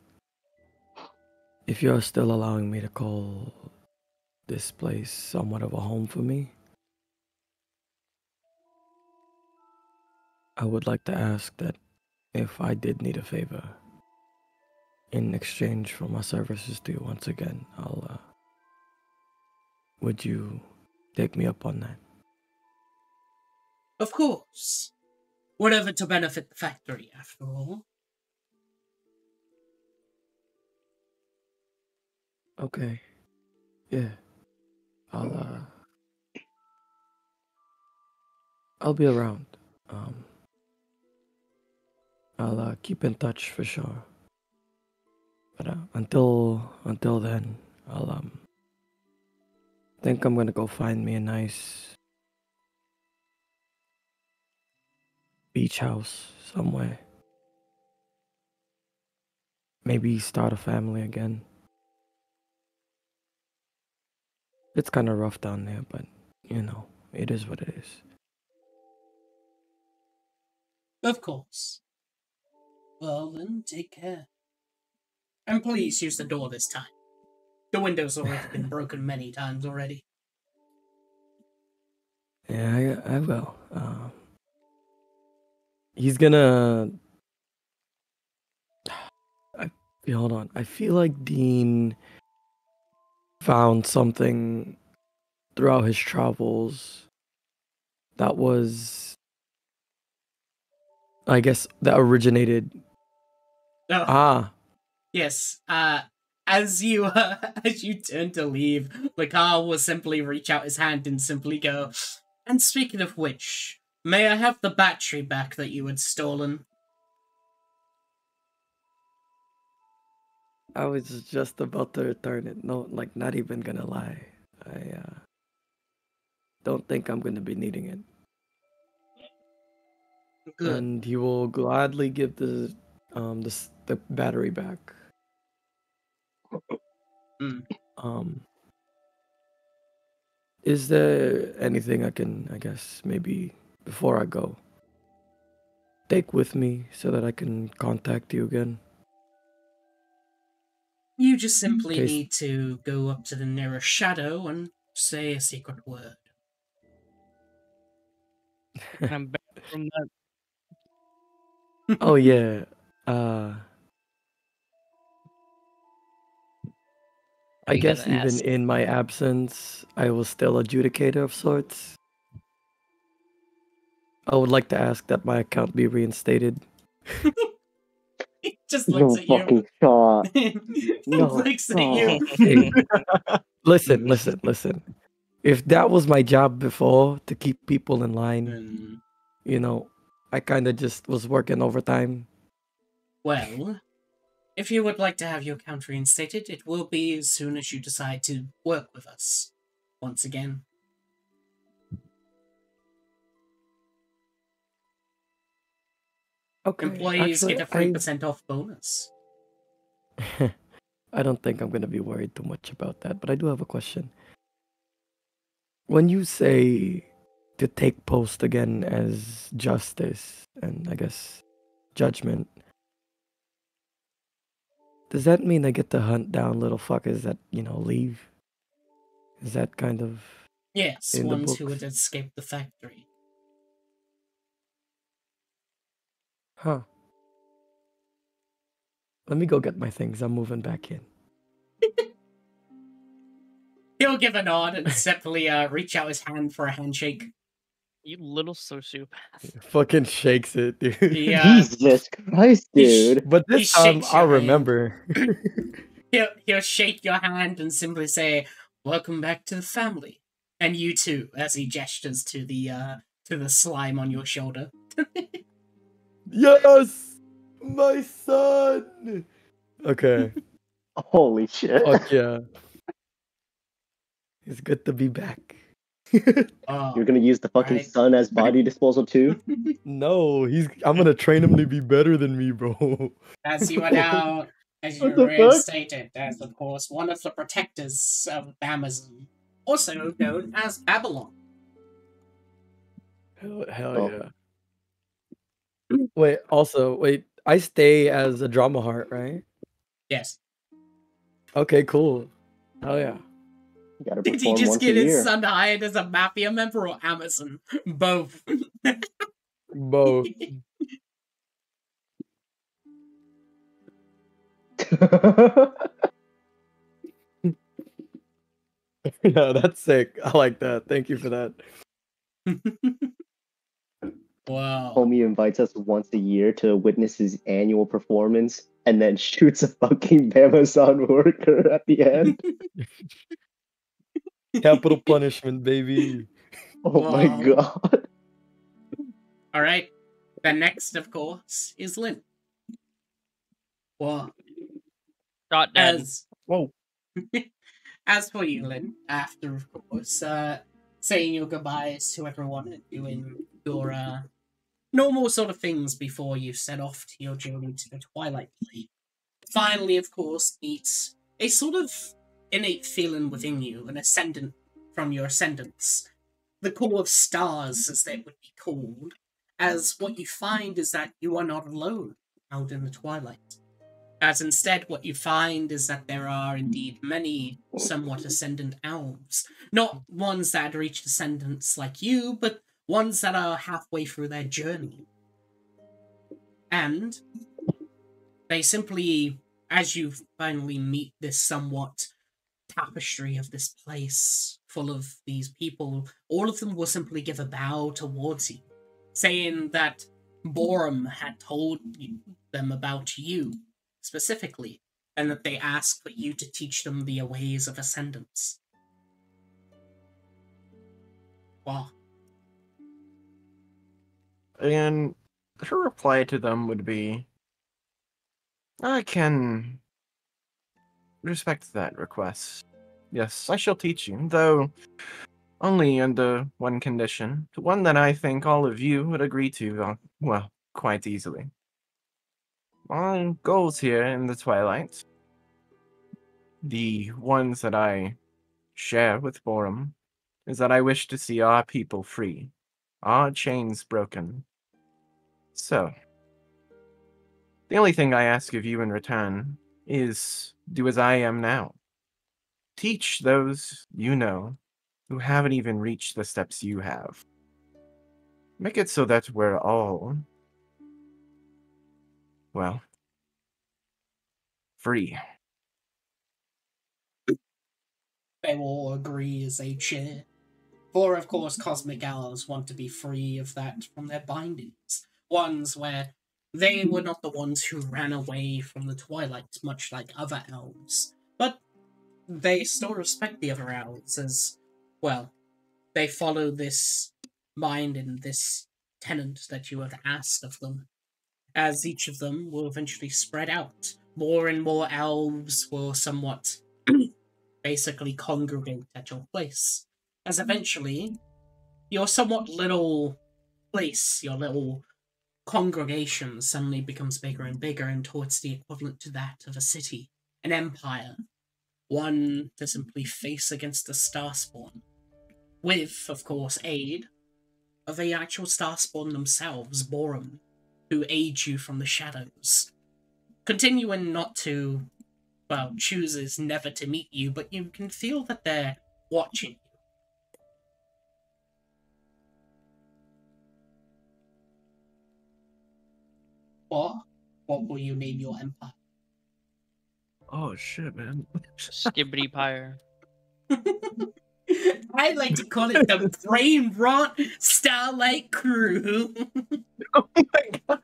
if you're still allowing me to call this place somewhat of a home for me, I would like to ask that if I did need a favor in exchange for my services to you once again, I'll uh, would you take me up on that? Of course. Whatever to benefit the factory, after all. Okay. Yeah. I'll uh I'll be around. Um I'll uh, keep in touch for sure. But uh, until until then, I'll um think I'm gonna go find me a nice beach house somewhere. Maybe start a family again. It's kind of rough down there, but you know, it is what it is. Of course. Well, then, take care. And please use the door this time. The window's already been broken many times already. Yeah, I, I will. Um, he's gonna. I hold on. I feel like Dean found something throughout his travels that was, I guess, that originated. Oh, Ah, yes. Uh, as you uh, as you turn to leave, Lakar will simply reach out his hand and simply go. And speaking of which, may I have the battery back that you had stolen? I was just about to return it. No, like, not even gonna lie. I uh, don't think I'm gonna be needing it. Good. and he will gladly give the um the the battery back. Mm. Um, is there anything I can, I guess, maybe before I go, take with me so that I can contact you again? You just simply Case- need to go up to the nearest shadow and say a secret word. I'm back from that. oh yeah. Uh, I guess even ask. in my absence, I was still adjudicator of sorts. I would like to ask that my account be reinstated. He just No looks at you. fucking shot. he No, looks at no. you. Listen, listen, listen. If that was my job before to keep people in line, Mm, you know, I kind of just was working overtime. Well, if you would like to have your account reinstated, it will be as soon as you decide to work with us once again. Okay. Employees actually, get a three percent off bonus. I, I don't think I'm gonna be worried too much about that, but I do have a question. When you say to take post again as justice and I guess judgment, does that mean I get to hunt down little fuckers that you know leave? Is that kind of Yes, ones who would escape the factory. Huh? Let me go get my things. I'm moving back in. He'll give a nod and simply uh, reach out his hand for a handshake. You little sociopath. Fucking shakes it, dude. Yeah. Jesus Christ, He sh- dude. But this time I'll remember. He'll, he'll shake your hand and simply say, "Welcome back to the family," and you too, as he gestures to the uh, to the slime on your shoulder. Yes, my son. Okay. Holy shit. Fuck yeah. It's good to be back. Oh, You're gonna use the fucking Right. son as body disposal too? no, he's. I'm gonna train him to be better than me, bro. as you are now, as you What reinstated, as of course one of the protectors of Amazon, also known as Babylon. Hell, hell Oh. yeah. Wait. Also, wait. I stay as a drama heart, right? Yes. Okay. Cool. Oh yeah. You Did he just get his year. son hired as a mafia member or Amazon? Both. Both. no, that's sick. I like that. Thank you for that. Wow. Homie invites us once a year to witness his annual performance and then shoots a fucking Amazon worker at the end. Capital punishment, baby. Oh my god. All right. The next, of course, is Lynn. Well, Shot dead. as Whoa. as for you, Lynn, after of course uh, saying your goodbyes to everyone and doing your uh, normal sort of things before you set off to your journey to the Twilight Plane, finally, of course, meets a sort of innate feeling within you, an ascendant from your ascendants, the call of stars, as they would be called. As what you find is that you are not alone out in the twilight as instead what you find is that there are indeed many somewhat ascendant elves. Not ones that reach ascendance like you, but ones that are halfway through their journey. And they simply, as you finally meet this somewhat tapestry of this place full of these people, all of them will simply give a bow towards you, saying that Borum had told you, them about you specifically, and that they ask for you to teach them the ways of ascendance. Wow. And her reply to them would be I can respect that request. Yes, I shall teach you, though only under one condition, one that I think all of you would agree to, uh, well, quite easily. My goals here in the Twilight, the ones that I share with Borum, is that I wish to see our people free, our chains broken. So, the only thing I ask of you in return is do as I am now. Teach those you know who haven't even reached the steps you have. Make it so that we're all, well, free. They will all agree as they cheer. For, of course, cosmic elves want to be free of that from their bindings. Ones where they were mm-hmm. not the ones who ran away from the twilight, much like other elves. But they still respect the other elves as, well, they follow this mind and this tenant that you have asked of them. As each of them will eventually spread out, more and more elves will somewhat basically congregate at your place. As eventually, your somewhat little place, your little congregation suddenly becomes bigger and bigger and towards the equivalent to that of a city, an empire, one to simply face against the Starspawn. With, of course, aid of the actual Starspawn themselves, Borum, who aid you from the shadows. Continuing not to well, chooses never to meet you, but you can feel that they're watching you. What? What will you name your empire? Oh shit, man. Skibbity pyre. I like to call it the brain rot Starlight Crew. oh my god.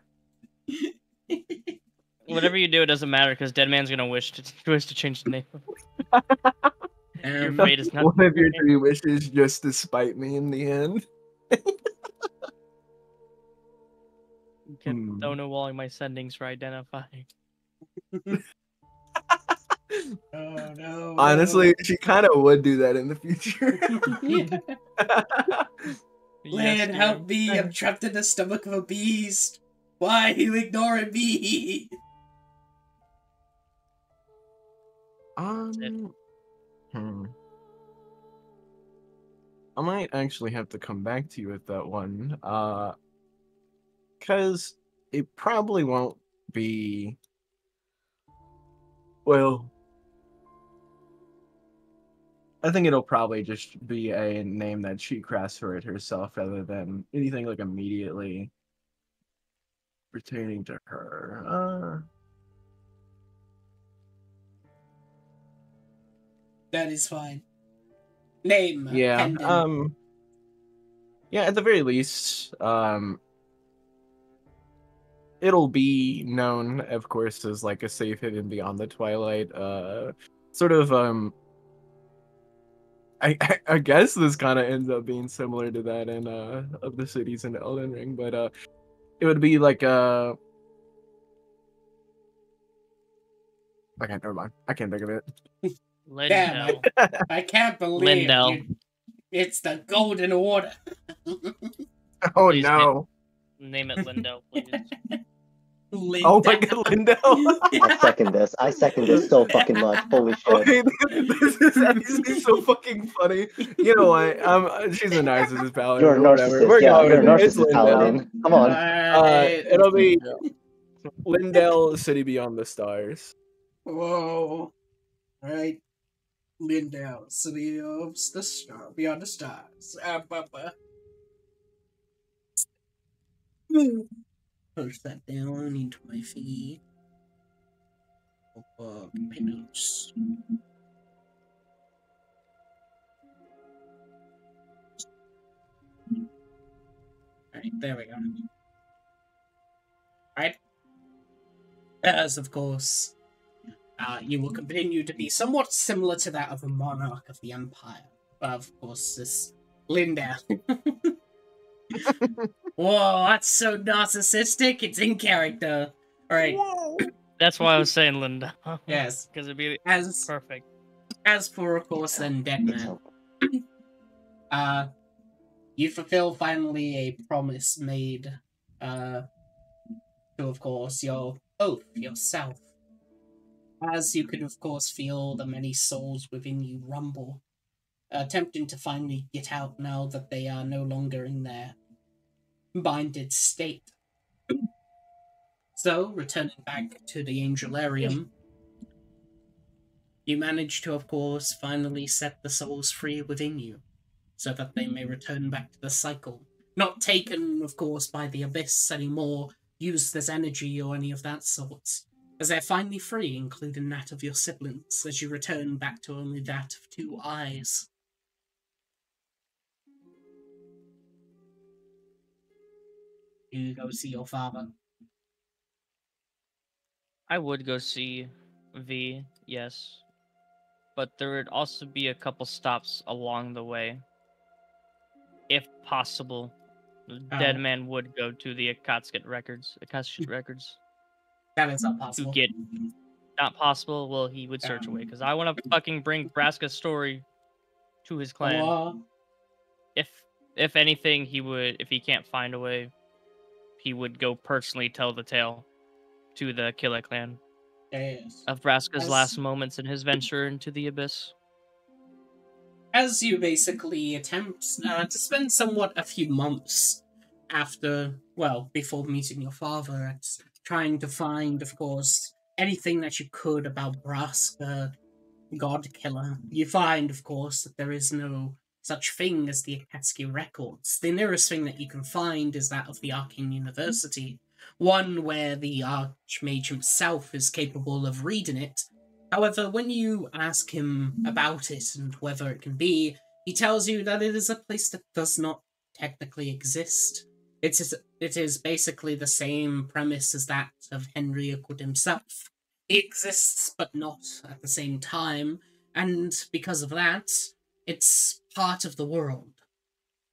Whatever you do, it doesn't matter because Dead Man's gonna wish to wish to change the name. Your Um, fate is not. One of your three wishes just to spite me in the end. Get Hmm. Stonewalling my sendings for identifying. Oh no. Honestly, she kind of would do that in the future. Lynn, help me! I'm trapped in the stomach of a beast. Why are you ignoring me? um, hmm. I might actually have to come back to you with that one. Uh, because it probably won't be. Well, I think it'll probably just be a name that she crafts for it herself rather than anything like immediately pertaining to her. Uh, That is fine. Name. yeah. pendant. Um. Yeah. At the very least, um. It'll be known, of course, as like a safe haven beyond the twilight. Uh, sort of um. I, I, I guess this kind of ends up being similar to that in uh of the cities in Elden Ring, but uh, it would be like uh. Okay, never mind. I can't think of it. Lindell. I can't believe Lindell. you- It's the golden order. Oh Please, no! Name it Lindell, please. Oh my god, Lindell! I second this. I second this so fucking much. Holy shit. Okay, this is actually so fucking funny. You know what? Um, she's a narcissist paladin. You're a narcissist. We're Yeah, going you're a with it. Narcissist paladin. Come on. Uh, it'll be Lindell, City Beyond the Stars. Whoa. Alright. Lindell, city of the star, beyond the stars. Ah, ba, ba. Push that down into my feet. Uh. Alright, there we go. Alright. As of course, uh, you will continue to be somewhat similar to that of a monarch of the empire. But of course, this Lindell. Whoa, that's so narcissistic. It's in character. All right. Whoa. That's why I was saying Linda. Yes. Because it'd be As perfect. as for of course, then Deadman. Uh, you fulfill finally a promise made. Uh, to of course your oath yourself. As you could of course feel the many souls within you rumble, attempting to finally get out now that they are no longer in their binded state. So, returning back to the Angelarium, you manage to, of course, finally set the souls free within you, so that they may return back to the cycle. Not taken, of course, by the abyss anymore, used as energy or any of that sort, as they're finally free, including that of your siblings, as you return back to only that of two eyes. You go see your father. I would go see V, yes. But there would also be a couple stops along the way. If possible. The uh-huh. Dead Oh. Man would go to the Akashic records. Akashic hmm. records. That is not To possible. get not possible, well he would search um, away. Because I wanna fucking bring Braska's story to his clan. Oh, if if anything he would if he can't find a way, he would go personally tell the tale to the Killer clan yes. of Braska's As- last moments in his venture into the abyss. as you basically attempt uh, to spend somewhat a few months after, well, before meeting your father, trying to find, of course, anything that you could about Braska, God Killer, you find, of course, that there is no such thing as the Akashic records. The nearest thing that you can find is that of the Arcane University, one where the Archmage himself is capable of reading it, However, when you ask him about it and whether it can be, he tells you that it is a place that does not technically exist. It is, it is basically the same premise as that of Henry Oakwood himself. It exists, but not at the same time, and because of that, it's part of the world.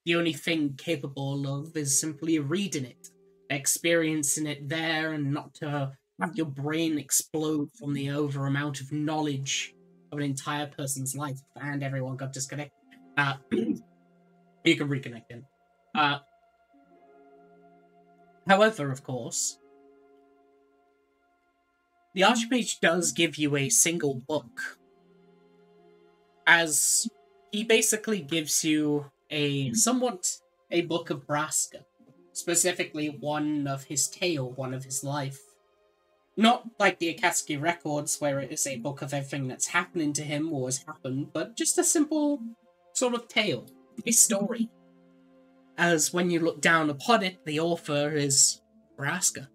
The only thing capable of is simply reading it, experiencing it there, and not to have your brain explode from the over amount of knowledge of an entire person's life, and everyone got disconnected. Uh, you can reconnect in. Uh, however, of course, the Archmage does give you a single book, as he basically gives you a somewhat a book of Braska, specifically one of his tale, one of his life. Not like the Akashic records, where it is a book of everything that's happening to him or has happened, but just a simple sort of tale, a story. As when you look down upon it, the author is Braska.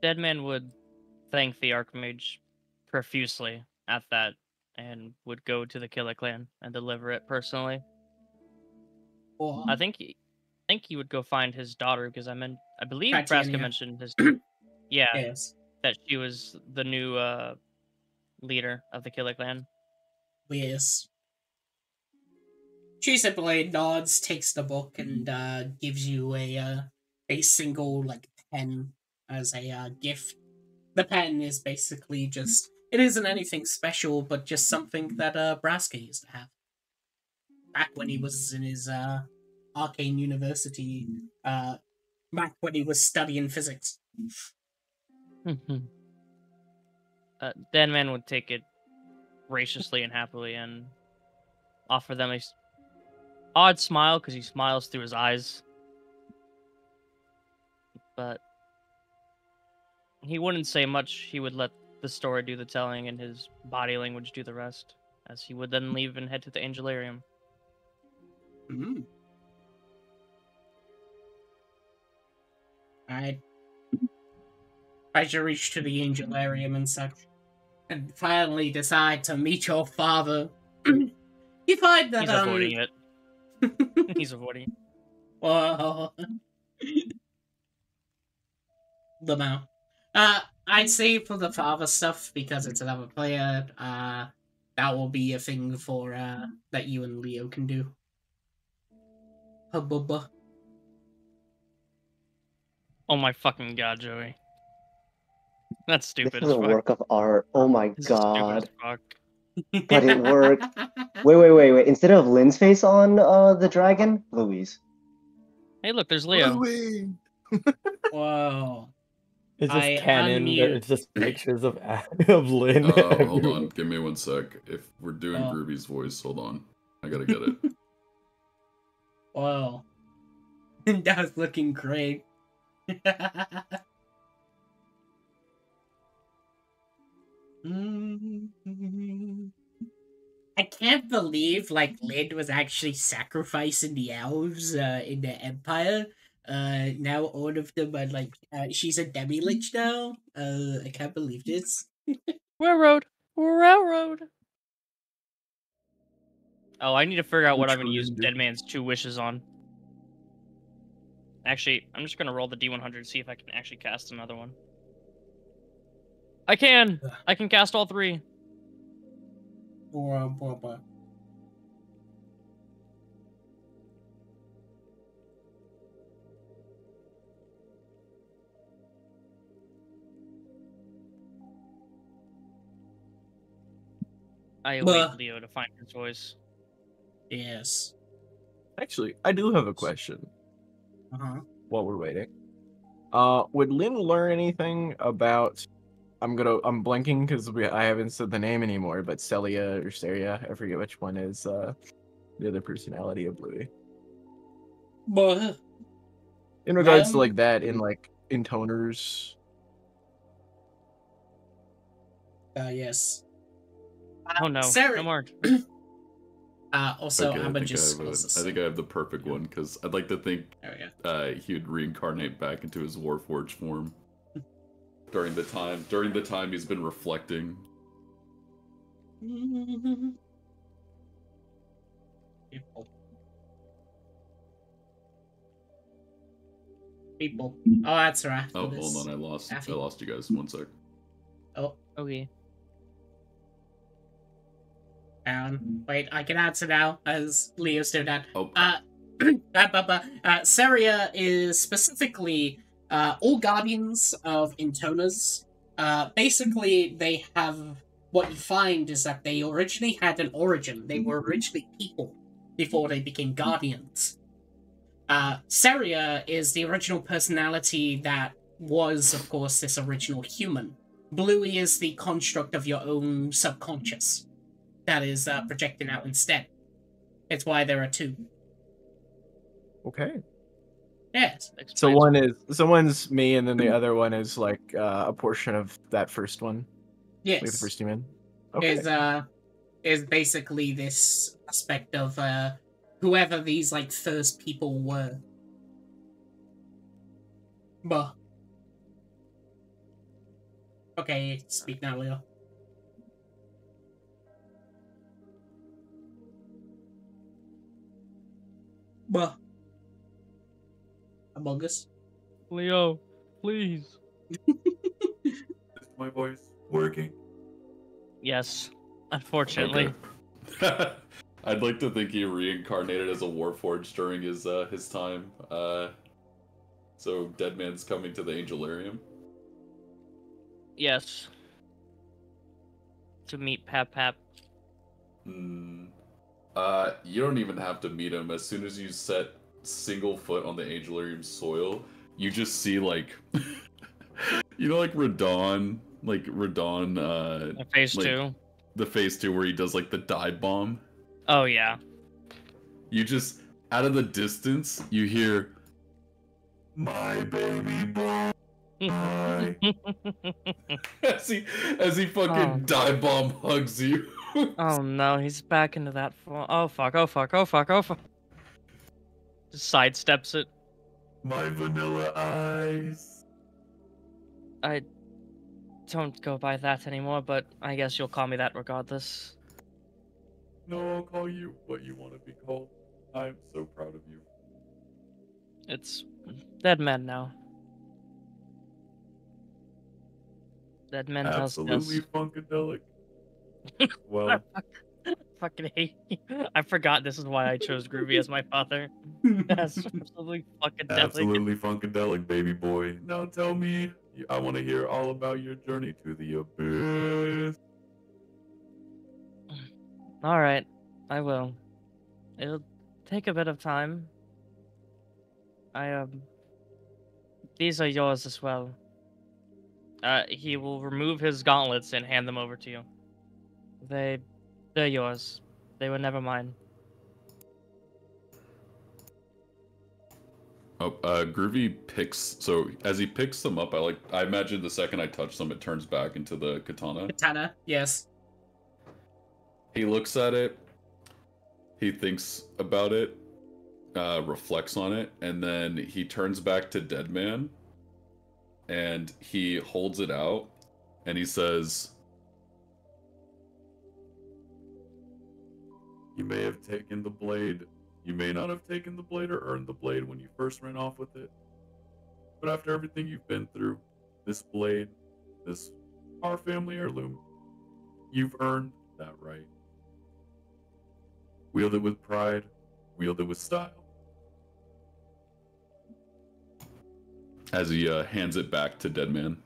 Deadman would thank the Archmage profusely at that and would go to the Killer Clan and deliver it personally. Or I think he, I think he would go find his daughter because I meant I believe Braska mentioned his yeah yes, that she was the new uh leader of the Killer Clan. yes. She simply nods, takes the book, and uh, gives you a uh, a single like pen as a uh, gift. The pen is basically just it isn't anything special, but just something that uh, Braska used to have back when he was in his uh, arcane university. Uh, back when he was studying physics. Mm uh, Deadman would take it graciously and happily and offer them a odd smile because he smiles through his eyes. But he wouldn't say much. He would let the story do the telling and his body language do the rest, as he would then leave and head to the Angelarium. Mm. I try to reach to the Angelarium and such, and finally decide to meet your father. you find that He's um, avoiding it. He's avoiding it. Whoa. Lamau. Uh, I'd say for the father stuff because it's another player. Uh, that will be a thing for uh that you and Leo can do. Hubba. Oh my fucking god, Joey. That's This stupid is as a fuck. work of art. Oh my This is stupid as god. fuck. But it worked. Wait, wait, wait, wait. Instead of Lynn's face on uh, the dragon, Louise. Hey, look, there's Leo. Louis! Whoa. It's just I canon. unmute. It's just pictures of of Lynn. Uh, hold on, give me one sec. If we're doing Oh. Groovy's voice, hold on. I gotta get it. Whoa. that was looking great. I can't believe like Lyd was actually sacrificing the elves uh, in the Empire. Uh, now all of them are like uh, she's a demi lich now. Uh, I can't believe this. Railroad. Railroad. Oh, I need to figure out what Which I'm going to use is it? Dead Man's two wishes on. Actually, I'm just going to roll the D100 see if I can actually cast another one. I can. I can cast all three. Blah, blah, blah. I await Blah. Leo to find his voice. Yes. Actually, I do have a question Uh huh. while we're waiting. Uh, would Lynn learn anything about? I'm gonna. I'm blanking because. I haven't said the name anymore. But Celia or Saria, I forget which one is. Uh, the other personality of Louis. But In regards to Um, like that, in like intoners. uh, yes. Oh no. Sarah- No more. Uh, also, okay, I I'm gonna I, just. have a, close this. I think I have the perfect one because I'd like to think There we uh, he would reincarnate back into his Warforged form during the time during the time he's been reflecting. People. People. Oh, that's right. Oh, hold on, I lost Daffy. I lost you guys. One sec. Oh, Okay. Down. Wait, I can answer now as Leo's still down. Oh, Uh, uh, uh, Seria is specifically uh, all guardians of Intonas. Uh, basically, they have what you find is that they originally had an origin. They were originally people before they became guardians. Uh, Seria is the original personality that was, of course, this original human. Bluey is the construct of your own subconscious that is uh, projecting out instead. It's why there are two. Okay. Yes. So one is so one's me, and then the other one is like uh, a portion of that first one, like the first human. Okay. Is uh is basically this aspect of uh whoever these like first people were. But Okay, speak now, Leo. But Among Us. Leo, please. Is my voice working? Yes, unfortunately. Okay. I'd like to think he reincarnated as a warforged during his uh, his time. Uh, so Dead Man's coming to the Angelarium. Yes. To meet Pap Pap. Hmm. Uh, you don't even have to meet him. As soon as you set single foot on the Angelarium soil, you just see like, you know, like Radahn, like Radahn, uh, in Phase Like- two. the phase two where he does like the dive bomb. Oh yeah. You just out of the distance, you hear my baby boy as he as he fucking Oh. dive bomb hugs you. Oh no, he's back into that. Fo- oh fuck! Oh fuck! Oh fuck! Oh fuck! Just sidesteps it. my vanilla eyes. I don't go by that anymore, but I guess you'll call me that regardless. No, I'll call you what you want to be called. I'm so proud of you. It's dead men now. Dead men tells Absolutely funkadelic. Well, us. Fucking hate you. I forgot this is why I chose Groovy as my father. That's absolutely fucking deadly. absolutely funkadelic, baby boy. Now tell me, I want to hear all about your journey to the abyss. All right, I will. It'll take a bit of time. I um. These are yours as well. Uh, he will remove his gauntlets and hand them over to you. They, they're yours. They were never mine. Oh, uh, Groovy picks. So as he picks them up, I like. I imagine the second I touch them, it turns back into the katana. Katana, yes. He looks at it. He thinks about it, uh, reflects on it, and then he turns back to Deadman. And he holds it out, and he says, "You may have taken the blade. You may not have taken the blade or earned the blade when you first ran off with it. But after everything you've been through, this blade, this our family heirloom, you've earned that right." Wield it with pride. Wield it with style. As he uh, hands it back to Deadman.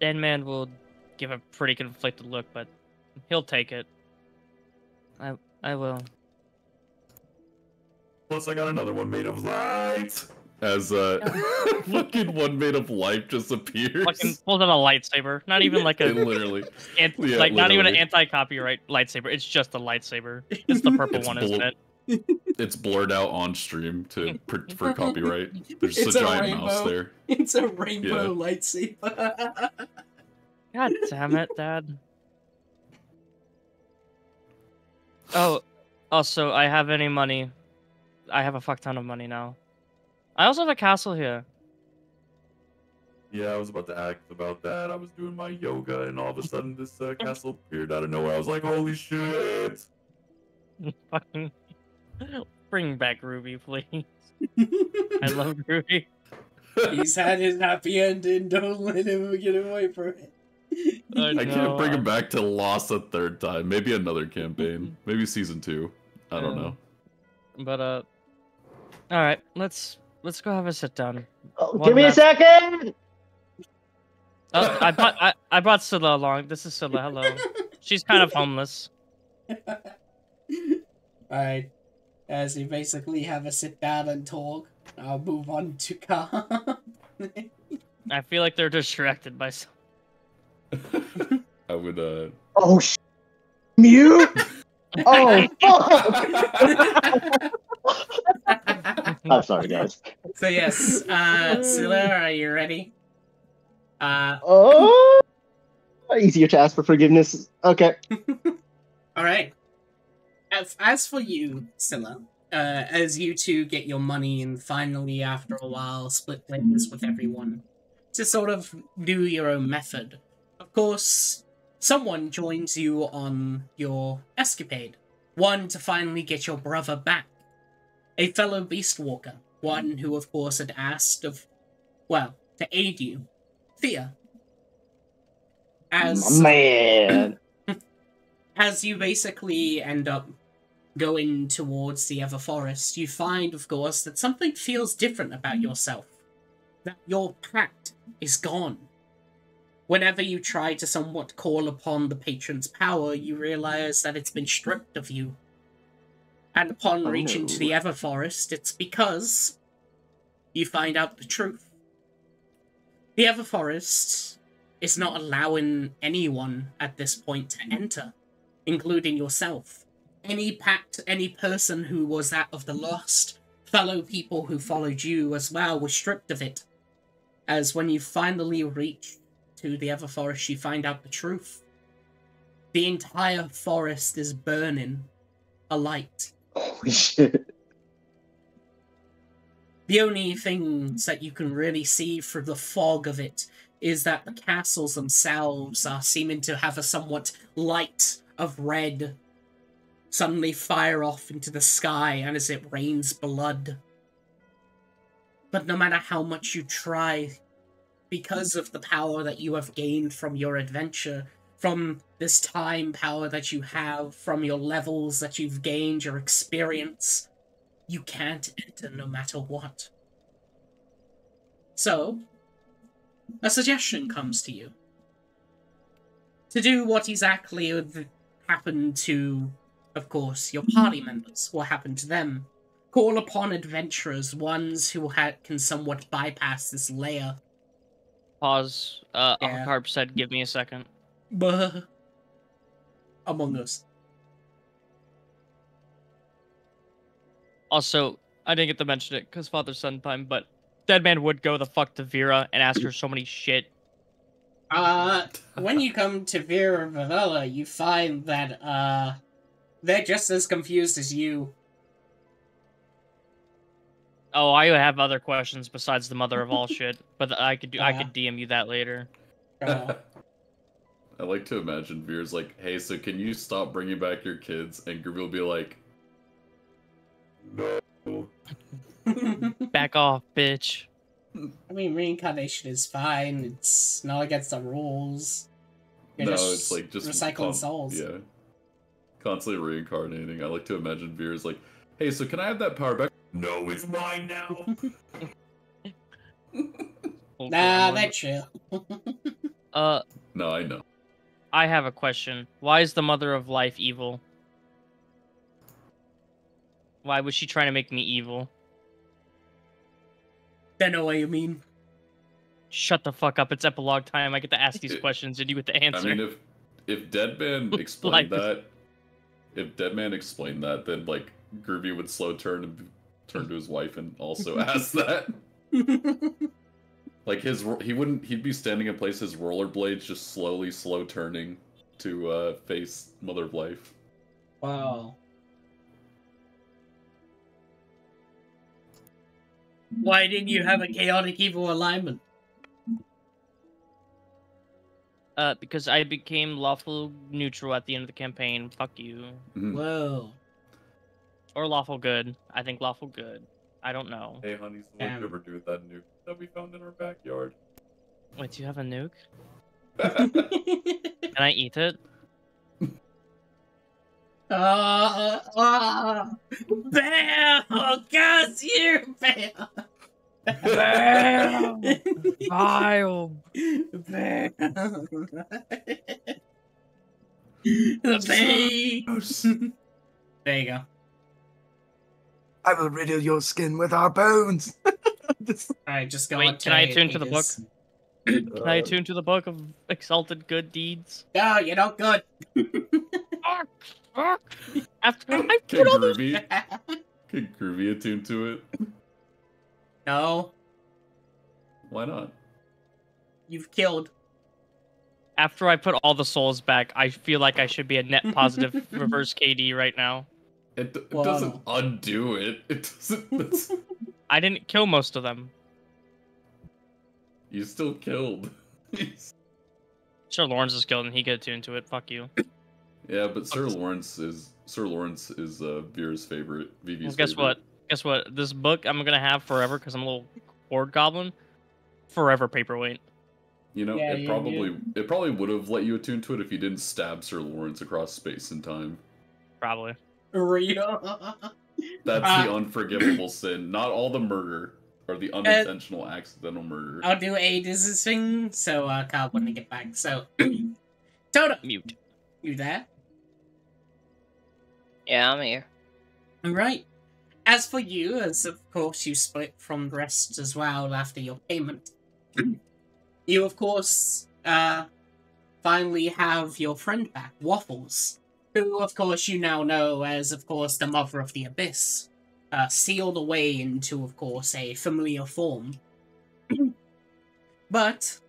Deadman will give a pretty conflicted look, but he'll take it. I, I will. Plus, I got another one made of light. As uh, fucking one made of light just appears. Fucking pulls out a lightsaber. Not even like It a, literally. ant- Yeah, like not even an anti-copyright lightsaber. It's just a lightsaber. It's the purple It's one, blue. isn't it? It's blurred out on stream to for, for copyright. There's It's a a giant mouse there. It's a rainbow lightsaber. God damn it, Dad. Oh, also, I have any money. I have a fuck ton of money now. I also have a castle here. Yeah, I was about to act about that. I was doing my yoga, and all of a sudden, this uh, castle appeared out of nowhere. I was like, "Holy shit!" Fucking bring back Ruby, please. I love Ruby. He's had his happy ending. Don't let him get away from it. I, I can't bring him back to loss a third time. Maybe another campaign. Maybe season two. I don't Yeah. know. But uh, all right, let's let's go have a sit down. Oh, One give me a second. Oh, I brought I, I brought Scylla along. This is Scylla. Hello. She's kind of homeless. Alright. As you basically have a sit down and talk, I'll move on to car. I feel like they're distracted by. Some... I would uh Oh, sh- mute. oh, fuck. I'm sorry, guys. so yes, uh, Scylla, are you ready? Uh, Oh, easier to ask for forgiveness. Okay. all right. As, as for you, Scylla, uh, as you two get your money and finally, after a while, split layers with everyone to sort of do your own method. Of course, someone joins you on your escapade. One to finally get your brother back. A fellow beast walker. One who, of course, had asked of, well, to aid you. Thea. As Man. as you basically end up going towards the Ever Forest, you find, of course, that something feels different about mm. yourself. That your pact is gone. Whenever you try to somewhat call upon the patron's power, you realize that it's been stripped of you. And upon Oh, reaching to the no. Ever Forest, it's because you find out the truth. The Ever Forest is not allowing anyone at this point to enter, including yourself. Any pact, any person who was that of the lost, fellow people who followed you as well, were stripped of it. As when you finally reach to the Ever Forest, you find out the truth. The entire forest is burning alight. Holy shit. The only things that you can really see through the fog of it is that the castles themselves are seeming to have a somewhat light of red suddenly fire off into the sky and as it rains blood. But no matter how much you try, because of the power that you have gained from your adventure, from this time power that you have, from your levels that you've gained, your experience, you can't enter no matter what. So, a suggestion comes to you. To do what exactly would happen to, of course, your party members, what happened to them. Call upon adventurers, ones who ha- can somewhat bypass this layer. Pause. Uh, Yeah. Harp said, "Give me a second. Buh. Among Us. Also, I didn't get to mention it because father son time, but Deadman would go the fuck to Vera and ask her so many shit. Uh, when you come to Vera Vivella, you find that, uh, they're just as confused as you. Oh, I have other questions besides the mother of all shit, but I could do, I Uh-huh. could DM you that later. Uh, I like to imagine Veer's like, hey, so can you stop bringing back your kids? And Groovy will be like, no. Back off, bitch. I mean, reincarnation is fine. It's not against the rules. You're no, just it's like just recycling con- souls. Yeah. Constantly reincarnating. I like to imagine Veer's like, hey, so can I have that power back? No, it's mine now. Hold Nah, on. they're chill. Uh, no, I know. I have a question. Why is the mother of life evil? Why was she trying to make me evil? Don't know what you mean. Shut the fuck up. It's epilogue time. I get to ask these It- questions and you get to answer. I mean, if if Deadman explained that, if Deadman explained that, then like Groovy would slow turn and turn to his wife and also ask that. Like his, he wouldn't. He'd be standing in place. His rollerblades just slowly, slow turning to uh, face Mother of Life. wow. Why didn't you have a chaotic evil alignment? Uh, because I became lawful neutral at the end of the campaign. Fuck you. Mhm. Whoa. Or lawful good. I think lawful good. I don't know. Hey, honey, so Damn. what you ever do with that nuke that we found in our backyard? Wait, do you have a nuke? Can I eat it? Uh, uh, Bear! Oh, gosh, you Bear! Bear! Vile. Bear! the bay! there you go. I will riddle your skin with our bones. Just- Alright, just go Wait, on can I to attune to the book? Can I uh, attune to the book of exalted good deeds? No, you're not good. Fuck! Fuck! After I Can put all those can Groovy attune to it? no, Why not? you've killed. after I put all the souls back, I feel like I should be a net positive reverse KD right now. It, d- it Wow. doesn't undo it. It doesn't. I didn't kill most of them. you still killed. Sir Lawrence is killed and he get attuned to it. Fuck you. yeah, but Sir Lawrence is Sir Lawrence is uh, Vera's favorite. Vivi's Well, guess favorite. what? Guess what? This book I'm gonna have forever because I'm a little horde goblin. Forever paperweight. You know, Yeah, it you- probably it probably would have let you attune to it if you didn't stab Sir Lawrence across space and time. Probably. Real. That's Uh, the unforgivable sin, not all the murder or the unintentional accidental murder. I'll do Aid's thing, so uh, Carl when I get back. So, Toto, Mute. you there? Yeah, I'm here. Right. As for you, as of course you split from the rest as well after your payment, you of course uh finally have your friend back, Waffles, who of course you now know as of course the Mother of the Abyss, uh, sealed away into of course a familiar form. but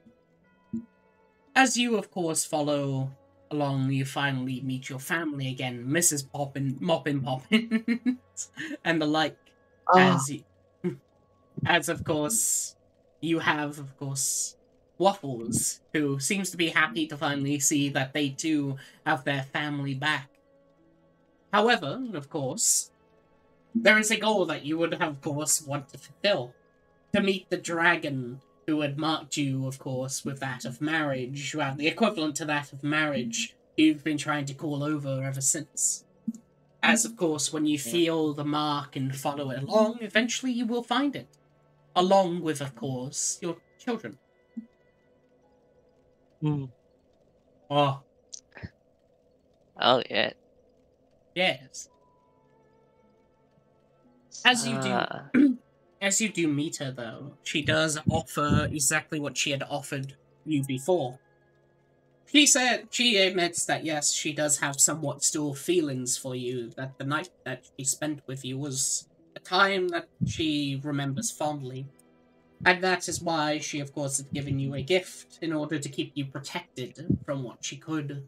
as you of course follow along, you finally meet your family again, Mrs. Poppin, Moppin Poppin, and the like. Ah, As, y- as of course, you have of course Waffles, who seems to be happy to finally see that they too have their family back. However, of course, there is a goal that you would of course want to fulfill. To meet the dragon who had marked you, of course, with that of marriage, well, the equivalent to that of marriage you've been trying to call over ever since. As of course, when you feel the mark and follow it along, eventually you will find it. Along with, of course, your children. Hmm. Oh, Oh yeah. yes. As you do Uh, As you do meet her, though, she does offer exactly what she had offered you before. She said she admits that yes, she does have somewhat still feelings for you. That the night that she spent with you was a time that she remembers fondly, and that is why she, of course, had given you a gift in order to keep you protected from what she could.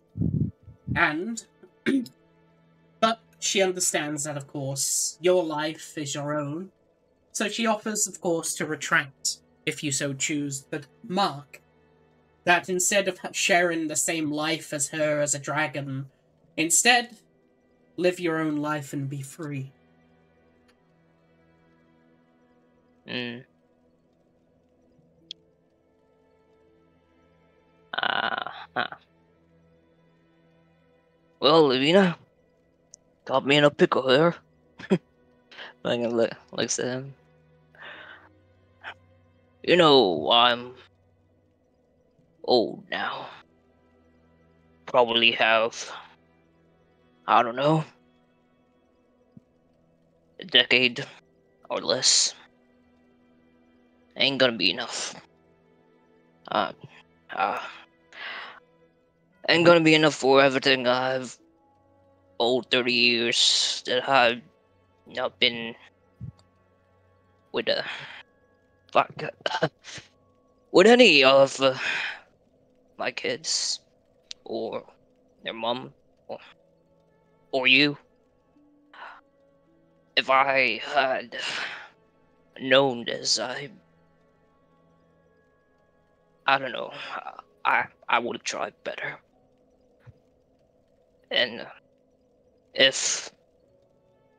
And, but she understands that, of course, your life is your own, so she offers, of course, to retract, if you so choose, But mark. That instead of sharing the same life as her as a dragon, instead, live your own life and be free. mm. Uh, huh. Well, Lavina, got me in a pickle there. Can look, looks at him. You know, I'm old now. Probably have, I don't know, a decade or less. Ain't gonna be enough. Uh, uh, ain't gonna be enough for everything I've old 30 years that I've not been with uh fuck with any of uh, my kids or their mom or or you. If I had known this I I don't know. I I would have tried better and if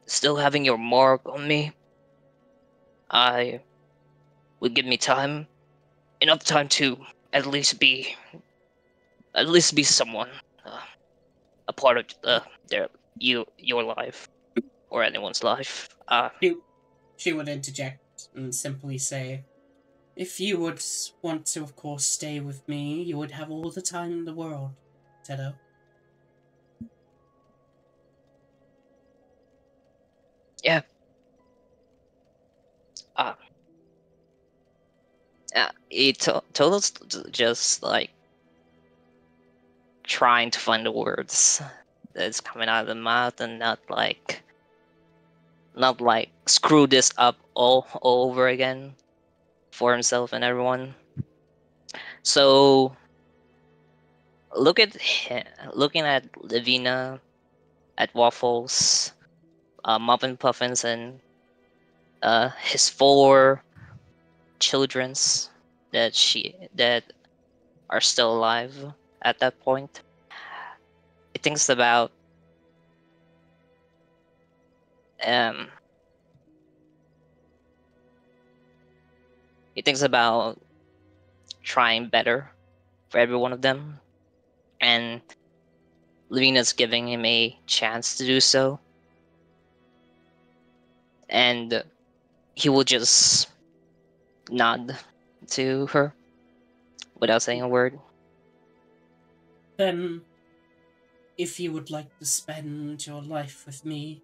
still having your mark on me, I would give me time, enough time to at least be at least be someone, uh, a part of uh, their you your life or anyone's life. Uh, She, she would interject and simply say, If you would want to, of course, stay with me, you would have all the time in the world, Tedo. Uh, yeah, it to- Toto's just like trying to find the words that's coming out of the mouth and not like not like screw this up all, all over again for himself and everyone. So look at looking at Lavina, at Waffles, uh, Muffin Puffins, and uh, his four childrens that she that are still alive at that point. He thinks about um he thinks about trying better for every one of them and Lavina's giving him a chance to do so and he will just nod to her without saying a word. Then, if you would like to spend your life with me,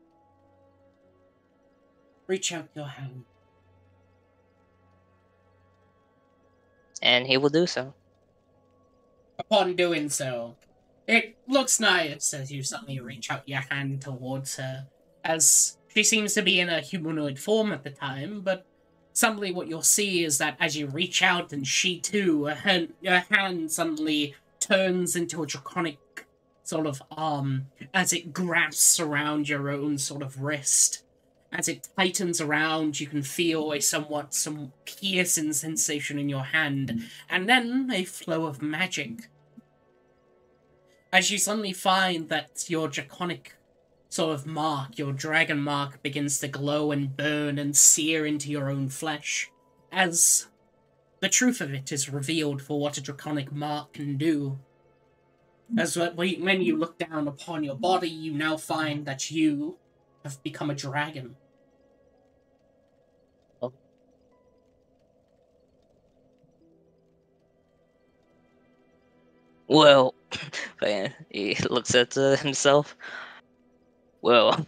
reach out your hand. And he will do so. Upon doing so, it looks nice as you suddenly reach out your hand towards her, as she seems to be in a humanoid form at the time, but suddenly what you'll see is that as you reach out and she too, her hand, her hand suddenly turns into a draconic sort of arm as it grasps around your own sort of wrist. As it tightens around, you can feel a somewhat some piercing sensation in your hand, and then a flow of magic. As you suddenly find that your draconic sort of mark, your dragon mark, begins to glow and burn and sear into your own flesh, as the truth of it is revealed for what a draconic mark can do. As wh- when when you look down upon your body, you now find that you have become a dragon. Well, man, he looks at uh, himself. Well,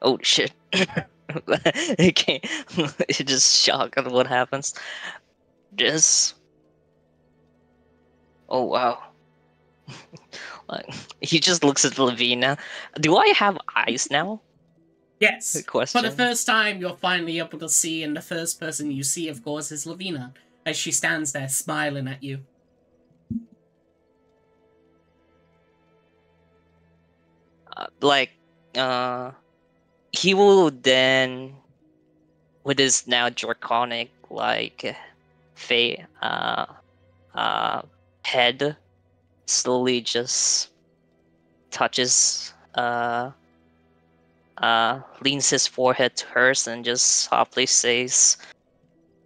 oh shit! he can't. He's just shocked at what happens. Just, oh wow! like he just looks at Lavina. Do I have eyes now? Yes. Good For the first time, you're finally able to see, and the first person you see, of course, is Lavina, as she stands there smiling at you. Uh, like uh he will then with his now draconic like fa- uh uh head slowly just touches uh uh leans his forehead to hers and just softly says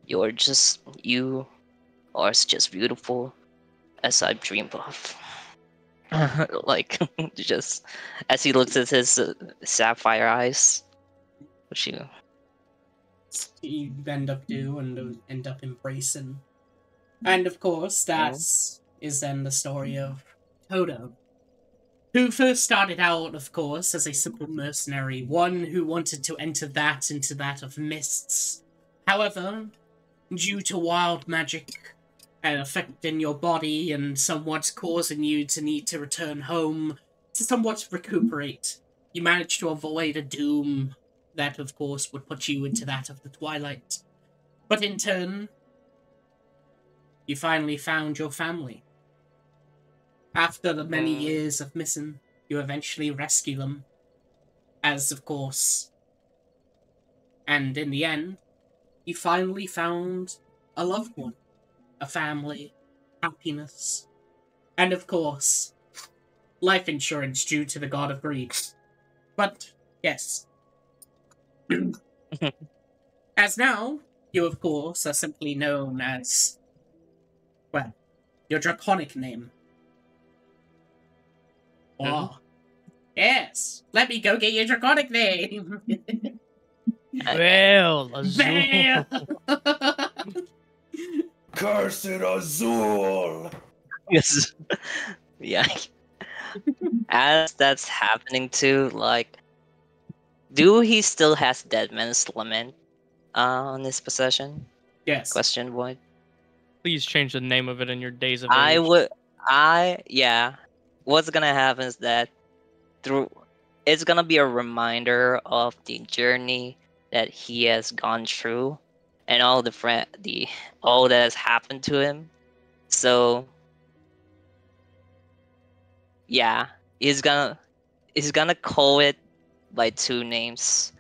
you're just you are just beautiful as I've dreamed of like just as he looks at his uh, sapphire eyes which you you end up do and uh, end up embracing. And of course, that is then the story of Toto, who first started out, of course, as a simple mercenary, one who wanted to enter that into that of mists. However, due to wild magic and affecting your body and somewhat causing you to need to return home to somewhat recuperate, you managed to avoid a doom that, of course, would put you into that of the Twilight. But in turn, you finally found your family. After the many Mm. years of missing, you eventually rescue them. As, of course. And in the end, you finally found a loved one, a family, happiness, and of course, life insurance due to the god of greed. But, yes. as now, you of course are simply known as, well, your draconic name. Oh. Yes. Let me go get your draconic name. Well, Azul. Bam! Cursed Azul! Yes. yeah. As that's happening too, like, do he still has Dead Man's Lament uh, on his possession? yes. Question one. Please change the name of it in your days of I would. I yeah. What's gonna happen is that through it's gonna be a reminder of the journey that he has gone through and all the friend the all that has happened to him. So yeah, he's gonna he's gonna call it by two names.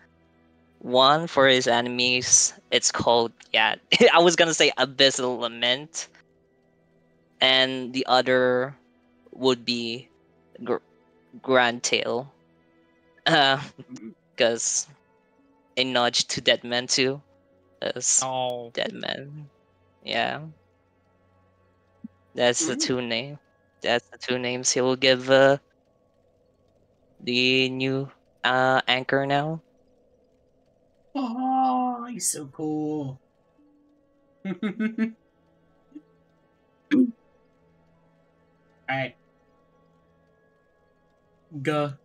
One for his enemies, it's called yeah. I was gonna say Abyssal Lament, and the other would be Gr- Grand Tail, uh, mm-hmm. because a nudge to Dead Man too, as Oh, Dead Man, yeah. That's the two name. That's the two names he will give uh, the new uh, anchor now. Oh, he's so cool. Alright. Go.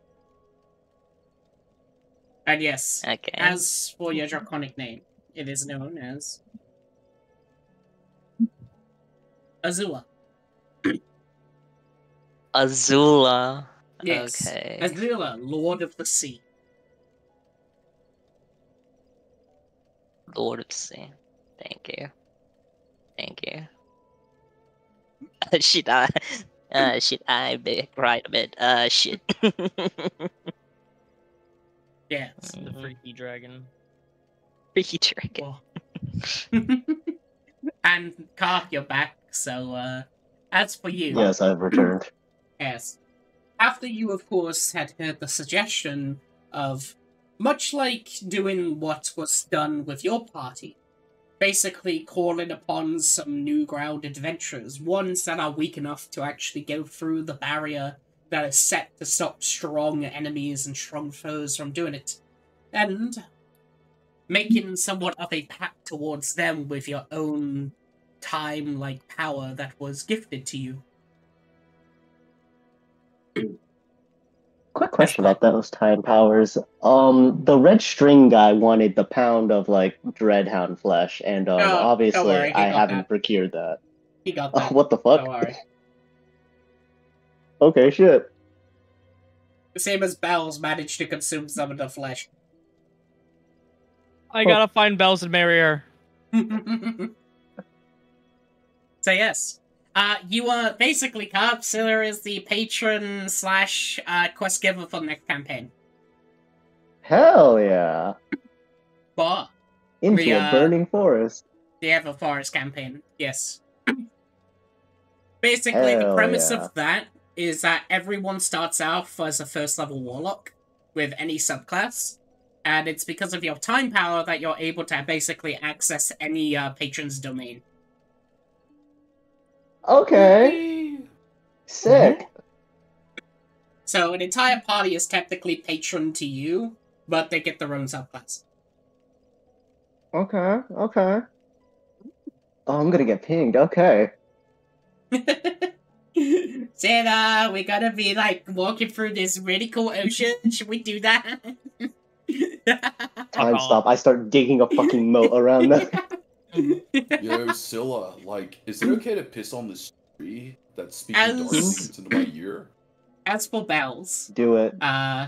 And yes, Okay. as for your draconic name, it is known as Azula. Azula. Yes. Okay. Azula, Lord of the Sea. Lord of the Sea. Thank you. Thank you. shit, I, uh, shit, I be right a bit. Uh, shit. Yes. the Mhm. freaky dragon. Freaky dragon. And Carp, you're back, so uh as for you Yes, I've returned. Yes. After you, of course, had heard the suggestion of, much like doing what was done with your party, basically calling upon some new ground adventurers, ones that are weak enough to actually go through the barrier that is set to stop strong enemies and strong foes from doing it, and making somewhat of a pact towards them with your own time like power that was gifted to you. Quick question about those time powers. Um, the red string guy wanted the pound of like dreadhound flesh, and um, Oh, obviously I haven't that. procured that. He got Oh, that. what the fuck? Okay, shit. The same as Bells managed to consume some of the flesh. I gotta find Bells and marry her. so yes, uh, you are basically Carpsilla is the patron slash uh, quest giver for the next campaign. Hell yeah! But Into We, a uh, burning forest. the Ever Forest campaign, yes. Basically, the premise yeah. of that is that everyone starts off as a first level warlock with any subclass, and it's because of your time power that you're able to basically access any uh, patron's domain. Okay, sick. So an entire party is technically patron to you, but they get their own subclass. Okay, okay. Oh, I'm gonna get pinged. Okay. Santa, we're gonna be like walking through this really cool ocean. Should we do that? Time stop. I start digging a fucking moat around them. Yo, Scylla, like, is it okay to piss on this tree that's speaking As- dark things into my ear? As for Bells, Do it. uh,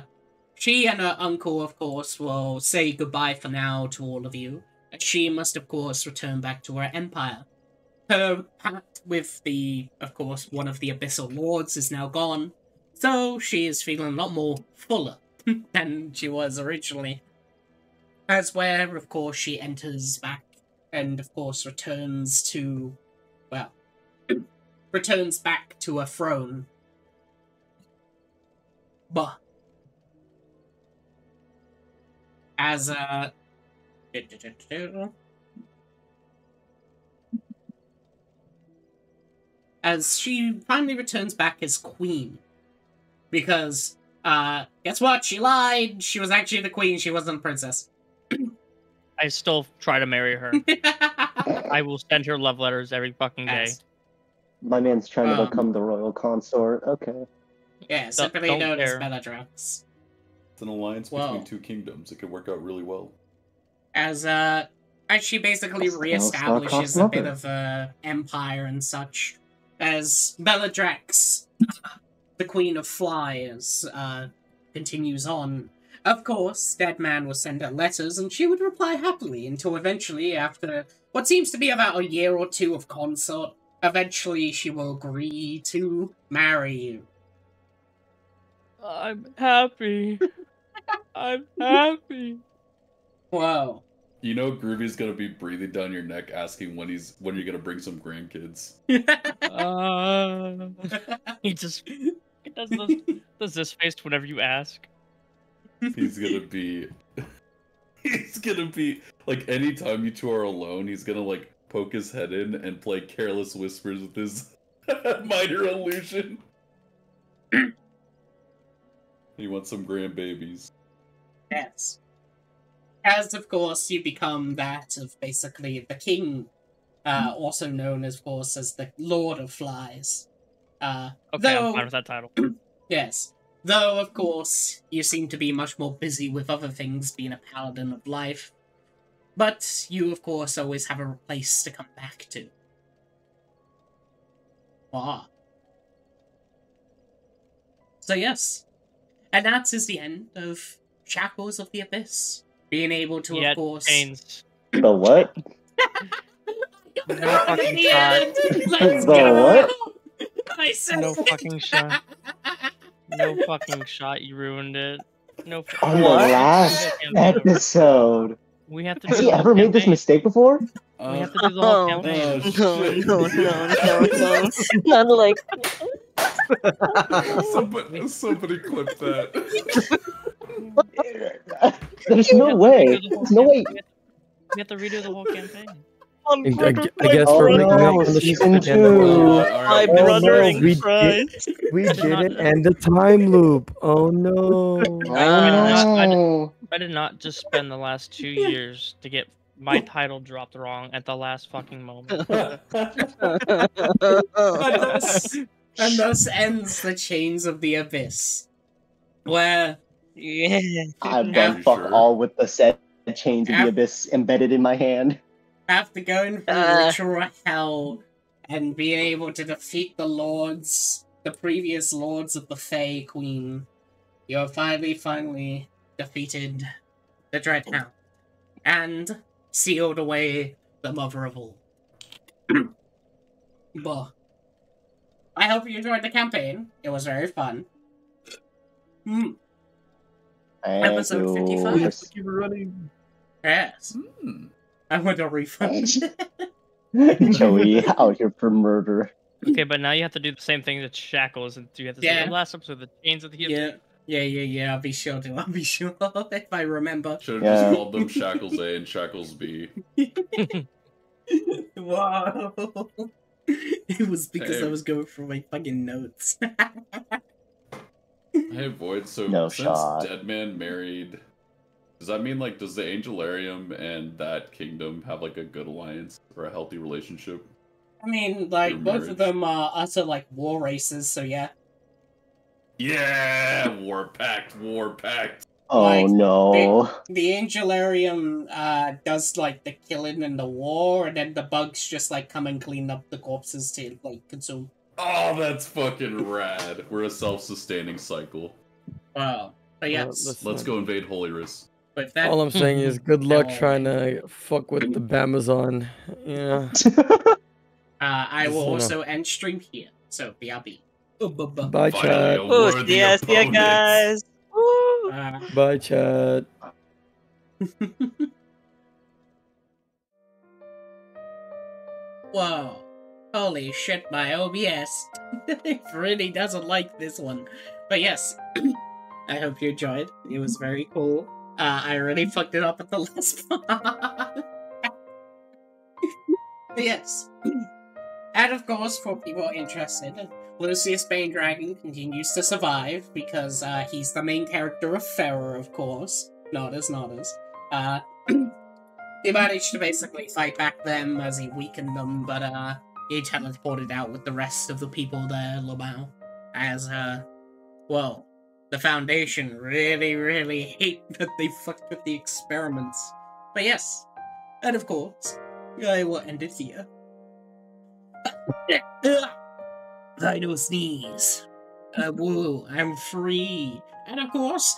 she and her uncle, of course, will say goodbye for now to all of you. And She must, of course, return back to her empire. Her pact with the, of course, one of the Abyssal Lords is now gone, so she is feeling a lot more fuller than she was originally. As where, of course, she enters back and, of course, returns to, well, returns back to her throne. But as a as she finally returns back as queen. Because, uh, guess what? She lied. She was actually the queen. She wasn't a princess. I still try to marry her. I will send her love letters every fucking day. Yes. My man's trying to Um, become the royal consort. Okay. Yeah, simply don't known as care. Bellatrix. It's an alliance Whoa. between two kingdoms. It could work out really well. As, uh, as she basically That's- that'll start reestablishes a bit of a empire and such. As Bellatrix, the queen of flies, uh, continues on. Of course, Dead Man will send her letters, and she would reply happily until eventually, after what seems to be about a year or two of consort, eventually she will agree to marry you. I'm happy. I'm happy. Wow. You know, Groovy's gonna be breathing down your neck, asking when he's when you're gonna bring some grandkids. Uh, he just he does this, does this face whenever you ask. He's gonna be. He's gonna be like anytime you two are alone, he's gonna like poke his head in and play careless whispers with his minor illusion. he wants some grandbabies. Yes. As, of course, you become that of basically the king, uh, also known, of course, as the Lord of Flies. Uh, Okay, Though- I'm fine with that title. yes. Though, of course, you seem to be much more busy with other things, being a paladin of life. But you, of course, always have a place to come back to. Ah. So, yes. And that is the end of Shackles of the Abyss. Being able to, Yet of course. Chains. The what? No fucking shot. Let's The go! I said No it. fucking shot. No fucking shot. You ruined it. No. fu- On the last episode. We have to. Has he ever whole made this mistake before? We have to do the whole Oh. campaign. Oh, No, no, no, no, no. Not like somebody, somebody clip that. There's no way. redo the whole There's no way. campaign. We have to redo the whole campaign. I, I I guess Oh we're making up on the ship season again. two. Alright, My Oh, brother no, we did, we Did did not- it, and the time loop. Oh no! Oh I did- no. I did not just spend the last two years to get my title dropped wrong at the last fucking moment. And thus, and thus ends the chains of the abyss. Where yeah. I've Yeah. done fuck Sure. all with the set chains of the abyss embedded in my hand. After going through Uh. ritual hell and being able to defeat the lords, the previous lords of the Fey Queen, you have finally, finally defeated the Dreadhound and sealed away the Mother of all. but I hope you enjoyed the campaign. It was very fun. Hmm. Thank Episode 55. Yes. Keep running. Yes. Hmm. I want a refund. Joey out here for murder. Okay, but now you have to do the same thing that Shackles, and you have to say Yeah. the last episode, the chains of the yeah. Yeah, yeah, yeah. I'll be sure to. I'll be sure if I remember. Should have Yeah. just called them Shackles A and Shackles B. wow. It was because I was going through my fucking notes. Hey, Void. So No since shot. Deadman married, does that mean like does the Angelarium and that kingdom have like a good alliance or a healthy relationship? I mean, like both of them are utter like war races. So yeah. Yeah, war pact, war pact. Oh Like, no. The Angelarium uh does like the killing and the war, and then the bugs just like come and clean up the corpses to like consume. Oh, that's fucking rad. We're a self-sustaining cycle. Wow. But Uh, yes, listen, Let's go invade Holy Holyris. With that, All I'm saying is, good luck Oh, trying to fuck with the Bamazon. Yeah. uh, I will Just wanna- also end stream here. So BRB. Bu- bu- Bye, chat. a Oh, worthy yeah, see ya, opponent. guys. Uh, Bye, chat. Whoa. Holy shit, my OBS. really doesn't like this one. But yes, I hope you enjoyed. It was very cool. Uh, I already fucked it up at the last part. yes. And of course, for people interested, Lucius Bane Dragon continues to survive because uh, he's the main character of Ferrer, of course. Nodders, nodders. Uh, he managed to basically fight back them as he weakened them, but uh, he teleported out with the rest of the people there, Lobao. As, uh, well, the Foundation really, really hate that they fucked with the experiments. But yes, and of course, I will end it here. I do sneeze. Uh, woo, I'm free. And of course,